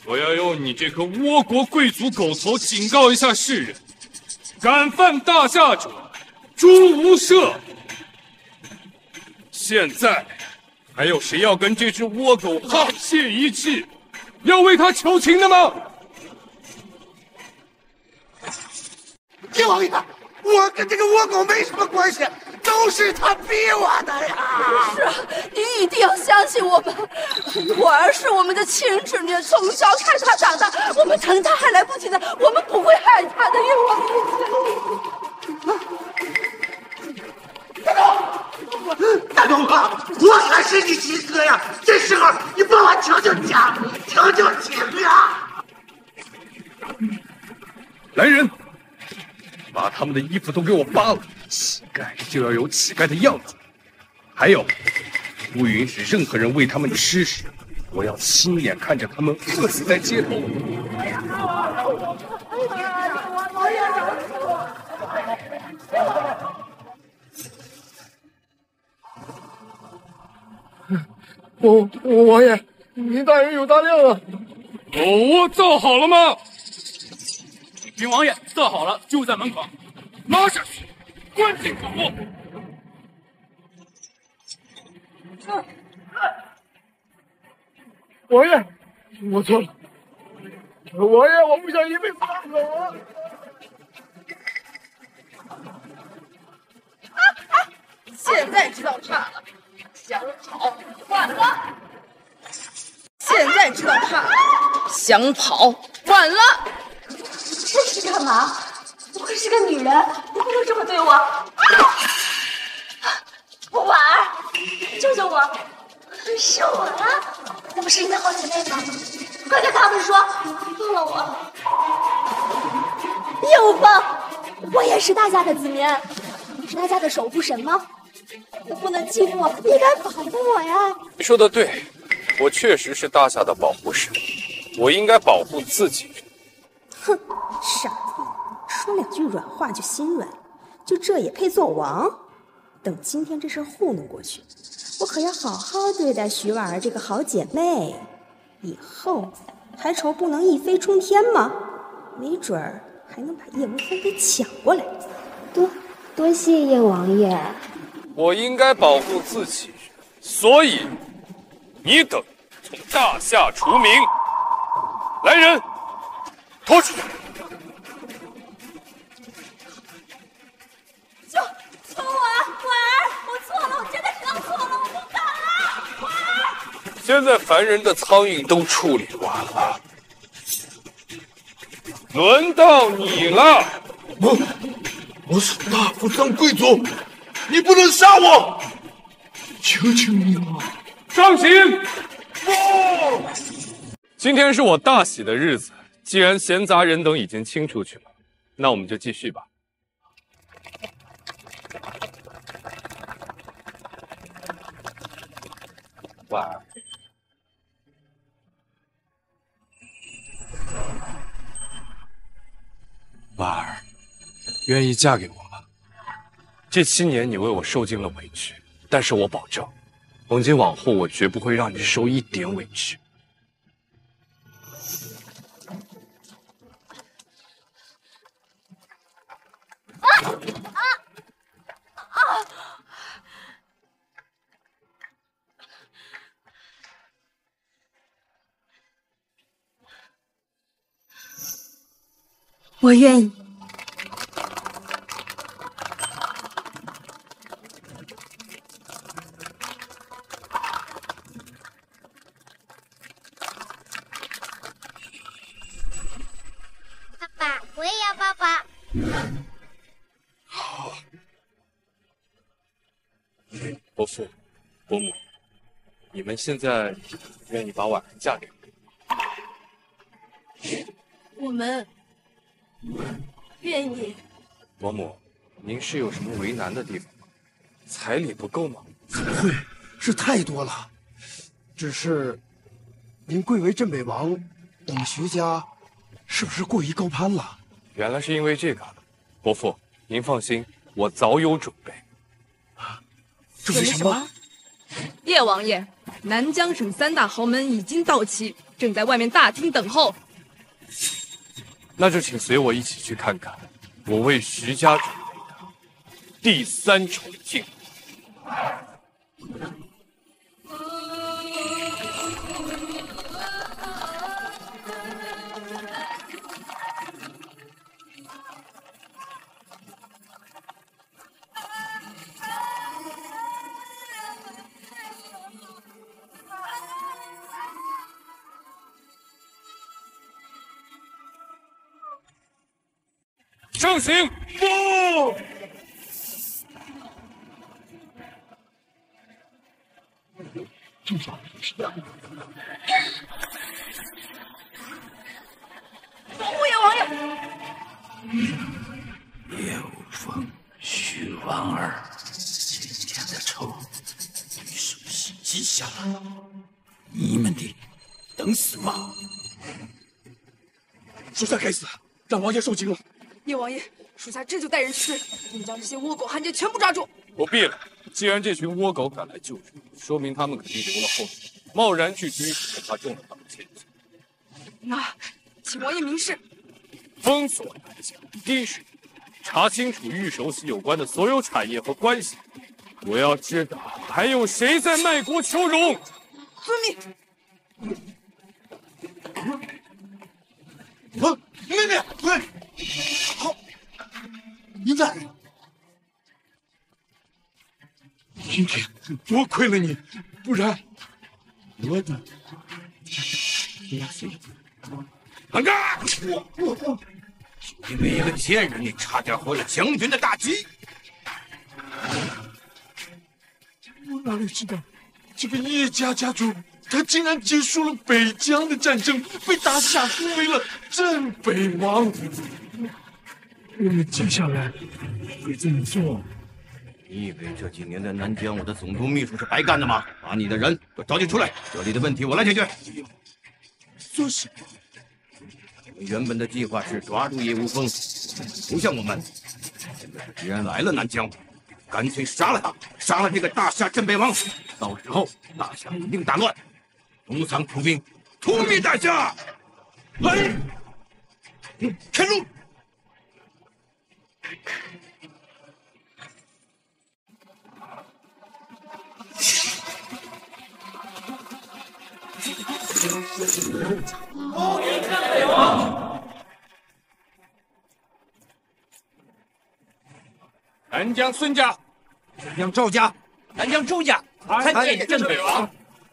我要用你这颗倭国贵族狗头警告一下世人：敢犯大夏者，诛无赦。现在还有谁要跟这只倭狗沆瀣一气，要为他求情的吗？叶王爷，我跟这个倭狗没什么关系。都是他逼我的呀！是啊，你一定要相信我们。婉儿是我们的亲侄女，从小看她长大，我们疼她还来不及呢，我们不会害她的。大东，大东啊，我才是你亲哥呀！这时候你帮我求求家，求求情呀！来人，把他们的衣服都给我扒了。乞丐就要有乞丐的样子，还有，不允许任何人喂他们吃食，我要亲眼看着他们饿死在街头。我王爷，您大人有大量啊！狗窝造好了吗？禀王爷，造好了，就在门口，拉下去。关进狗窝！王爷，我错了，王爷，我不想一辈子当狗。现在知道怕了，想跑晚了。现在知道怕了，想跑晚了。这是干嘛？怎么会是个女人？你不能这么对我！婉、儿，救救我！是我啊，我不是你的好姐妹吗？快跟他们说，放了我！有放，我也是大家的子民，你是大家的守护神吗？你不能欺负我，你该保护我呀！你说的对，我确实是大夏的保护神，我应该保护自己。哼，傻子，说两句软话就心软，就这也配做王？等今天这事糊弄过去，我可要好好对待徐婉儿这个好姐妹，以后还愁不能一飞冲天吗？没准儿还能把叶无风给抢过来。多多谢叶王爷。我应该保护自己，所以你等从大夏除名。来人，拖出去！救救我啊！婉儿，我错了，我真的知道错了，我不敢了。婉儿，现在凡人的苍蝇都处理完了，轮到你了。我我是大扶桑贵族，你不能杀我！求求你了，上刑！不今天是我大喜的日子，既然闲杂人等已经清出去了，那我们就继续吧。婉婉儿，愿意嫁给我吗？这七年你为我受尽了委屈，但是我保证，从今往后我绝不会让你受一点委屈。我愿意。爸爸，我也要爸爸。伯父、伯母，你们现在愿意把婉儿嫁给我？我们。伯母，您是有什么为难的地方吗？彩礼不够吗？怎么会？是太多了。只是，您贵为镇北王，我们徐家是不是过于高攀了？原来是因为这个。伯父，您放心，我早有准备。啊，准备什么？叶王爷，南疆省三大豪门已经到齐，正在外面大厅等候。那就请随我一起去看看，我为徐家准备的第三重庆。上刑！不！保护叶王爷！叶无风、徐婉儿，今天的仇，玉手心记下了。你们的等死吧！属下该死，让王爷受惊了。叶王爷，属下这就带人去追，你们将这些倭狗汉奸全部抓住。不必了，既然这群倭狗敢来救人，说明他们肯定留了后手，贸然去追，恐怕中了他们陷阱。那，请王爷明示。封锁南疆，一是，查清楚玉手洗有关的所有产业和关系。我要知道还有谁在卖国求荣。遵命。啊，妹妹，喂，好，您在。今天多亏了你，不然我的压岁钱。胆哥，因为一个贱人，你差点毁了将军的大计。我哪里知道，这个叶家家主，他竟然结束了北疆的战争，被打下封为了镇北王。我们接下来会怎么做？你以为这几年在南疆，我的总督秘书是白干的吗？把你的人都召集出来，这里的问题我来解决。做什么？我们原本的计划是抓住叶无风，投降我们。现在他既然来了南疆，干脆杀了他，杀了这个大夏镇北王。到时候大夏一定大乱，东仓出兵，屠灭大夏。来，开路！恭迎镇北王！南疆孙家，南疆赵家，南疆周家，参见镇北王，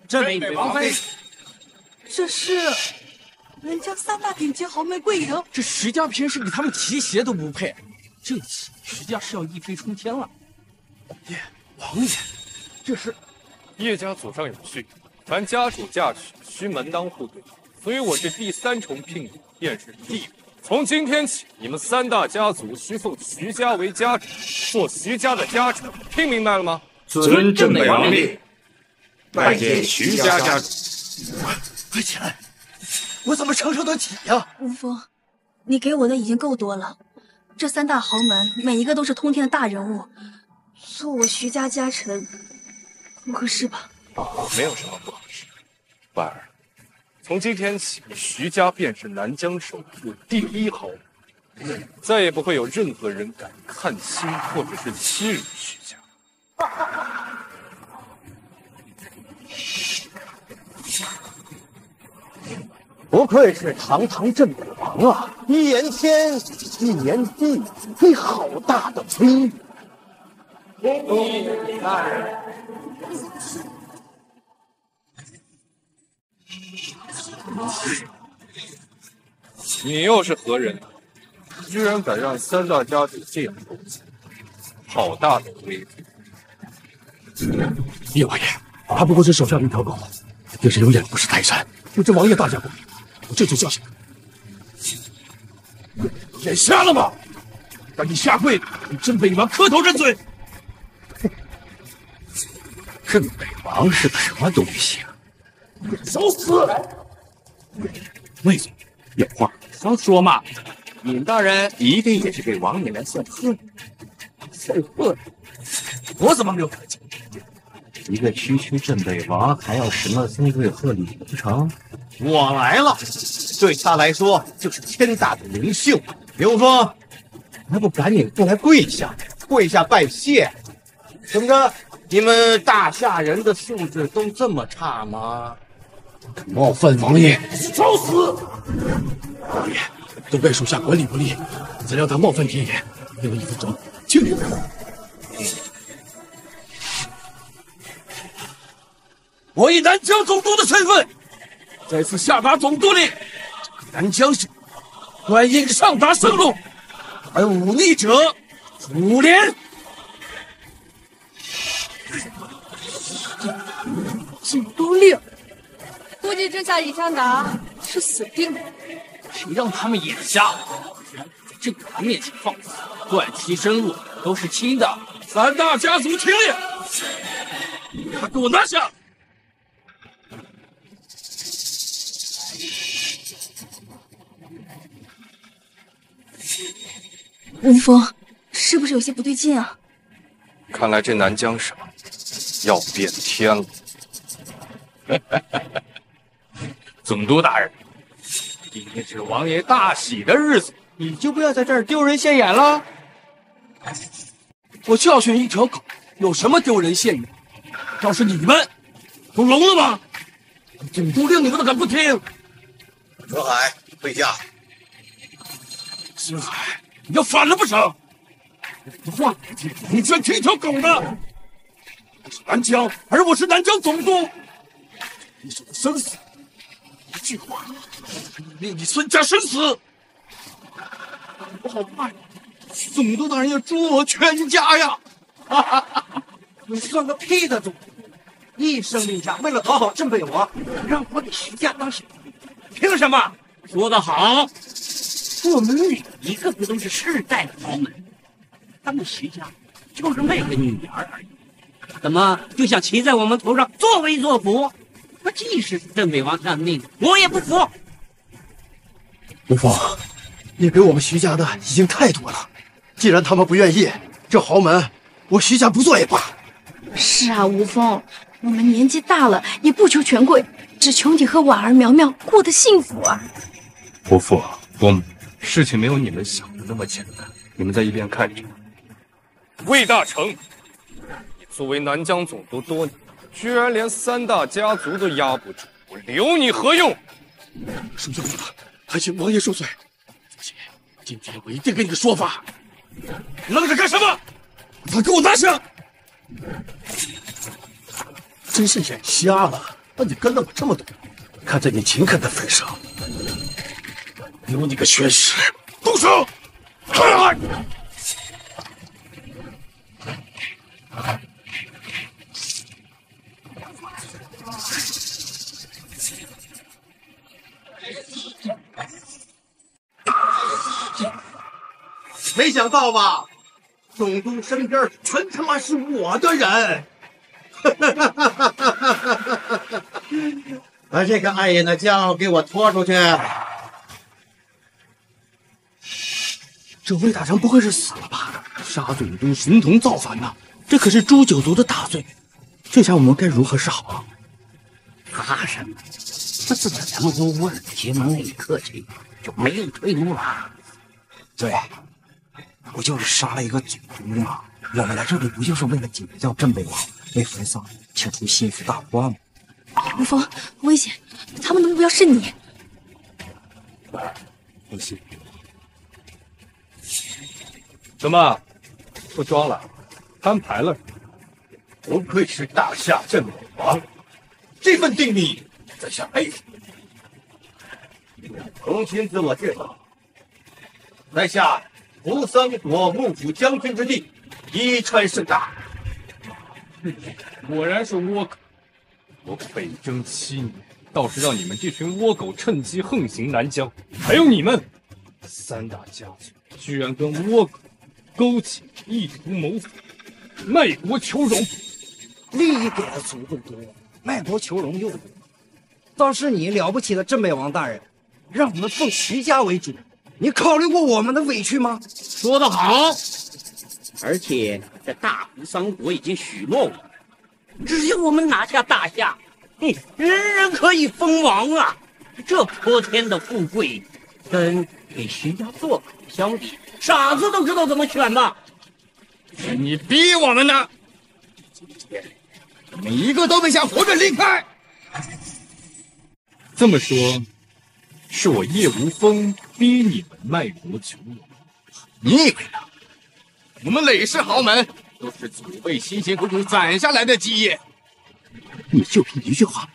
镇北王妃。这是。南疆三大顶级豪门贵营，这石家平时给他们提鞋都不配，这次徐家是要一飞冲天了。爷，王爷，这是叶家祖上有训，凡家主嫁娶，需门当户对，所以我这第三重聘礼便是地位。从今天起，你们三大家族需奉徐家为家主，做徐家的家主，听明白了吗？尊正的王令，拜见徐家家主。快起来！我怎么承受得起呀？吴峰，你给我的已经够多了。这三大豪门每一个都是通天的大人物，做我徐家家臣不合适吧？没有什么不合适。婉儿，从今天起，徐家便是南疆首富第一豪门，再也不会有任何人敢看轻或者是欺辱徐家。不愧是堂堂镇北王啊！一言天，一言地，你好大的威。你又是何人？居然敢让三大家主这样攻击，好大的威风！叶王爷，他不过是手下的一条狗，也是有眼不识泰山，有这王爷大驾光临，我这就叫醒他。眼瞎了吗？让你下跪，给镇北王磕头认罪！镇北王是个什么东西啊？找死！魏总，有话少说嘛。尹大人一定也是给王爷来送贺。送贺？我怎么没有看见？一个区区镇北王还要什么尊贵贺礼不成？我来了，对他来说就是天大的荣幸。刘峰，还不赶紧过来跪下，跪下拜谢！怎么着？你们大夏人的素质都这么差吗？冒犯王爷，找死！王爷，都怪属下管理不力，才让他冒犯天颜。给我一分钟，我以南疆总督的身份，再次下达总督令：南疆省官应上达圣路，凡忤逆者处连。总督令，估计这下李相达是死定了。谁让他们眼瞎了？居然在镇国面前放肆，断其生路，都是亲的。三大家族听令，他给我拿下！吴峰，是不是有些不对劲啊？看来这南疆省要变天了。总督大人，今天是王爷大喜的日子，你就不要在这儿丢人现眼了。我教训一条狗，有什么丢人现眼？要是你们都聋了吗？总督令你们都敢不听？泽海备驾。泽海，你要反了不成？话你，居然听一条狗的！我是南疆，而我是南疆总督。你说的生死，一句话，令你孙家生死。我好怕呀！总督大人要诛我全家呀！你算个屁的总督！一声令下，为了讨好镇北王，让我给徐家当小弟，凭什么？说得好，我们女一个个都是世代的豪门，他们徐家就是为了女儿而已，怎么就想骑在我们头上作威作福？那即使是镇北王下的命令，我也不服。吴峰，你给我们徐家的已经太多了，既然他们不愿意，这豪门我徐家不做也罢。是啊，吴峰，我们年纪大了，也不求权贵，只求你和婉儿、苗苗过得幸福啊。伯父，伯母，事情没有你们想的那么简单。你们在一边看着。魏大成，你作为南疆总督多年，居然连三大家族都压不住，我留你何用？恕罪，还请王爷恕罪。父亲，今天我一定给你个说法。愣着干什么？快给我拿下！真是眼瞎了，把你跟了我这么多年，看在你勤恳的份上，留你个全尸。动手！没想到吧，总督身边全他妈是我的人。把这个碍眼的家伙给我拖出去！这魏大成不会是死了吧？杀总督，寻同造反呐！这可是诛九族的大罪。这下我们该如何是好啊？怕什么？这自打扬州乌尔结盟那一刻起，就没有退路了。对，不就是杀了一个祖宗吗？我们来这里不就是为了解掉镇北王，为扶桑清除心腹大患吗？吴峰，危险！他们的目标是你。放心。怎么，不装了？摊牌了？不愧是大夏镇北王，这份定力在下佩服。重新自我介绍，在下扶桑国幕府将军之弟伊川盛大。果然是倭寇！我北征七年，倒是让你们这群倭狗趁机横行南疆。还有你们三大家族，居然跟倭狗勾结，意图谋反，卖国求荣。利益给的足够多，卖国求荣又多。倒是你了不起的镇北王大人，让我们奉徐家为主，你考虑过我们的委屈吗？说得好！而且这大胡三国已经许诺我们，只要我们拿下大夏，嘿，人人可以封王啊！这泼天的富贵，跟给徐家做狗相比，傻子都知道怎么选吧？是你逼我们呢！今天你们一个都别想活着离开！这么说，是我叶无风逼你们卖国求荣。你以为呢？我们累世豪门都是祖辈辛辛苦苦攒下来的基业，你就凭一句话，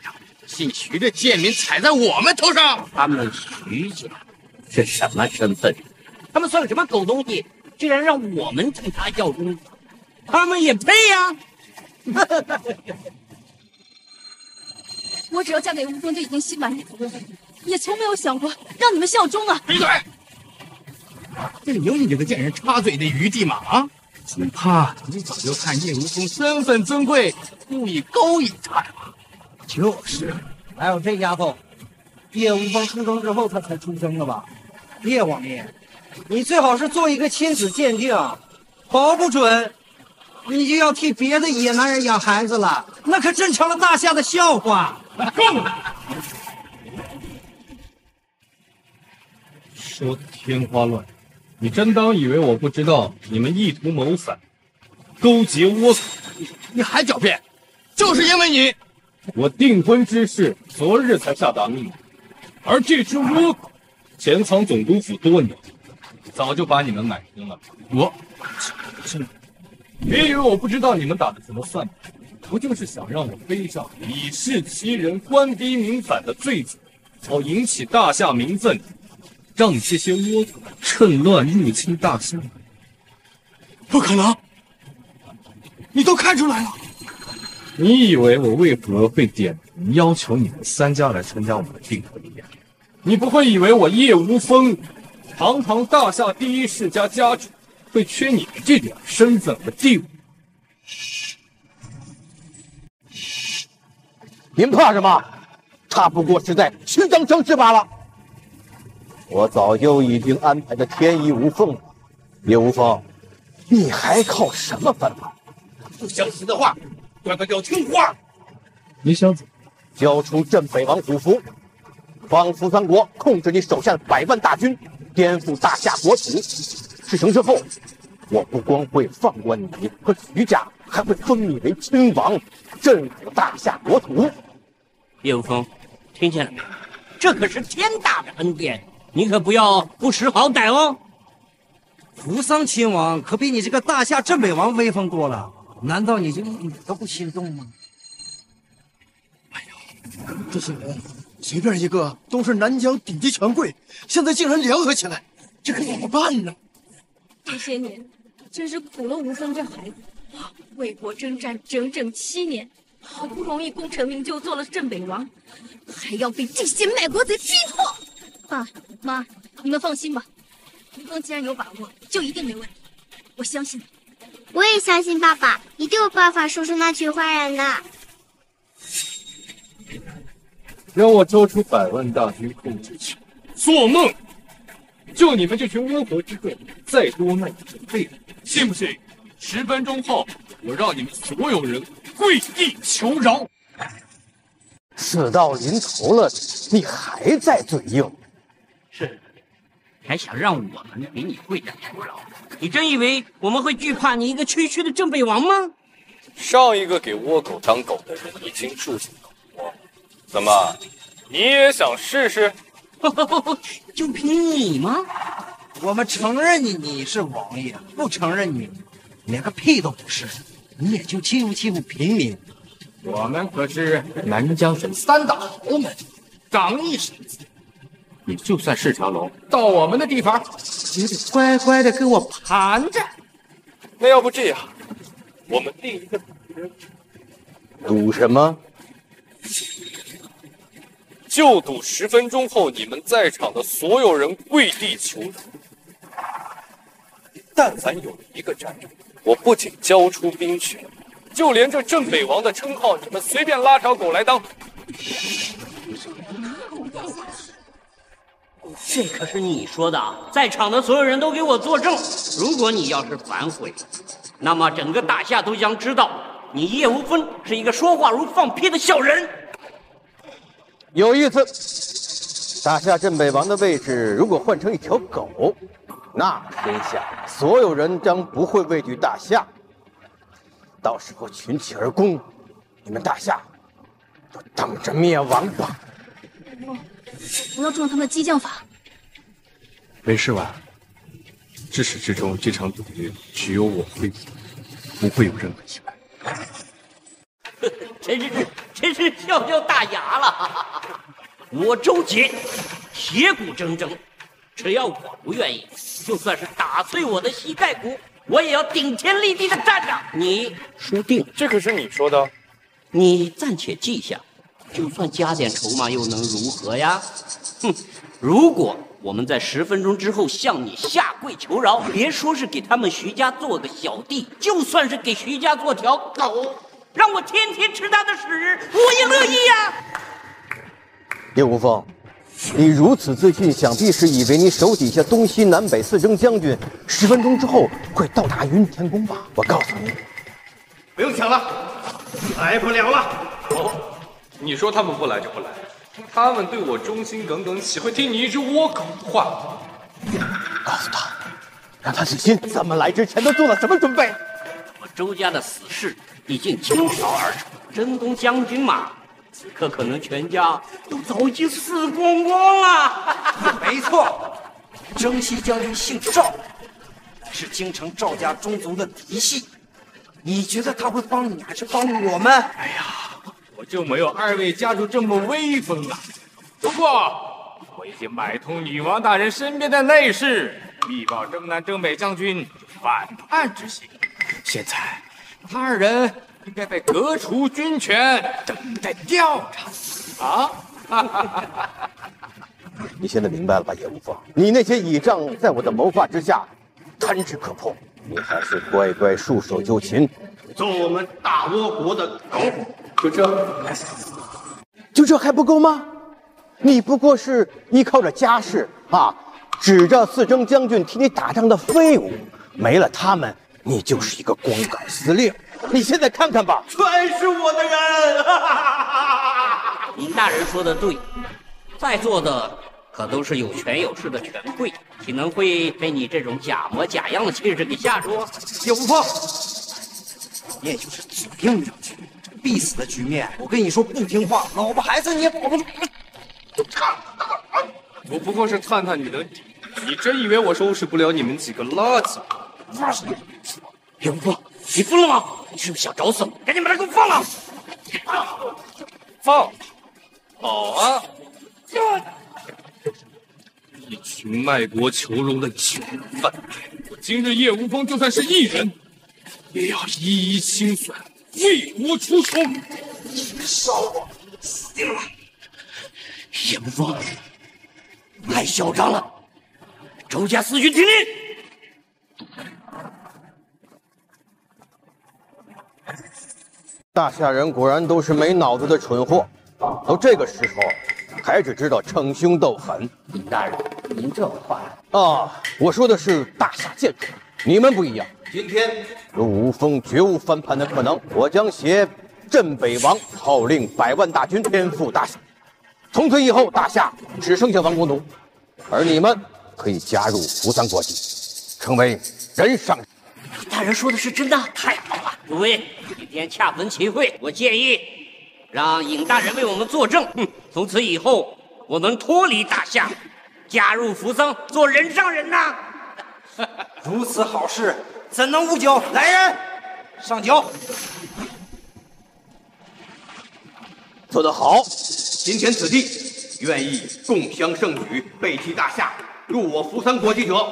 让姓徐的贱民踩在我们头上？他们徐家是什么身份？他们算什么狗东西？居然让我们替他效忠，他们也配呀、我只要嫁给吴峰，就已经心满意足了，也从没有想过让你们效忠啊！闭嘴！这里有你这个贱人插嘴的余地吗？啊！恐怕你早就看叶无风身份尊贵，故意勾引他了吧？就是，还有这丫头，叶无风出生之后，她才出生的吧？叶王爷，你最好是做一个亲子鉴定，保不准你就要替别的野男人养孩子了，那可真成了大夏的笑话。够了！说的天花乱坠，你真当以为我不知道你们意图谋反，勾结倭寇？你还狡辩？就是因为你，我订婚之事昨日才下达命令，而这只倭狗潜藏总督府多年，早就把你们买通了。我，别以为我不知道你们打的什么算盘，不就是想让我背上以示其人、官逼民反的罪责，好引起大夏民愤，让这些倭寇趁乱入侵大夏？不可能！你都看出来了。你以为我为何会点名要求你们三家来参加我们的订婚宴？你不会以为我叶无风，堂堂大夏第一世家家主，会缺你们这点身份和地位？您怕什么？他不过是在虚张声势罢了。我早就已经安排的天衣无缝了。叶无风，你还靠什么反叛？不想死的话，乖乖给我听话。你想怎么？交出镇北王虎符，帮扶三国控制你手下的百万大军，颠覆大夏国土。事成之后，我不光会放过你和徐家，还会封你为亲王，镇抚大夏国土。叶无风，听见了没？这可是天大的恩典，你可不要不识好歹哦。扶桑亲王可比你这个大夏镇北王威风多了，难道你就一点都不心动吗？这些人随便一个都是南疆顶级权贵，现在竟然联合起来，这可怎么办呢？这些年真是苦了无风这孩子，为国征战整整七年，好不容易功成名就做了镇北王，还要被这些卖国贼逼迫。爸妈，你们放心吧，无风既然有把握，就一定没问题。我相信他。我也相信爸爸一定有办法说出那群坏人的。让我交出百万大军控制权，做梦！就你们这群乌合之众，再多那也是废物，信不信？十分钟后，我让你们所有人跪地求饶。事到临头了，你还在嘴硬？是，还想让我们给你跪下求饶？你真以为我们会惧怕你一个区区的镇北王吗？上一个给倭狗当狗的人已经住进怎么，你也想试试？就凭你吗？我们承认你你是王爷，不承认你连个屁都不是，你也就欺负欺负平民。我们可是南疆省三大豪门，长一身子。你就算是条龙，到我们的地盘，你得乖乖的跟我盘着。那要不这样，我们定一个赌约，赌什么？就赌十分钟后你们在场的所有人跪地求饶。但凡有一个站住，我不仅交出兵权，就连这镇北王的称号，你们随便拉条狗来当。这可是你说的，在场的所有人都给我作证。如果你要是反悔，那么整个大夏都将知道你叶无风是一个说话如放屁的小人。有意思。大夏镇北王的位置如果换成一条狗，那天下所有人将不会畏惧大夏。到时候群起而攻，你们大夏就等着灭亡吧。不要中了他们的激将法。没事吧？至始至终，这场赌约只有我会赢，不会有任何意外。真是真是笑掉大牙了！我周杰铁骨铮铮，只要我不愿意，就算是打碎我的膝盖骨，我也要顶天立地的站着。你输定？这可是你说的。你暂且记下，就算加点筹码又能如何呀？哼！如果我们在十分钟之后向你下跪求饶，别说是给他们徐家做个小弟，就算是给徐家做条狗，让我天天吃他的屎，我也乐意呀。叶无风，你如此自信，想必是以为你手底下东西南北四征将军十分钟之后会到达云天宫吧？我告诉你，不用抢了，来不了了。哦，你说他们不来就不来，他们对我忠心耿耿，岂会听你一句倭狗的话？告诉他，让他死心。咱们来之前都做了什么准备？我周家的死士已经倾巢而出，征东将军嘛，此刻可能全家都早已经死光光了。没错，征西将军姓赵，是京城赵家宗族的嫡系。你觉得他会帮你，还是帮我们？哎呀，我就没有二位家主这么威风啊！不过我已经买通女王大人身边的内侍，密报征南、征北将军反叛之心。现在他二人应该被革除军权，等待调查。啊！哈哈哈哈哈！你现在明白了吧，叶无风？你那些倚仗在我的谋划之下，弹指可破。你还是乖乖束手就擒，做我们大倭国的狗。就这，就这还不够吗？你不过是依靠着家世啊，指着四征将军替你打仗的废物，没了他们，你就是一个光杆司令。你现在看看吧，全是我的人。林大人说的对，在座的可都是有权有势的权贵，岂能会被你这种假模假样的气势给吓住？叶无风，你也就是嘴硬两句，必死的局面，我跟你说不听话，老婆孩子你也保不住。我不过是探探你的底，你真以为我收拾不了你们几个垃圾？叶无风，你疯了吗？你是不是想找死？赶紧把他给我放了！放，好啊！一群卖国求荣的囚犯，我今日叶无风就算是一人，也要一一清算，为国除仇。少我，死定了！叶无风，太嚣张了！周家四军听令。大夏人果然都是没脑子的蠢货，都这个时候还只知道逞凶斗狠。林大人，您这话啊，我说的是大夏建筑，你们不一样。今天若无风绝无翻盘的可能，我将携镇北王号令百万大军颠覆大夏，从此以后大夏只剩下王国奴，而你们可以加入扶桑国际，成为人上人。大人说的是真的，太好了！诸位，今天恰逢其会，我建议让尹大人为我们作证。哼，从此以后，我们脱离大夏，加入扶桑，做人上人呐！如此好事，怎能误交？来人，上交！做得好！今天此地，愿意共襄盛举，背弃大夏，入我扶桑国际者，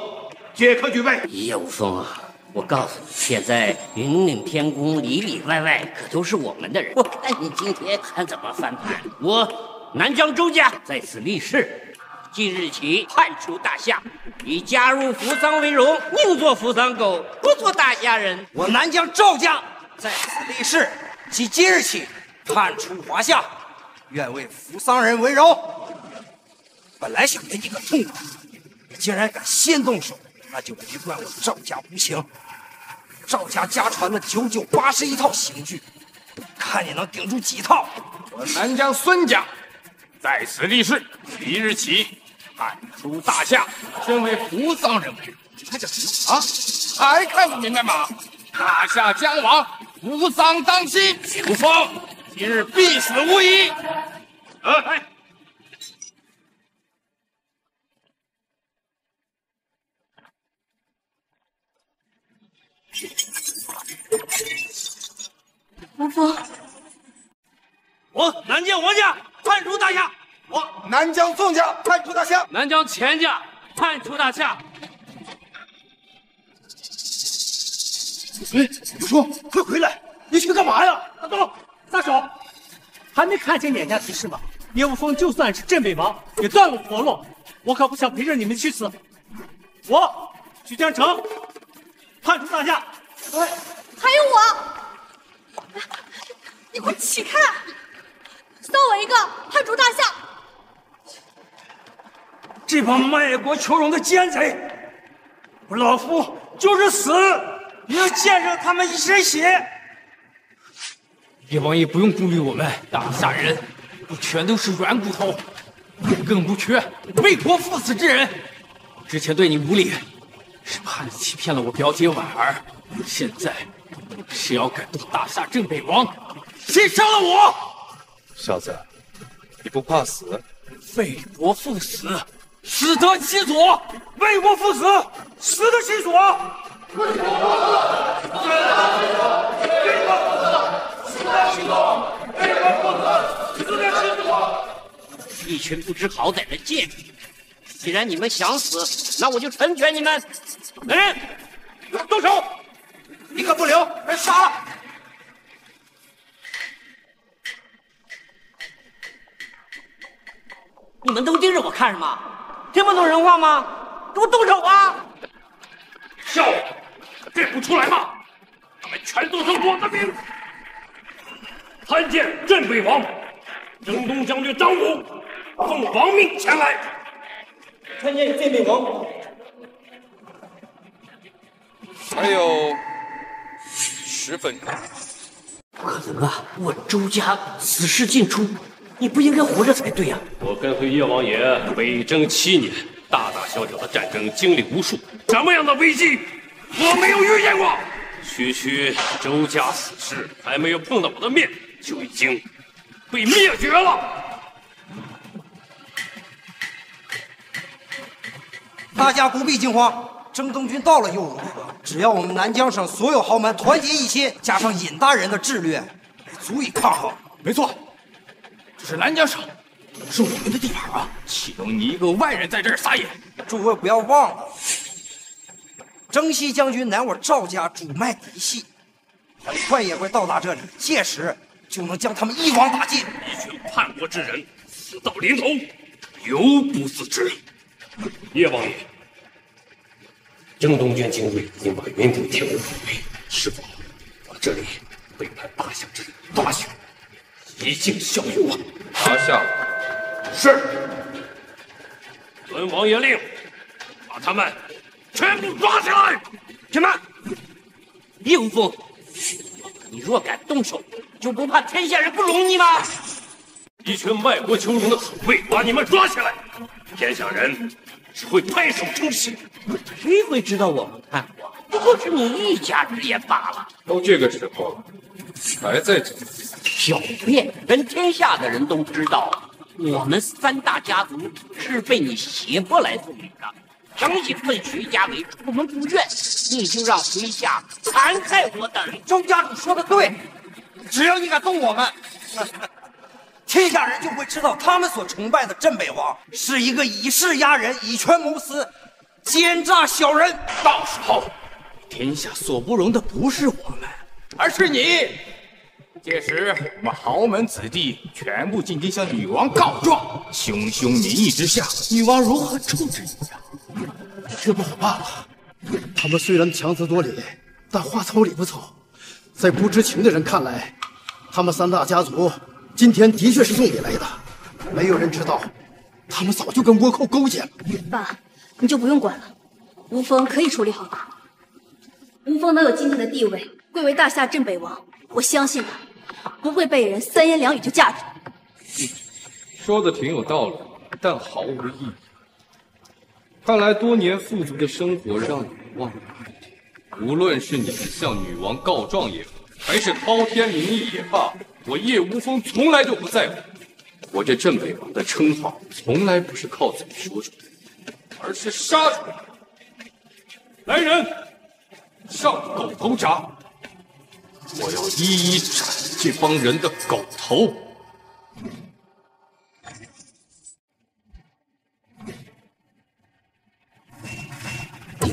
皆可举杯。叶无风啊！我告诉你，现在云岭天宫里里外外可都是我们的人。我看你今天还怎么翻盘！我南疆周家在此立誓，即日起判处大夏，以加入扶桑为荣，宁做扶桑狗，不做大夏人。我南疆赵家在此立誓，即今日起判处华夏，愿为扶桑人为荣。本来想给你个痛快，你竟然敢先动手！那就别怪我赵家无情。赵家家传的九九八十一套刑具，看你能顶住几套！我南疆孙家在此立誓，即日起判处大夏，身为扶桑人为荣。还叫什么啊？还看不明白吗？大夏将亡，扶桑当心！无风，今日必死无疑。哎。无风，我南疆王家判处大夏，我南疆宋家判处大夏，南疆钱家判处大夏。哎，有叔，快回来！你去干嘛呀？大东，撒手！还没看见眼下局势吗？叶无风就算是镇北王，也断了活路。我可不想陪着你们去死。我许江城判处大夏。哎，还有我，你快起开！送我一个判处大夏。这帮卖国求荣的奸贼，我老夫就是死，也要溅上他们一身血。叶王爷不用顾虑我们，大夏人不全都是软骨头，更不缺为国赴死之人。之前对你无礼，是怕你欺骗了我表姐婉儿。现在，谁要敢动大夏镇北王，谁杀了我？小子，你不怕死？为国赴死，死得其所；为国赴死，死得其所。为国赴死，为国赴死，死得其所；为国赴死，死得其所。一群不知好歹的贱民！既然你们想死，那我就成全你们。来人，动手！一个不留，杀了！你们都盯着我看什么？听不懂人话吗？给我动手啊！笑话，认不出来吗？他们全都是我的兵。参见镇北王，征东将军张武奉王命前来。参见镇北王。还有十分钟。不可能啊！我周家此事尽出，你不应该活着才对呀、我跟随叶王爷北征七年，大大小小的战争经历无数，什么样的危机我没有遇见过。区区周家死士还没有碰到我的面，就已经被灭绝了。大家不必惊慌，征东军到了又如何？只要我们南疆省所有豪门团结一心，加上尹大人的智略，足以抗衡。没错，这是南疆省，是我们的地盘啊！岂容你一个外人在这儿撒野？诸位不要忘了，征西将军乃我赵家主脉嫡系，很快也会到达这里，届时就能将他们一网打尽。一群叛国之人，死到临头，犹不自知。叶王爷，郑东军精锐已经把云顶天武包围，是。否我这里背叛大夏之人大夏一尽效尤啊！拿下。是。遵王爷令，把他们全部抓起来！什么？叶无风，你若敢动手，就不怕天下人不容你吗？一群卖国求荣的鼠辈把你们抓起来，天下人只会拍手称是。谁会知道我们叛国？不过是你一家之言罢了。都这个时候了，还在这？表面跟天下的人都知道，我们三大家族是被你胁迫来做的。等你奉徐家为主，我们不愿，你就让徐家残害我等。周家主说的对，只要你敢动我们，天下人就会知道他们所崇拜的镇北王是一个以势压人、以权谋私、奸诈小人。到时候，天下所不容的不是我们，而是你。届时，我们豪门子弟全部进京向女王告状，汹汹民意之下，女王如何处置你呀？这不好办了。他们虽然强词夺理，但话糙理不糙。在不知情的人看来，他们三大家族今天的确是送你来的。没有人知道，他们早就跟倭寇勾结了。爸，你就不用管了，吴峰可以处理好的。吴峰能有今天的地位，贵为大夏镇北王，我相信他不会被人三言两语就架住。说的挺有道理，但毫无意义。看来多年富足的生活让你忘了。无论是你们向女王告状也好，还是滔天民意也罢，我叶无锋从来就不在乎。我这镇北王的称号，从来不是靠嘴说出来，而是杀出来。来人，上狗头铡！我要一一斩这帮人的狗头！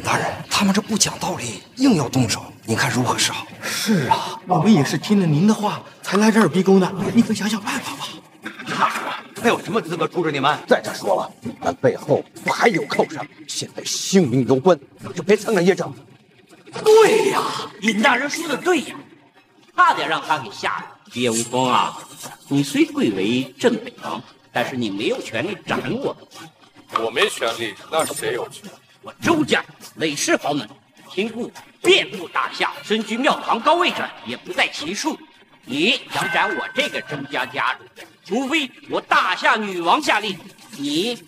大人，他们这不讲道理，硬要动手，您看如何是好？是啊，我们也是听了您的话才来这儿逼宫的，你可想想办法吧。他有什么资格处置你们？再者说了，你们背后不还有靠山？现在性命攸关，就别蹭了业障。对呀，尹大人说的对呀，差点让他给吓着。叶无风啊，你虽贵为镇北王，但是你没有权利斩我们。我没权利，那谁有权？我周家累世豪门，亲故遍布大夏，身居庙堂高位者也不在其数。你想斩我这个周家家主，除非我大夏女王下令，你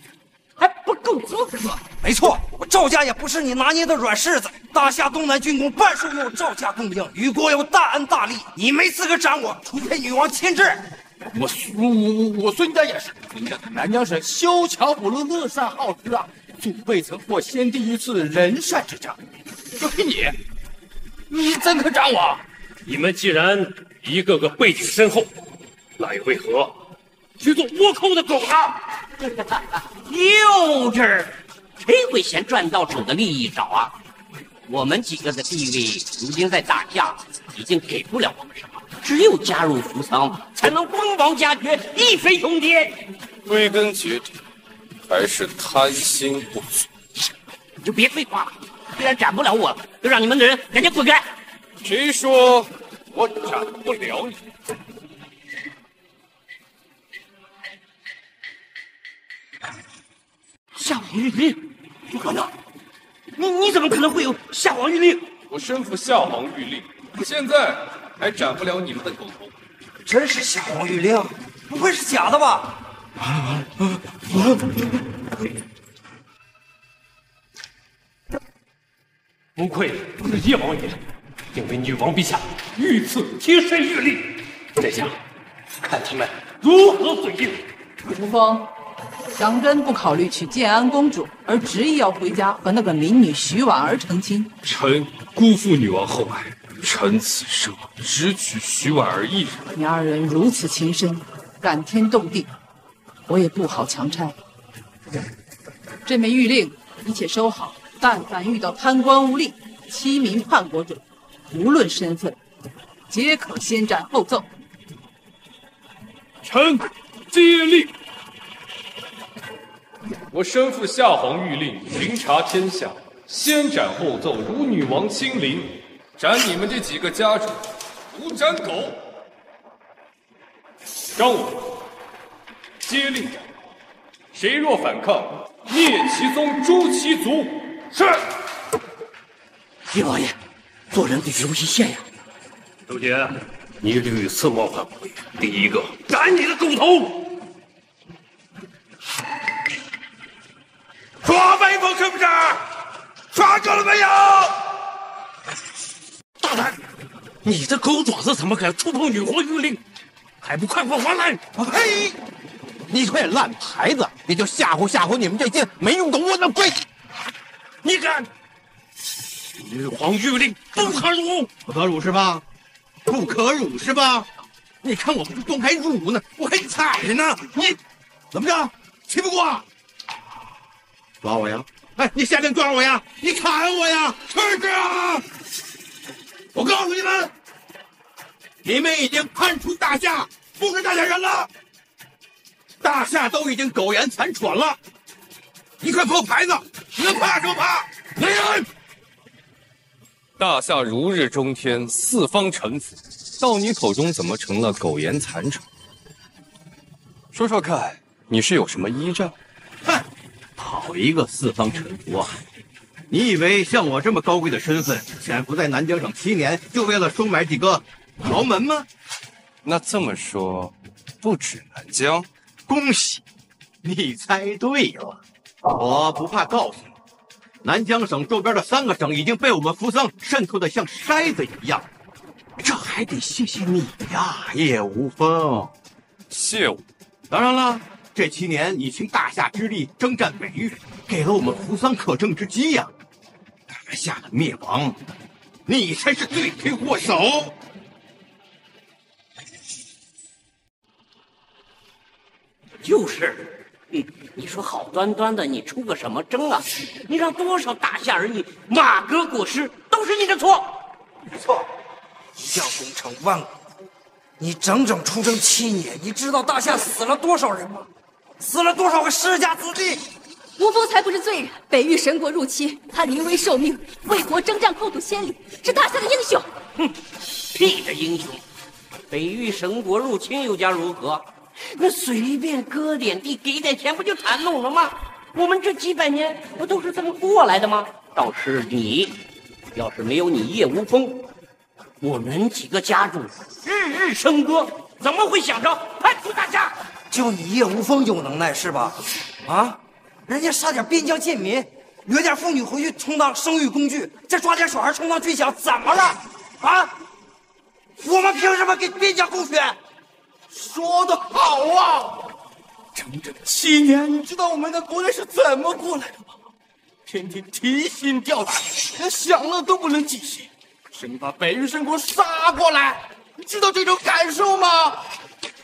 还不够资格。没错，我赵家也不是你拿捏的软柿子。大夏东南军功半数由赵家供应，与国有大恩大利，你没资格斩我，除非女王亲至。我孙我我孙家也是，孙家在南疆省修桥补路，乐善好施啊，祖辈曾获先帝御赐仁善之章。就凭你，你怎可斩我？你们既然一个个背景深厚，那又为何去做倭寇的狗呢？幼稚，谁会嫌赚到手的利益少啊？我们几个的地位，如今在大夏已经给不了我们什么，只有加入扶桑，才能光芒加爵，一飞冲天。归根结底，还是贪心不足？你就别废话了，既然斩不了我，就让你们的人赶紧滚开！谁说我斩不了你？夏王玉令，不可能！你你怎么可能会有夏王玉令？我身负夏王玉令，现在还斩不了你们的狗头。真是夏王玉令？不会是假的吧？不愧是叶王爷，竟为女王陛下御赐贴身玉令。在下，看他们如何嘴硬！吴峰，当真不考虑娶建安公主，而执意要回家和那个民女徐婉儿成亲？臣辜负女王厚爱，臣此生只娶徐婉儿一人。你二人如此情深，感天动地，我也不好强拆。这枚玉令，你且收好。但凡遇到贪官污吏、欺民叛国者，无论身份，皆可先斩后奏。臣接令。我身负夏皇御令，巡查天下，先斩后奏，如女王亲临。斩你们这几个家主，如斩狗。张武，接令。谁若反抗，灭其宗，诛其族。是，叶王爷，做人得留一线呀。周杰，你屡次冒犯我爷，第一个斩你的狗头。抓威风是不是？抓够了没有？大胆！你这狗爪子怎么敢触碰女皇玉令？还不快快还来！呸！你块烂牌子，你就吓唬吓唬你们这些没用的窝囊废！你敢！女皇玉令不可辱，不可辱是吧？不可辱是吧？你看我们都还辱呢，我还踩呢，你怎么着？气不过？抓我呀！哎，你下令抓我呀！你砍我呀！试试啊！我告诉你们，你们已经叛出大夏不是大夏人了，大夏都已经苟延残喘了。一块破牌子，你们怕什么怕？来人！大夏如日中天，四方臣服，到你口中怎么成了苟延残喘？说说看，你是有什么依仗？哼，好一个四方臣服啊！你以为像我这么高贵的身份，潜伏在南疆省七年，就为了收买几个豪门吗？那这么说，不止南疆。恭喜，你猜对了。我不怕告诉你，南疆省周边的三个省已经被我们扶桑渗透的像筛子一样。这还得谢谢你呀，叶无风。谢我？当然了，这七年你倾大夏之力征战北域，给了我们扶桑可乘之机呀。大夏的灭亡，你才是罪魁祸首。就是，嗯，你说好端端的，你出个什么征啊？你让多少大夏儿女马革裹尸，都是你的错。没错，一将功成万骨枯。你整整出征七年，你知道大夏死了多少人吗？死了多少个世家子弟？吴峰才不是罪人。北域神国入侵，他临危受命，为国征战，空土千里，是大夏的英雄。哼，屁的英雄！北域神国入侵又将如何？那随便割点地，给点钱，不就谈拢了吗？我们这几百年不都是这么过来的吗？倒是你，要是没有你叶无风，我们几个家主日日笙歌，怎么会想着叛出大家？就你叶无风有能耐是吧？啊，人家杀点边疆贱民，掠点妇女回去充当生育工具，再抓点小孩充当军饷，怎么了？啊？我们凭什么给边疆供血？说的好啊！整整七年，你知道我们的国内是怎么过来的吗？天天提心吊胆，连享乐都不能记心，生怕北域神国杀过来。你知道这种感受吗？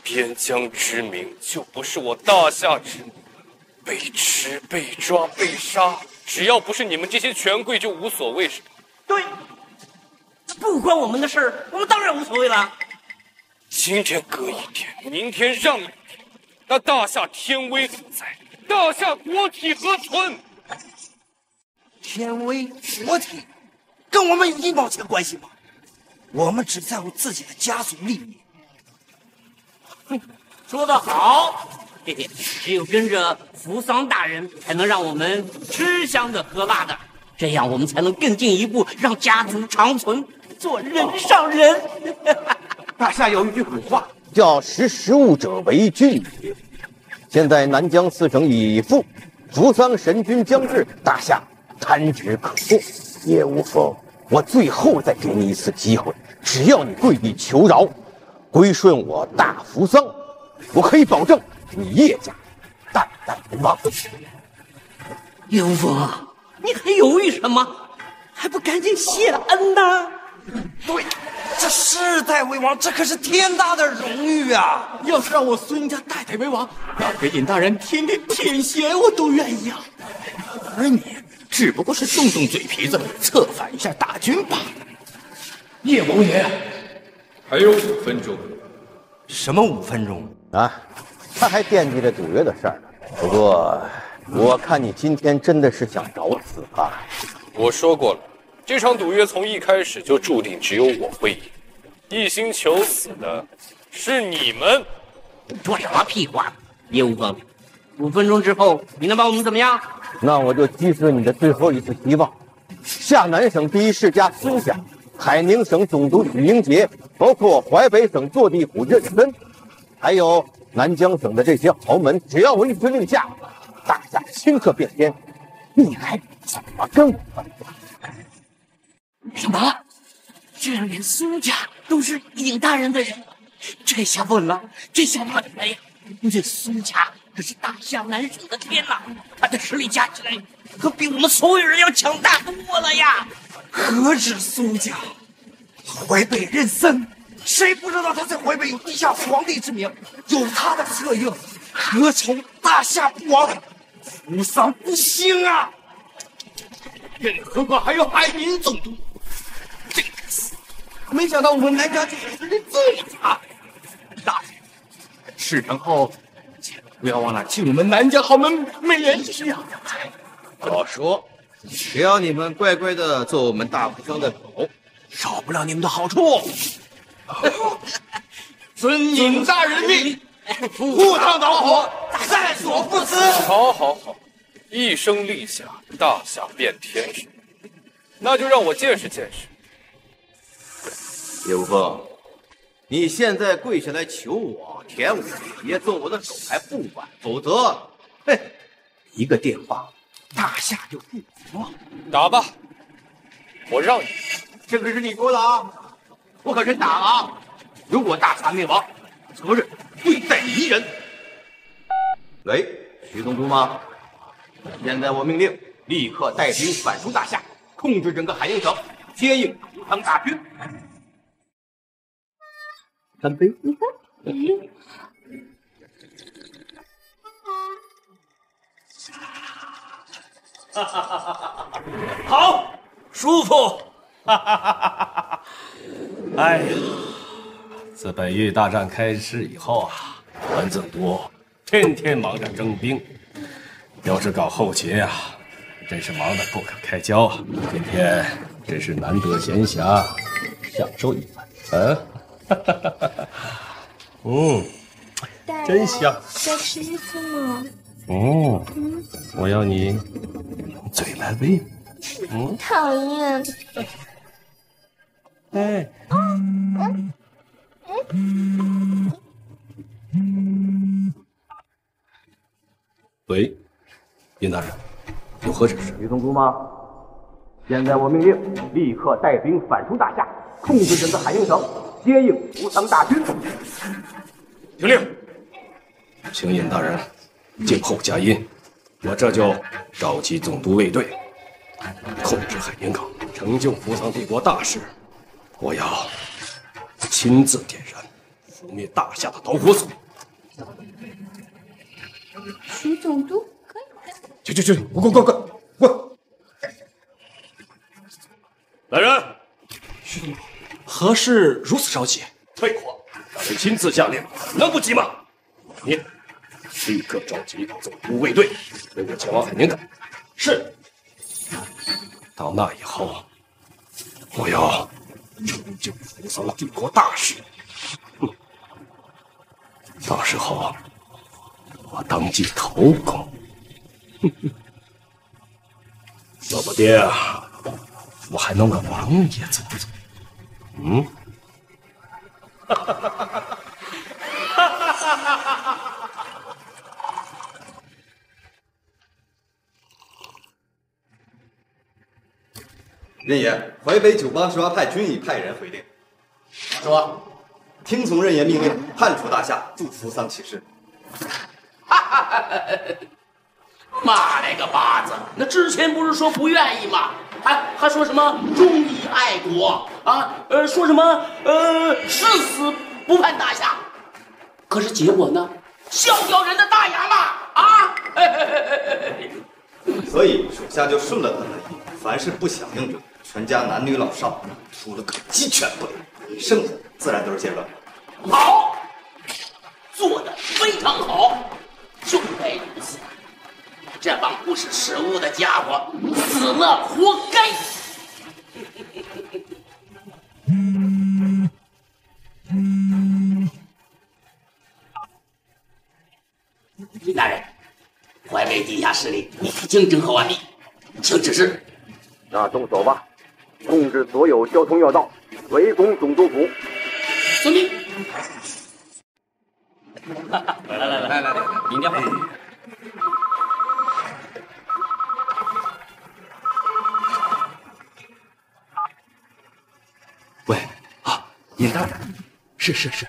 边疆之民就不是我大夏之民，被吃、被抓、被杀，只要不是你们这些权贵，就无所谓，是吧？对，不关我们的事儿，我们当然无所谓了。今天割一天，明天让一天，那大夏天威何在，大夏国体何存？天威国体跟我们有一毛钱关系吗？我们只在乎自己的家族利益。哼，说得好，嘿嘿，只有跟着扶桑大人，才能让我们吃香的喝辣的，这样我们才能更进一步，让家族长存，做人上人。大夏有一句古话，叫“识时务者为俊杰”。现在南疆四省已复，扶桑神君将至，大夏弹指可过。叶无风，我最后再给你一次机会，只要你跪地求饶，归顺我大扶桑，我可以保证你叶家代代不忘。叶无风，你还犹豫什么？还不赶紧谢恩呐！对，这世代为王，这可是天大的荣誉啊！要是让我孙家代代为王，让给尹大人天天舔鞋，我都愿意啊。而你只不过是动动嘴皮子，策反一下大军罢了。叶王爷，还有五分钟。什么五分钟啊？他还惦记着赌约的事儿呢。不过，我看你今天真的是想找死吧？我说过了。这场赌约从一开始就注定只有我会赢，一心求死的是你们。说什么屁话！叶无风，五分钟之后你能把我们怎么样？那我就击碎你的最后一次希望。下南省第一世家孙家，海宁省总督许英杰，包括淮北省坐地虎任森，还有南疆省的这些豪门，只要我一声令下，大夏顷刻变天，你还怎么跟我们？什么？居然连苏家都是尹大人的人，这下稳了，这下稳了呀！这苏家可是大夏南省的天呐，他的实力加起来可比我们所有人要强大多了呀！何止苏家，淮北任森，谁不知道他在淮北有地下皇帝之名？有他的策应，何愁大夏不亡，扶桑不兴啊？更何况还有海宁总督。没想到我们南家竟然实力这么差。大人，事成后千万不要忘了敬我们南家豪门美人一句啊！好说，只要你们乖乖的做我们大扶桑的狗，少不了你们的好处。遵尹大人命，赴汤蹈火，在所不辞。好，好，好，一声令下，大夏变天时，那就让我见识见识。叶无风，你现在跪下来求我舔我爷做我的手还不晚，否则，哼，一个电话，大夏就不服了。打吧，我让你。这可是你说的啊，我可真打啊！如果大夏灭亡，责任贵在你一人。喂，徐东珠吗？现在我命令立刻带兵反攻大夏，控制整个海宁城，接应扶桑大军。干杯！哈哈哈哈哈！好，舒服！哈哈哈哈哈！哎呀，自北域大战开始以后啊，文总督天天忙着征兵，要是搞后勤啊，真是忙得不可开交啊！今天真是难得闲暇，享受一番。嗯。哈哈哈哈哈！嗯，真香。在吃衣服吗？哦，我要你用嘴来喂。嗯，讨厌。哎嗯。喂，尹大人，有何指示？徐总督吗？现在我命令立刻带兵反出大夏，控制整个海宁省。接应扶桑大军。听令，请尹大人静候佳音，我这就召集总督卫队，控制海宁港，成就扶桑帝国大事。我要亲自点燃覆灭大夏的导火索。徐总督，可以。去去去，滚滚滚滚滚！来人，徐总督。何事如此着急？退货！让人亲自下令，能不急吗？你立刻召集总督卫队，随我前往海宁港。是。到那以后，我要成就扶桑帝国大事。哼，到时候我当记头功。老婆爹啊，我还能往王爷走走。嗯。哈哈哈！任爷，淮北九帮十八派均已派人回令。说，听从任爷命令，判处大夏，助扶桑起事。哈哈哈哈哈！妈了个巴子！那之前不是说不愿意吗？还还说什么忠义爱国啊？呃，说什么呃誓死不叛大夏？可是结果呢？笑掉人的大牙了啊！所以属下就顺了他的意，凡是不响应者，全家男女老少出了个鸡犬不留，剩下的自然都是奸乱。好，做的非常好，就该如此。这帮不识时务的家伙，死了活该！李大人，淮北地下势力已经整合完毕，请指示。那动手吧，控制所有交通要道，围攻总督府。遵命。来来来来来来，明天喂，啊，尹大人，是是是，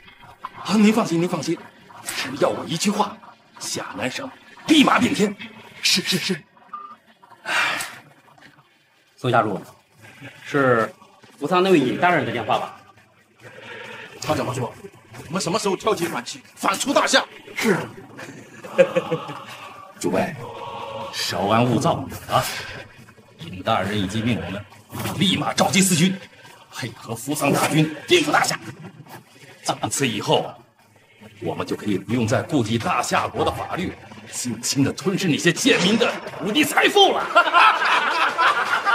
啊，您放心，您放心，只要我一句话，下南省立马变天。是是是。宋家主，是扶桑那位尹大人的电话吧？他怎么说？我们什么时候挑起反旗，反出大夏？是。诸位，稍安勿躁啊！尹大人已经命我们立马召集四军。配合扶桑大军颠覆大夏，从此以后，我们就可以不用再顾及大夏国的法律，尽情的吞噬那些贱民的土地财富了。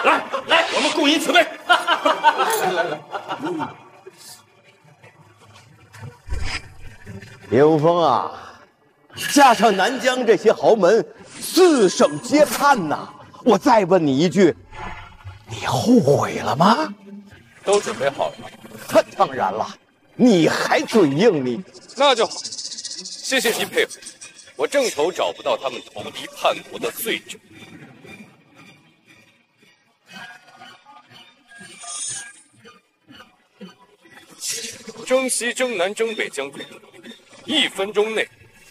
来来，我们共饮此杯。叶无风啊，加上南疆这些豪门，四省皆叛呐！我再问你一句，你后悔了吗？都准备好了吗？那当然了，你还嘴硬你？那就好，谢谢您配合。我正愁找不到他们投敌叛国的罪证。征西、征南、征北将军，一分钟内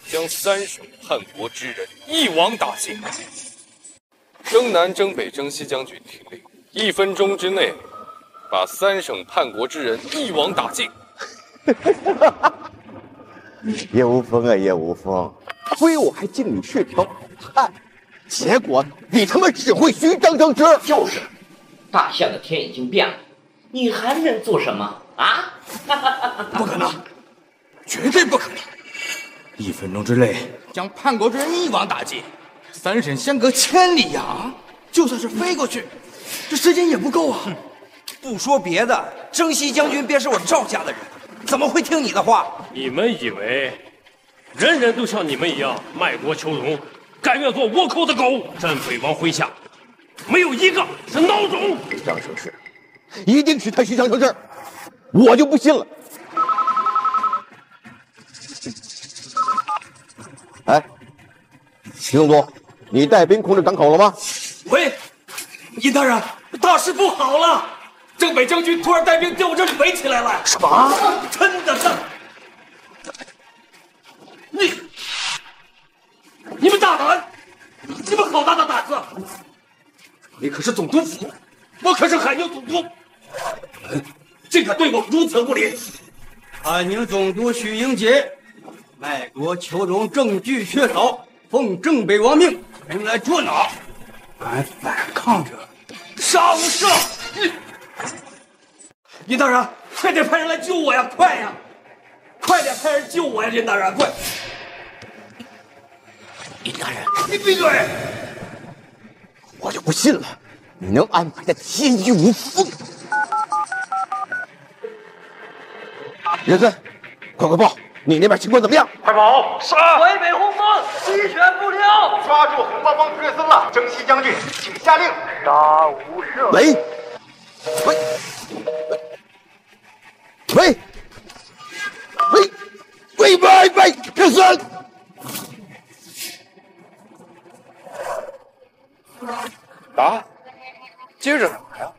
将三省叛国之人一网打尽。征南、征北、征西将军听令，一分钟之内。把三省叛国之人一网打尽。叶无风啊，叶无风，亏我还敬你是条汉，结果你他妈只会虚张声势。就是，大象的天已经变了，你还能做什么啊？不可能，绝对不可能！一分钟之内将叛国之人一网打尽，三省相隔千里呀，就算是飞过去，这时间也不够啊。不说别的，征西将军便是我赵家的人，怎么会听你的话？你们以为人人都像你们一样卖国求荣，甘愿做倭寇的狗？镇北王麾下没有一个是孬种。虚张声势，一定是他虚张声势，我就不信了。哎，徐总督，你带兵控制港口了吗？喂，尹大人，大事不好了！征北将军突然带兵将我这里围起来了！什么？真的是！你、你们大胆！你们好大的胆子！你可是总督府，我可是海宁总督，竟敢对我如此无礼！海宁总督许英杰，卖国求荣证据确凿，奉正北王命前来捉拿，敢反抗者上圣！尹大人，快点派人来救我呀！快呀，快点派人救我呀！尹大人，快！尹大人，你闭嘴！我就不信了，你能安排的天衣无缝。仁森，快快报，你那边情况怎么样？快跑！杀。淮北红方鸡犬不留，抓住红方方特森了。征西将军，请下令杀无赦。喂，喂，喂，喂，喂喂喂，特森！答，接着打呀！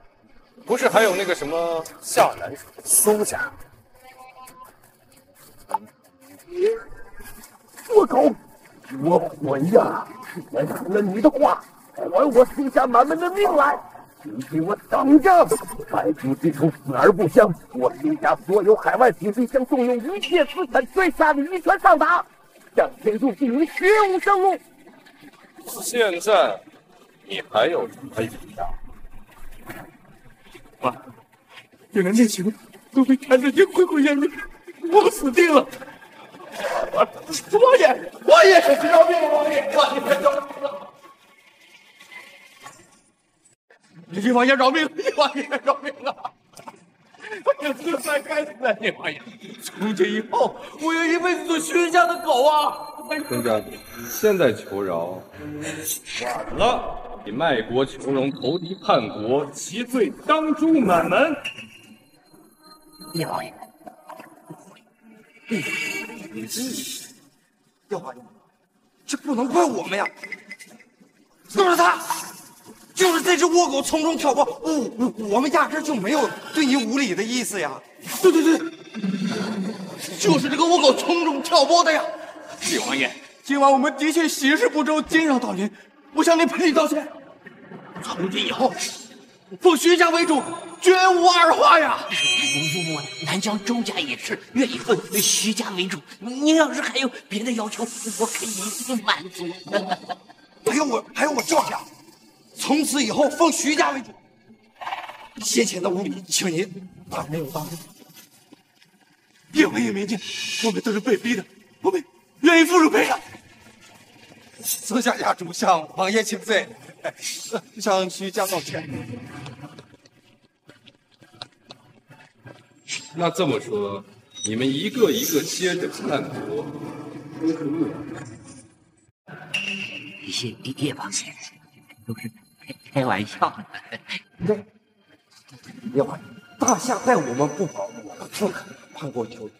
不是还有那个什么夏南省苏家？我狗，我魂呀！是听了你的话，还我苏家满门的命来！你给我等着！百足之虫，死而不降！我苏家所有海外子弟将动用一切资产，追杀你一拳上达，向天柱定你绝无生路！现在你还有什么疑呀？妈，原来那些人都被看在这鬼鬼眼里，我死定了！王爷，王爷，饶命！王爷，王爷，饶命了！你王爷饶命！王爷饶命啊！哎呀，这才该死啊！你王爷，从今以后，我要一辈子做徐家的狗啊！孙家主，现在求饶，晚了。你卖国求荣，投敌叛国，其罪当诛满门。叶王爷，叶王爷，这不能怪我们呀！都是他，就是这只倭狗从中挑拨，我我我们压根就没有对你无礼的意思呀！对对对，就是这个倭狗从中挑拨的呀！叶王爷，今晚我们的确行事不周，惊扰到您，我向您赔礼道歉。从今以后，奉徐家为主，绝无二话呀！不不不，南疆周家也是愿意奉徐家为主。您要是还有别的要求，我可以一一满足。还有我，还有我赵家，从此以后奉徐家为主。先前的无礼，请您大人有大量。叶王爷明镜，我们都是被逼的，我们愿意付出赔偿。孙家家主向王爷请罪，向徐家道歉。那这么说，你们一个一个接着叛国，都是恶叶叶叶王爷，都是开开玩笑的。对，叶王爷，大夏待我们不薄，我们不可能叛国求荣。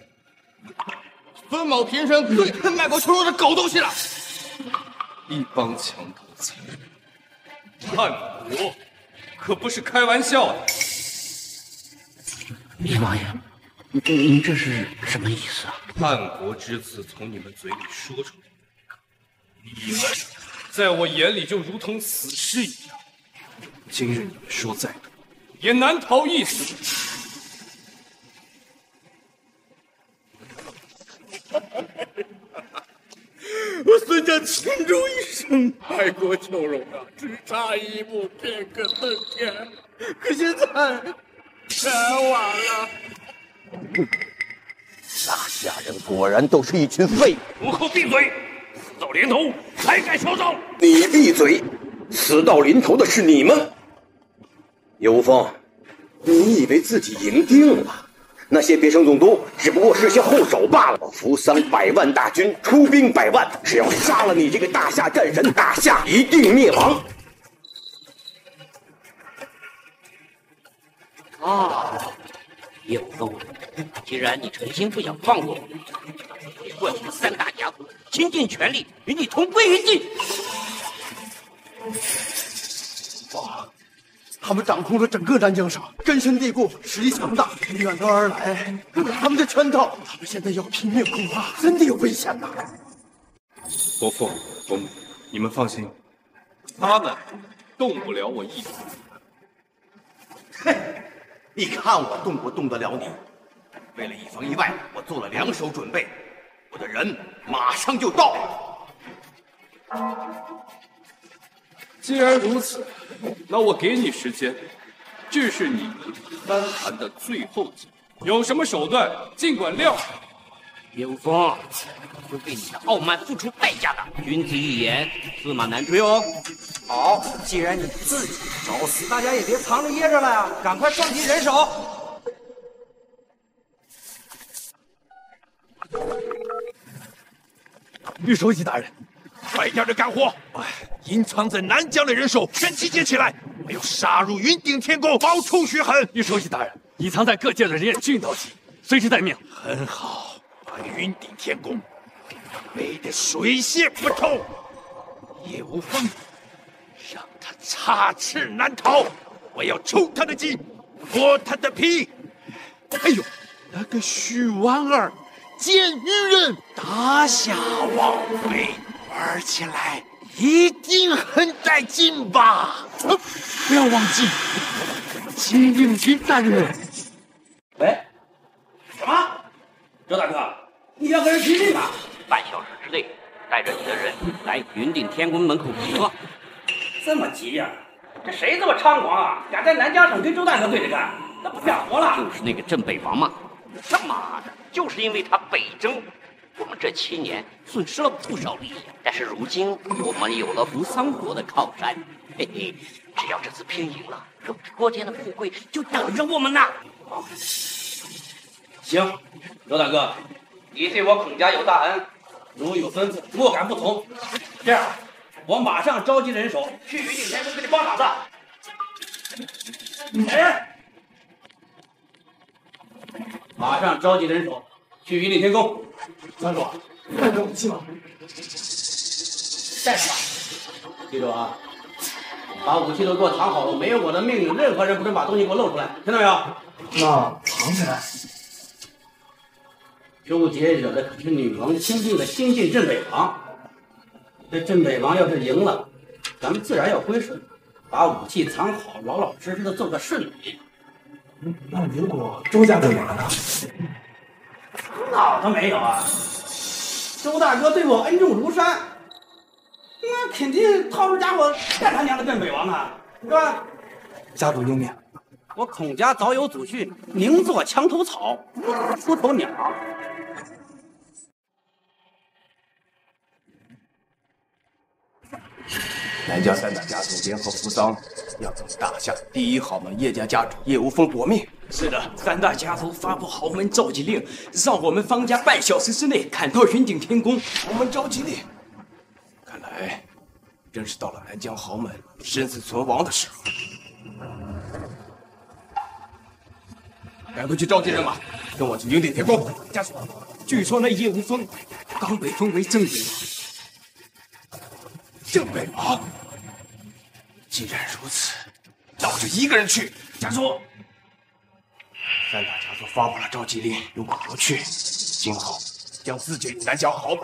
分某平生最恨卖国求荣的狗东西了。一帮墙头草，叛国可不是开玩笑的。叶王爷，您您这是什么意思啊？叛国之词从你们嘴里说出来，你们在我眼里就如同死尸一样。今日你们说再多，也难逃一死。我孙家倾注一生爱国求荣啊，只差一步便可登天，可现在全晚了。那下人果然都是一群废物！母后闭嘴！死到临头还敢嚣张！你闭嘴！死到临头的是你们。叶无风，你以为自己赢定了？那些别生总督只不过是些后手罢了。扶桑百万大军出兵百万，只要杀了你这个大夏战神，大夏一定灭亡。啊，叶无风，既然你诚心不想放过我，别怪我们三大家族倾尽全力与你同归于尽。爸。他们掌控着整个南疆省，根深蒂固，实力强大。远道而来，入了他们的圈套。他们现在要拼命，恐怕真的有危险呐！伯父、伯母，你们放心，他们动不了我一分。哼，你看我动不动得了你？为了以防意外，我做了两手准备，我的人马上就到。既然如此，那我给你时间，这是你们翻盘的最后机会。有什么手段尽管亮出来，叶无风会为你的傲慢付出代价的。君子一言，驷马难追哦。好，既然你自己找死，大家也别藏着掖着了呀，赶快召集人手。玉手级大人，快点的干活！哎，隐藏在南疆的人手全集结起来，我要杀入云顶天宫，报仇雪恨。玉手级大人，隐藏在各界的人也均到齐，随时待命。很好，把云顶天宫围得水泄不通。叶无风，让他插翅难逃。我要抽他的筋，剥他的皮。哎呦，那个徐婉儿。见女人大侠王妃，玩起来一定很带劲吧？不要忘记，金应军大人。喂，什么？周大哥，你要跟人拼命啊？半小时之内，带着你的人来云顶天宫门口集合。这么急呀？这谁这么猖狂啊？敢在南疆省跟周大哥对着干？那不想活了？就是那个镇北王嘛。他妈的！就是因为他北征，我们这七年损失了不少利益。但是如今我们有了扶桑国的靠山，嘿嘿，只要这次拼赢了，这泼天的富贵就等着我们呢。行，周大哥，你对我孔家有大恩，如有吩咐，莫敢不从。这样，我马上召集人手去云顶天宫给你包场子。哎。马上召集人手去云顶天宫。三叔，带着武器吗？带着吧。记住啊，把武器都给我藏好了。没有我的命令，任何人不准把东西给我露出来。听到没有？那藏起来。周杰惹的可是女王亲定的新晋镇北王。这镇北王要是赢了，咱们自然要归顺。把武器藏好，老老实实的做个顺礼。那如果周家干嘛呢？脑子没有啊！周大哥对我恩重如山，那肯定掏出家伙干他娘的镇北王啊，是吧？家主英明，我孔家早有祖训：宁做墙头草，不做出头鸟。南疆三大家族联合扶桑，要走大夏第一豪门叶家家主叶无风夺命。是的，三大家族发布豪门召集令，让我们方家半小时之内赶到云顶天宫。豪门召集令，看来真是到了南疆豪门生死存亡的时候。赶快去召集人马，跟我去云顶天宫。家主，据说那叶无风刚被封为镇北王。镇北王。既然如此，那我就一个人去。家族，三大家族发布了召集令，如果不去，今后将自绝于南疆豪门。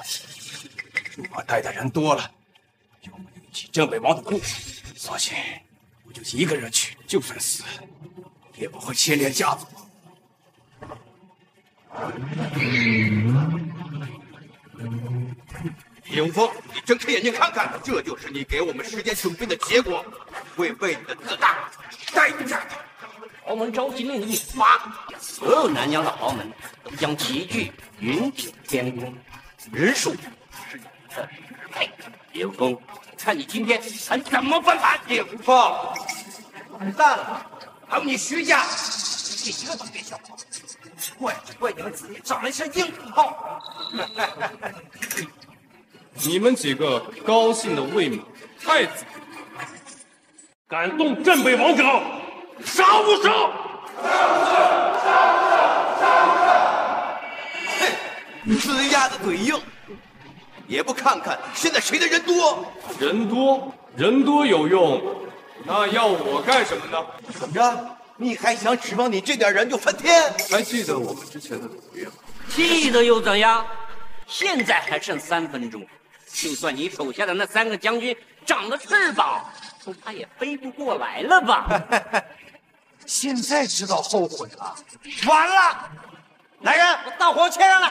我带的人多了，又会引起镇北王的怒索性我就一个人去，就算死，也不会牵连家族。无风，你睁开眼睛看看，这就是你给我们时间准备的结果，会为你的自大代价的。豪门召集令一发，所有南疆的豪门都将齐聚云顶天宫，人数是你的十倍。叶无风，看你今天还怎么翻盘！叶无风，完蛋了！还有你徐家，你一个都别想跑！怪怪你们自己长了一身硬泡。你们几个高兴的喂马太早，敢动镇北王者，杀无赦！杀无赦！杀无赦哼，死鸭子嘴硬，也不看看现在谁的人多？人多，人多有用，那要我干什么呢？怎么着？你还想指望你这点人就翻天？还记得我们之前的赌约吗？记得又怎样？现在还剩三分钟。就算你手下的那三个将军长了翅膀，恐怕也飞不过来了吧？现在知道后悔了，完了！来人，把大黄牵上来！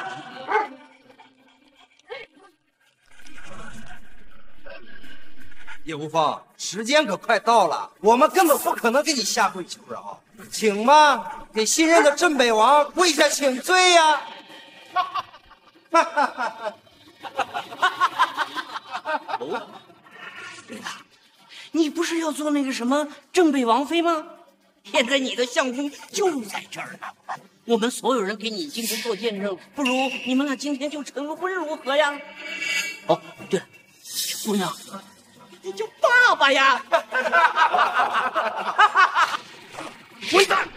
叶无风，时间可快到了，我们根本不可能给你下跪求饶，请吧，给新任的镇北王跪下请罪呀！哈哈哈哈哈哈哦，对了，你不是要做那个什么正北王妃吗？现在你的相公就在这儿呢，我们所有人给你今天做见证，不如你们俩今天就成婚如何呀？哦，对了，姑娘，你叫爸爸呀！混蛋！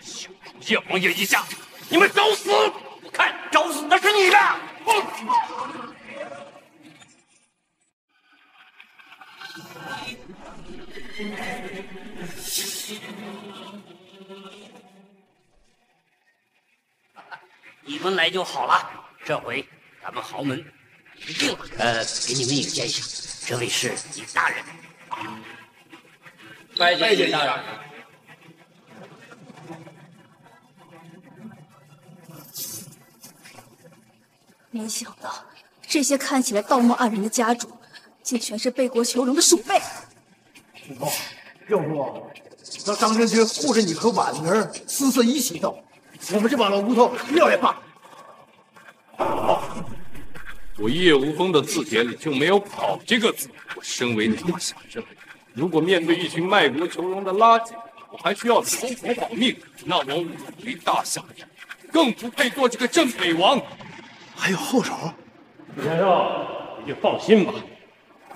羞辱叶王爷一下，你们找死！我看找死的是你的！你们来就好了，这回咱们豪门一定呃给你们引荐一下，这位是尹大人。拜见尹大人。没想到这些看起来道貌岸然的家主，竟全是背国求荣的鼠辈。哦，要不让张将军护着你和婉儿思思一起走，我们这把老骨头撂也罢。好，我叶无风的字典里就没有“跑”这个字。我身为大夏人，如果面对一群卖国求荣的垃圾，我还需要逃跑保命，那我武为大夏人，更不配做这个镇北王。还有后手，李先生，你就放心吧，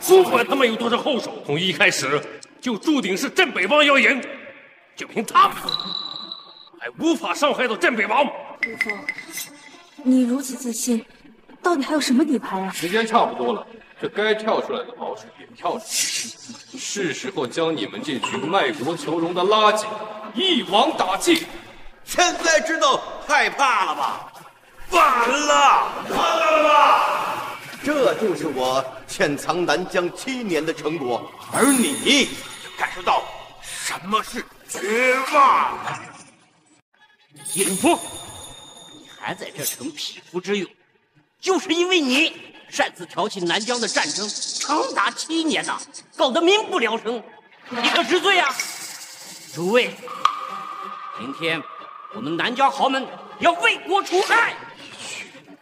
不管他们有多少后手，从一开始就注定是镇北王要赢。就凭他们，还无法伤害到镇北王。无风，你如此自信，到底还有什么底牌啊？时间差不多了，这该跳出来的毛水也跳出来，是时候将你们这群卖国求荣的垃圾一网打尽。现在知道害怕了吧？完了，完了吧！这就是我潜藏南疆七年的成果，而你感受到什么是绝望。叶无风，你还在这逞匹夫之勇，就是因为你擅自挑起南疆的战争，长达七年呐，搞得民不聊生，你可知罪啊！诸位，明天我们南疆豪门要为国除害。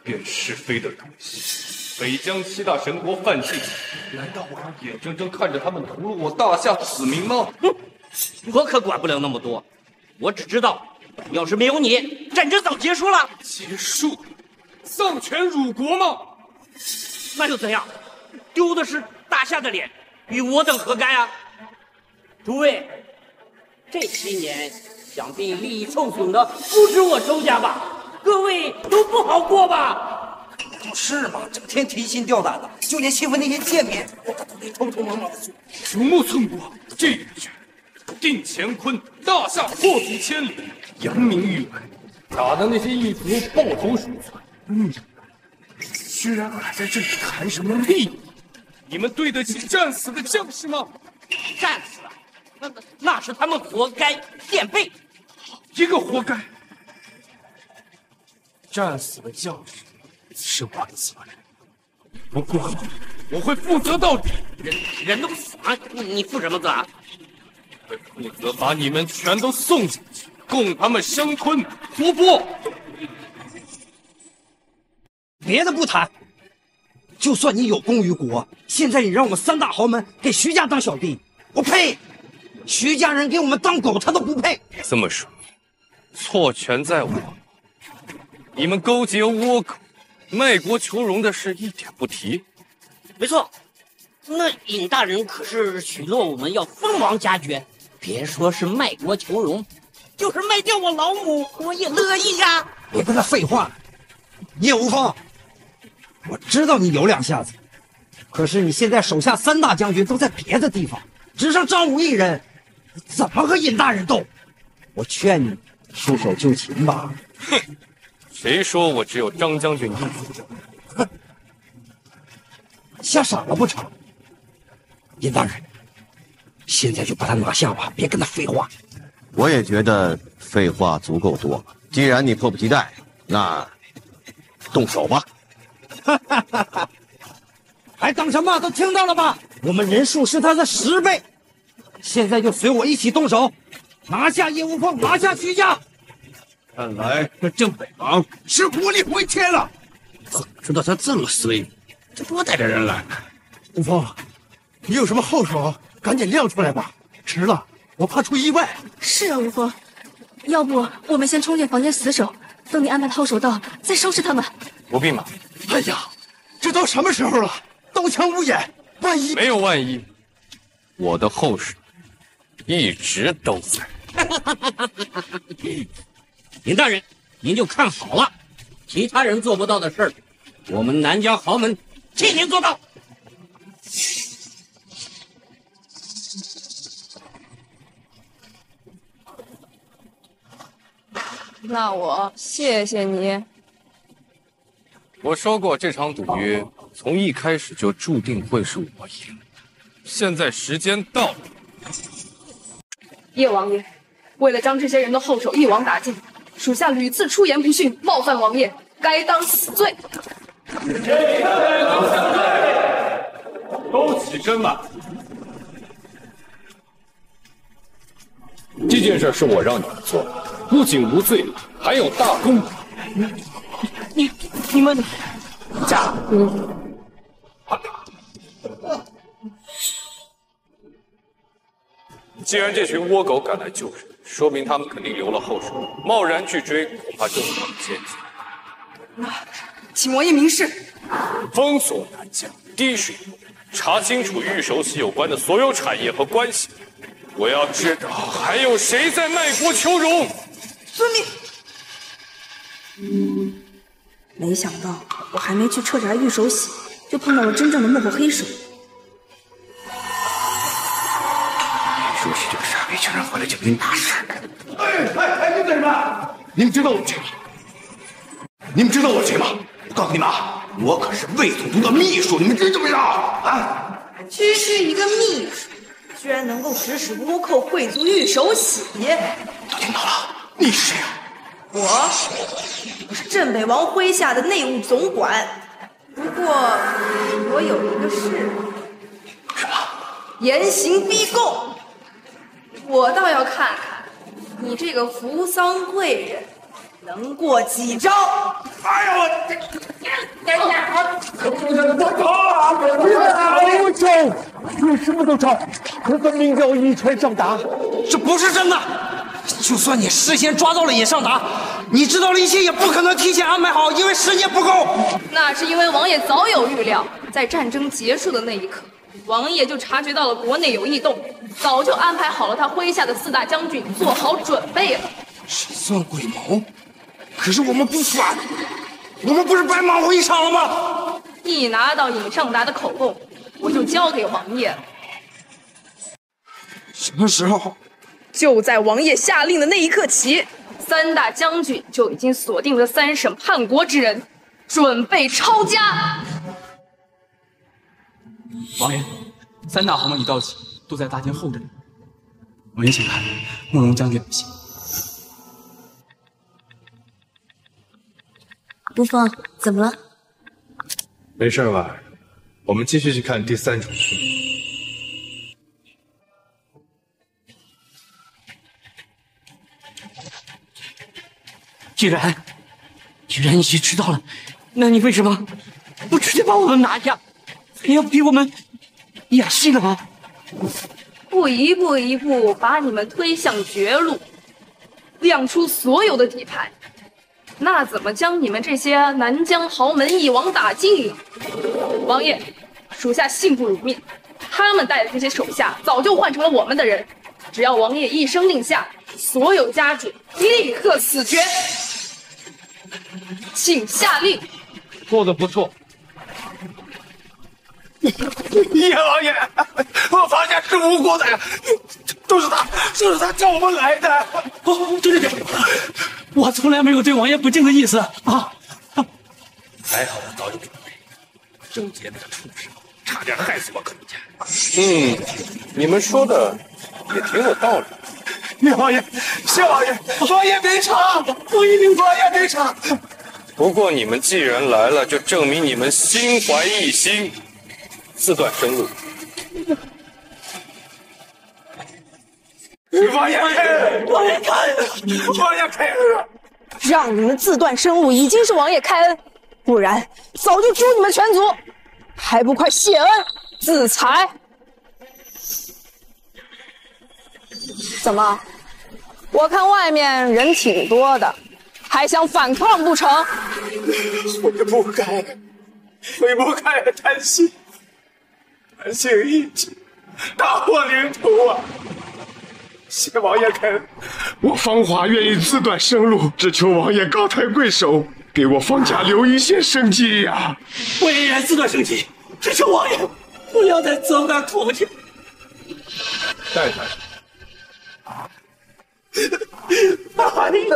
辨是非的东西！北疆七大神国犯境，难道我要眼睁睁看着他们屠戮我大夏的子民吗？哼，我可管不了那么多，我只知道，要是没有你，战争早结束了。结束？丧权辱国吗？那又怎样？丢的是大夏的脸，与我等何干啊？诸位，这七年想必利益受损的不止我周家吧？各位都不好过吧？就是嘛，整天提心吊胆的，就连新婚那天见面，我都得偷偷摸摸的做。鼠目寸光，这一局定乾坤，大夏破土千里，扬名于外，打的那些异族抱头鼠窜。嗯，居然还在这里谈什么利益？你们对得起战死的将士吗？战死那那是他们活该垫背。一个活该。战死的将士是我的责任，不过我会负责到底。人人都死了，你负什么责？会负责把你们全都送进去，供他们生吞活剥。别的不谈，就算你有功于国，现在你让我们三大豪门给徐家当小弟，我呸！徐家人给我们当狗，他都不配。这么说，错全在我。你们勾结倭寇，卖国求荣的事一点不提。没错，那尹大人可是许诺我们要封王加爵，别说是卖国求荣，就是卖掉我老母，我也乐意呀。别跟他废话，叶无风，我知道你有两下子，可是你现在手下三大将军都在别的地方，只剩张武一人，怎么和尹大人斗？我劝你束手就擒吧。哼。谁说我只有张将军一个？哼，吓傻了不成？尹大人，现在就把他拿下吧，别跟他废话。我也觉得废话足够多了。既然你迫不及待，那动手吧。哈哈哈哈！还等什么？都听到了吧？我们人数是他的十倍，现在就随我一起动手，拿下叶无风，拿下徐家。看来这郑北王是无力回天了。知道他这么衰，就多带着人来。吴峰，你有什么后手，赶紧亮出来吧，迟了我怕出意外。是啊，吴峰，要不我们先冲进房间死守，等你安排好手到，再收拾他们。不必嘛。哎呀，这都什么时候了，刀枪无眼，万一没有万一，我的后手一直都在。林大人，您就看好了，其他人做不到的事儿，我们南疆豪门替您做到。那我谢谢你。我说过，这场赌约从一开始就注定会是我赢。现在时间到了，叶王爷，为了将这些人的后手一网打尽，属下屡次出言不逊，冒犯王爷，该当死罪。都起身吧。这件事是我让你们做的，不仅无罪，还有大功。你你们假嗯。既然这群倭狗敢来救人，说明他们肯定留了后手。贸然去追，恐怕就是很奸计。那，请王爷明示。封锁南疆，滴水不漏，查清楚玉手洗有关的所有产业和关系。我要知道还有谁在卖国求荣。遵命。没想到我还没去彻查玉手洗，就碰到了真正的幕后黑手回来讲件大事。哎哎哎！你们干什么？你们知道我谁吗？你们知道我谁吗？我告诉你们啊，我可是魏总督的秘书，你们知不知道？啊！区区一个秘书，居然能够指使倭寇贵族玉手洗？都听到了，你是谁啊？我，我是镇北王麾下的内务总管。不过，我有一个事。什么？严刑逼供。我倒要看看，你这个扶桑贵人能过几招。哎呦我！我招，你什么都招，可分明叫我一拳上达。这不是真的。就算你事先抓到了野上达，你知道了一切也不可能提前安排好，因为时间不够。那是因为王爷早有预料，在战争结束的那一刻，王爷就察觉到了国内有异动，早就安排好了他麾下的四大将军做好准备了。神算鬼谋，可是我们不反，我们不是白忙活一场了吗？一拿到尹尚达的口供，我就交给王爷了。什么时候？就在王爷下令的那一刻起，三大将军就已经锁定了三省叛国之人，准备抄家。王爷，三大豪门已到齐，都在大厅候着你。王爷，请看，慕容将军的信。陆枫，怎么了？没事吧？我们继续去看第三种。既然，既然你知道了，那你为什么不直接把我们拿下，还要逼我们演戏呢？不一步一步把你们推向绝路，亮出所有的底牌，那怎么将你们这些南疆豪门一网打尽呢？王爷，属下信不辱命，他们带的这些手下早就换成了我们的人，只要王爷一声令下，所有家主立刻死绝。请下令。做的不错。叶王爷，我发现是无辜的呀，都是他，都是他叫我们来的。哦，对对对，我从来没有对王爷不敬的意思啊。还好我早有准备，郑杰那个畜生，差点害死我可家。嗯，你们说的也挺有道理。叶王爷，谢王爷，王爷别吵，我一定王爷别吵。不过你们既然来了，就证明你们心怀异心，自断生路。王爷开恩，王爷开恩，王爷开恩！让你们自断生路，已经是王爷开恩。不然早就诛你们全族，还不快谢恩自裁！怎么？我看外面人挺多的，还想反抗不成？我也不该，我也不该贪心，贪心一起大祸临头啊！谢王爷肯，我芳华愿意自断生路，只求王爷高抬贵手，给我方家留一线生机呀！我也愿自断生机，只求王爷不要再责难土家。带他。大爷！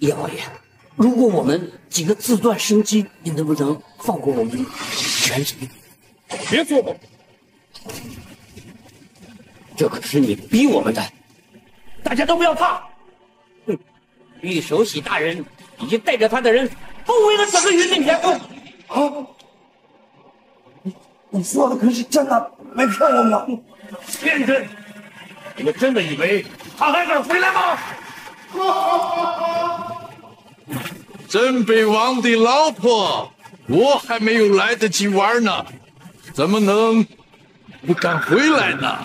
叶老爷，如果我们几个自断生机，你能不能放过我们全族？别做梦！这可是你逼我们的，大家都不要怕。哼，玉手洗大人已经带着他的人包围了整个云顶天宫。啊！你你说的可是真的，没骗我吗？骗人！你们真的以为他还敢回来吗？镇北王的老婆，我还没有来得及玩呢，怎么能不敢回来呢？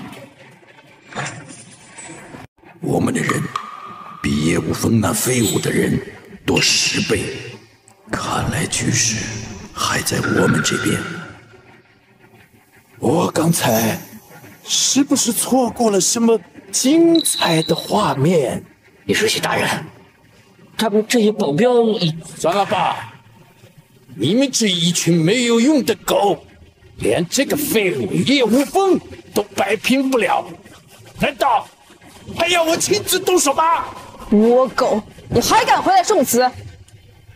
我们的人比叶无风那飞舞的人多十倍，看来局势还在我们这边。我刚才是不是错过了什么精彩的画面？李书记大人，他们这些保镖……算了吧，你们这一群没有用的狗，连这个废物叶无风都摆平不了，难道还要我亲自动手吗？倭狗，你还敢回来送死？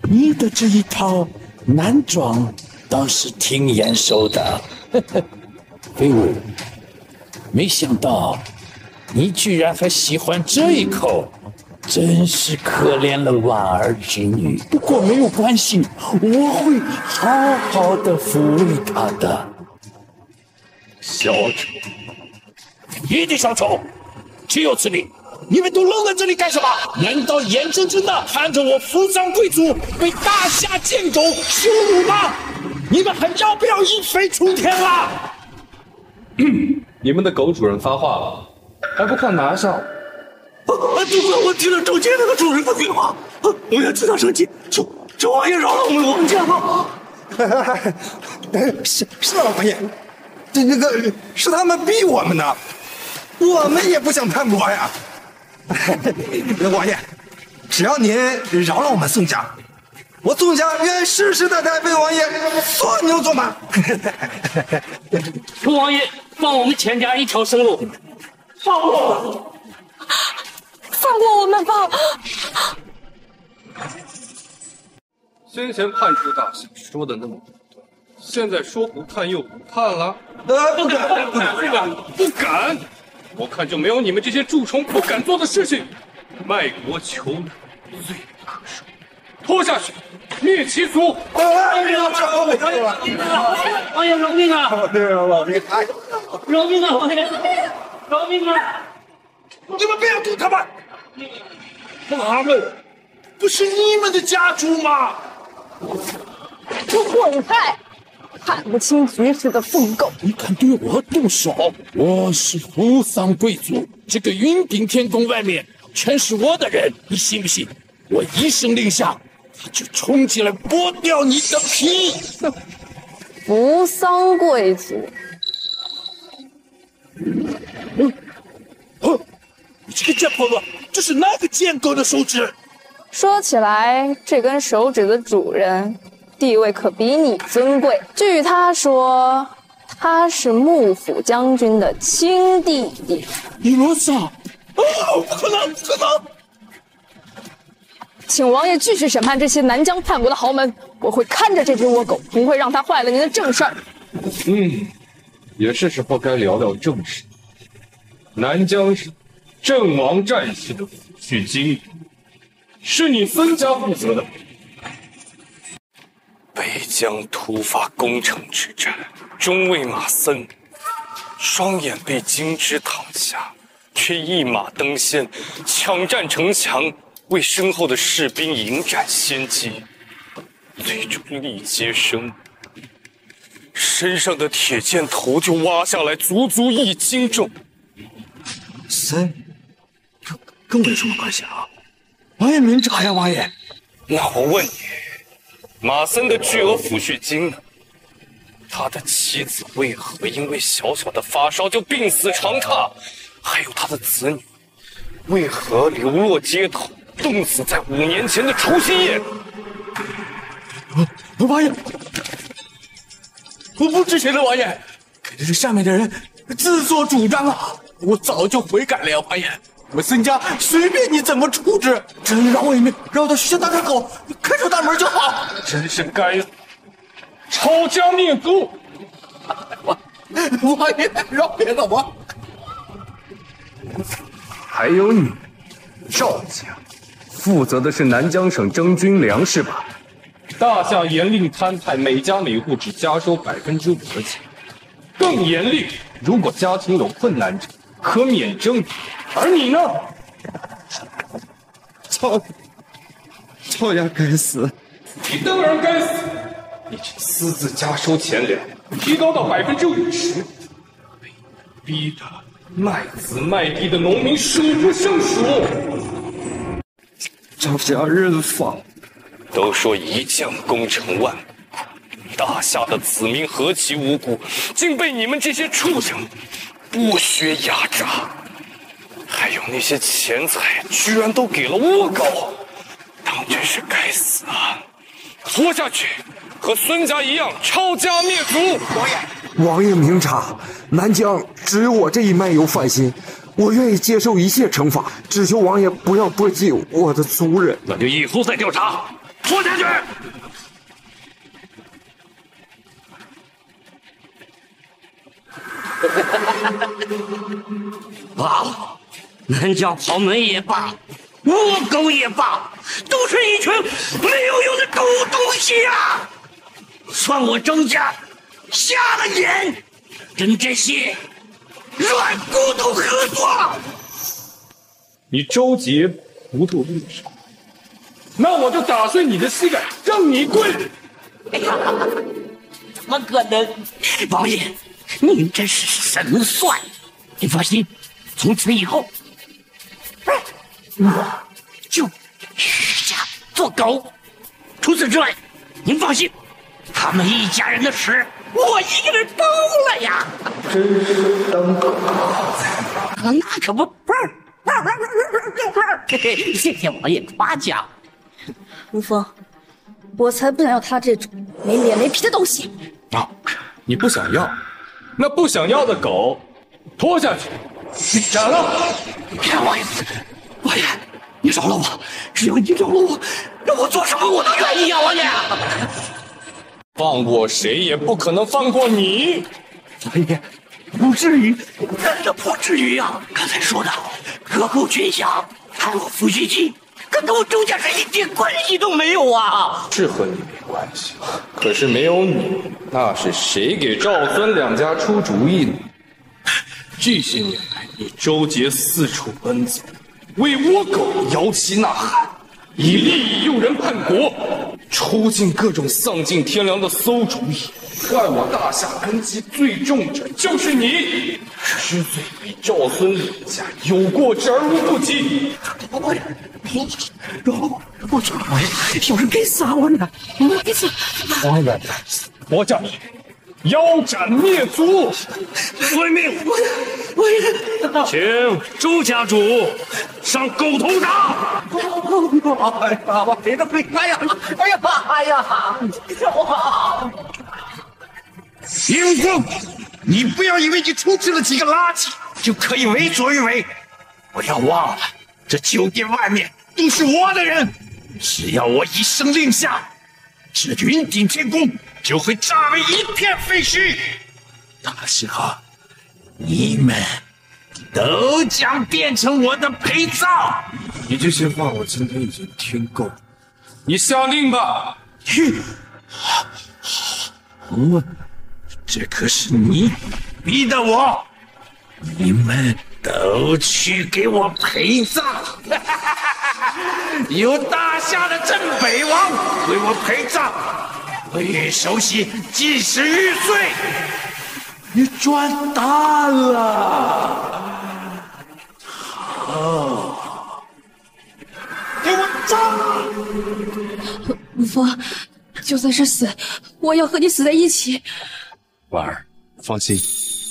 你的这一套男装倒是挺眼熟的，废物！没想到你居然还喜欢这一口，真是可怜了婉儿之女。不过没有关系，我会好好的抚慰她的。小丑，你的小丑，岂有此理！你们都愣在这里干什么？难道眼睁睁的看着我扶桑贵族被大夏贱狗羞辱吗？你们还要不要一飞冲天了？你们的狗主人发话了，还不快拿下！啊！主子，我听了周杰那个主人的对话，我要替他生气，求求王爷饶了我们王家吧！是是老王爷，这那个是他们逼我们的，我们也不想叛国呀。王爷，只要您饶了我们宋家，我宋家愿世世代代为王爷做牛做马。求 王爷放我们钱家一条生路，放我们，放过我们吧！先前判处大侠说的那么多，现在说不判又不判了？呃，不敢，不敢，不敢，不敢！我看就没有你们这些蛀虫不敢做的事情。卖国求荣，罪不可恕，拖下去，灭其族！哎呀，饶命啊！王爷饶命啊！饶命！哎，饶命啊！王爷，饶命啊！你们不要动他们！他们不是你们的家主吗？混蛋！看不清局势的疯狗！你敢对我动手？我是扶桑贵族，这个云顶天宫外面全是我的人，你信不信？我一声令下，他就冲进来剥掉你的皮！扶桑贵族，嗯，哦，你这个贱婆婆，这是哪个贱狗的手指？说起来，这根手指的主人。地位可比你尊贵。据他说，他是幕府将军的亲弟弟。你罗萨，啊，不可能，不可能！请王爷继续审判这些南疆叛国的豪门，我会看着这只倭狗，不会让他坏了您的正事儿。嗯，也是时候该聊聊正事。南疆是阵亡战士的抚恤金，是你孙家负责的。北疆突发攻城之战，中尉马森双眼被金枝躺下，却一马当先，抢占城墙，为身后的士兵迎战先机，最终力竭身亡。身上的铁箭头就挖下来，足足一斤重。三，跟跟我有什么关系啊？王爷明察呀，王爷。那我问你，马森的巨额抚恤金呢？他的妻子为何因为小小的发烧就病死长榻？还有他的子女，为何流落街头，冻死在五年前的除夕夜？王爷，我不知情的王爷，肯定是下面的人自作主张啊！我早就悔改了呀，王爷。我孙家随便你怎么处置，只要饶我一命，让我到徐家大开口，开出大门就好。真是该死！抄家灭族！王爷饶别了我！还有你，赵家，负责的是南疆省征军粮食吧？大夏严令摊派每家每户只加收百分之五的钱，更严厉，如果家庭有困难者，可免征。而你呢？赵赵家该死！你当然该死！你却私自加收钱粮，提高到百分之五十，逼得卖子卖地的农民数不胜数。赵家认放。都说一将功成万骨，大夏的子民何其无辜，竟被你们这些畜生剥削压榨。还有那些钱财，居然都给了倭狗，当真是该死啊！活下去，和孙家一样抄家灭族。王爷，王爷明察，南疆只有我这一脉有反心，我愿意接受一切惩罚，只求王爷不要波及我的族人。那就以后再调查，拖下去。罢了。南疆豪门也罢，倭狗也罢，都是一群没有用的狗东西啊！算我张家瞎了眼，跟这些软骨头合作。你周杰糊涂厉少，那我就打碎你的膝盖，让你跪！哎呀，怎么可能？王爷，您真是神算！你放心，从此以后。我就徐家做狗。除此之外，您放心，他们一家人的屎我一个人包了呀！真是当狗那可不，嘿嘿，谢谢王爷夸奖。如风，我才不想要他这种没脸没皮的东西。啊，你不想要？那不想要的狗，拖下去，斩了！你骗王爷！王爷，你饶了我！只要你饶了我，让我做什么我都愿意啊！王爷，放过谁也不可能放过你！王爷，不至于，真的不至于啊！刚才说的克扣军饷、贪我抚恤金，跟我周家是一点关系都没有啊！是和你没关系，可是没有你，那是谁给赵孙两家出主意呢？这些年来，你周杰四处奔走。为倭狗摇旗呐喊，以利益诱人叛国，出尽各种丧尽天良的馊主意，坏我大夏根基最重者就是你，之罪比赵孙两家有过之而无不及。我我我我去，有人该死啊！我呢，我该死！王爷，我叫你。腰斩灭族，遵命。我我请周家主上狗头铡。哎呀，我别的不哎呀，哎呀，哎呀，救我！林峰，你不要以为你处置了几个垃圾就可以为所欲为。不要忘了，这酒店外面都是我的人，只要我一声令下，这云顶天宫。就会炸为一片废墟，到时候你们都将变成我的陪葬。你这些话我今天已经听够了，你下令吧。去。我，这可是你逼的我。你们都去给我陪葬！有大夏的镇北王为我陪葬，我玉守喜即使玉碎，你赚大了！好，给我葬！无风，就算是死，我要和你死在一起。婉儿，放心，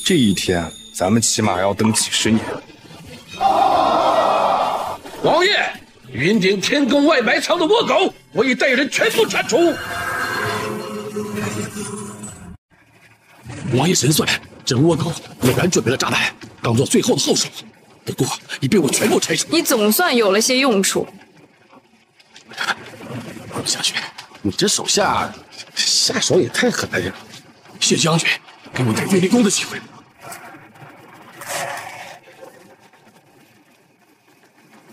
这一天咱们起码要等几十年。王爷，云顶天宫外埋藏的倭狗，我已带人全部铲除。王爷神算，这倭狗果然准备了炸弹，当做最后的后手。不过已被我全部拆除。你总算有了些用处。陆将军，你这手下下手也太狠了呀！谢将军，给我带飞离宫的机会。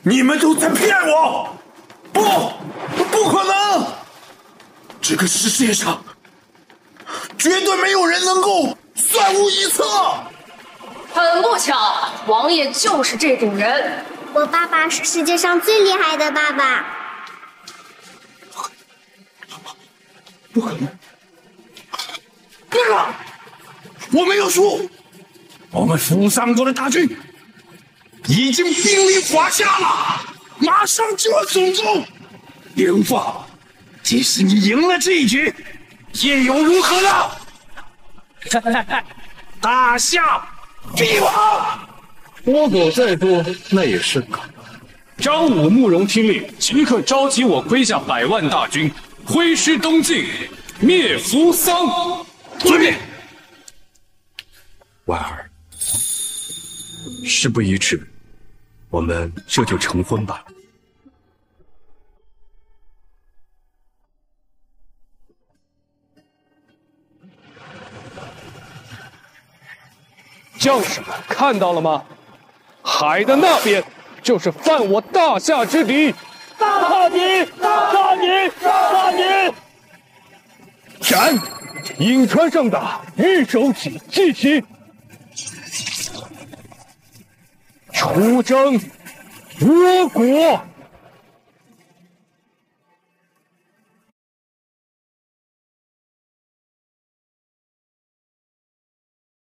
你们都在骗我！不，不可能！这个世界上绝对没有人能够算无一策。很不巧，王爷就是这种人。我爸爸是世界上最厉害的爸爸。不可能！对了，我没有输。我们扶桑国的大军已经兵临华夏了，马上就要总攻。李荣凤，即使你赢了这一局，也又如何呢？大夏！必亡，倭狗再多，那也是狗。张武、慕容听令，即刻召集我麾下百万大军，挥师东进，灭扶桑。遵命。婉儿，事不宜迟，我们这就成婚吧。将士们看到了吗？海的那边就是犯我大夏之敌，大敌！大敌！大敌！斩！颍川上的玉手起祭旗，出征倭国。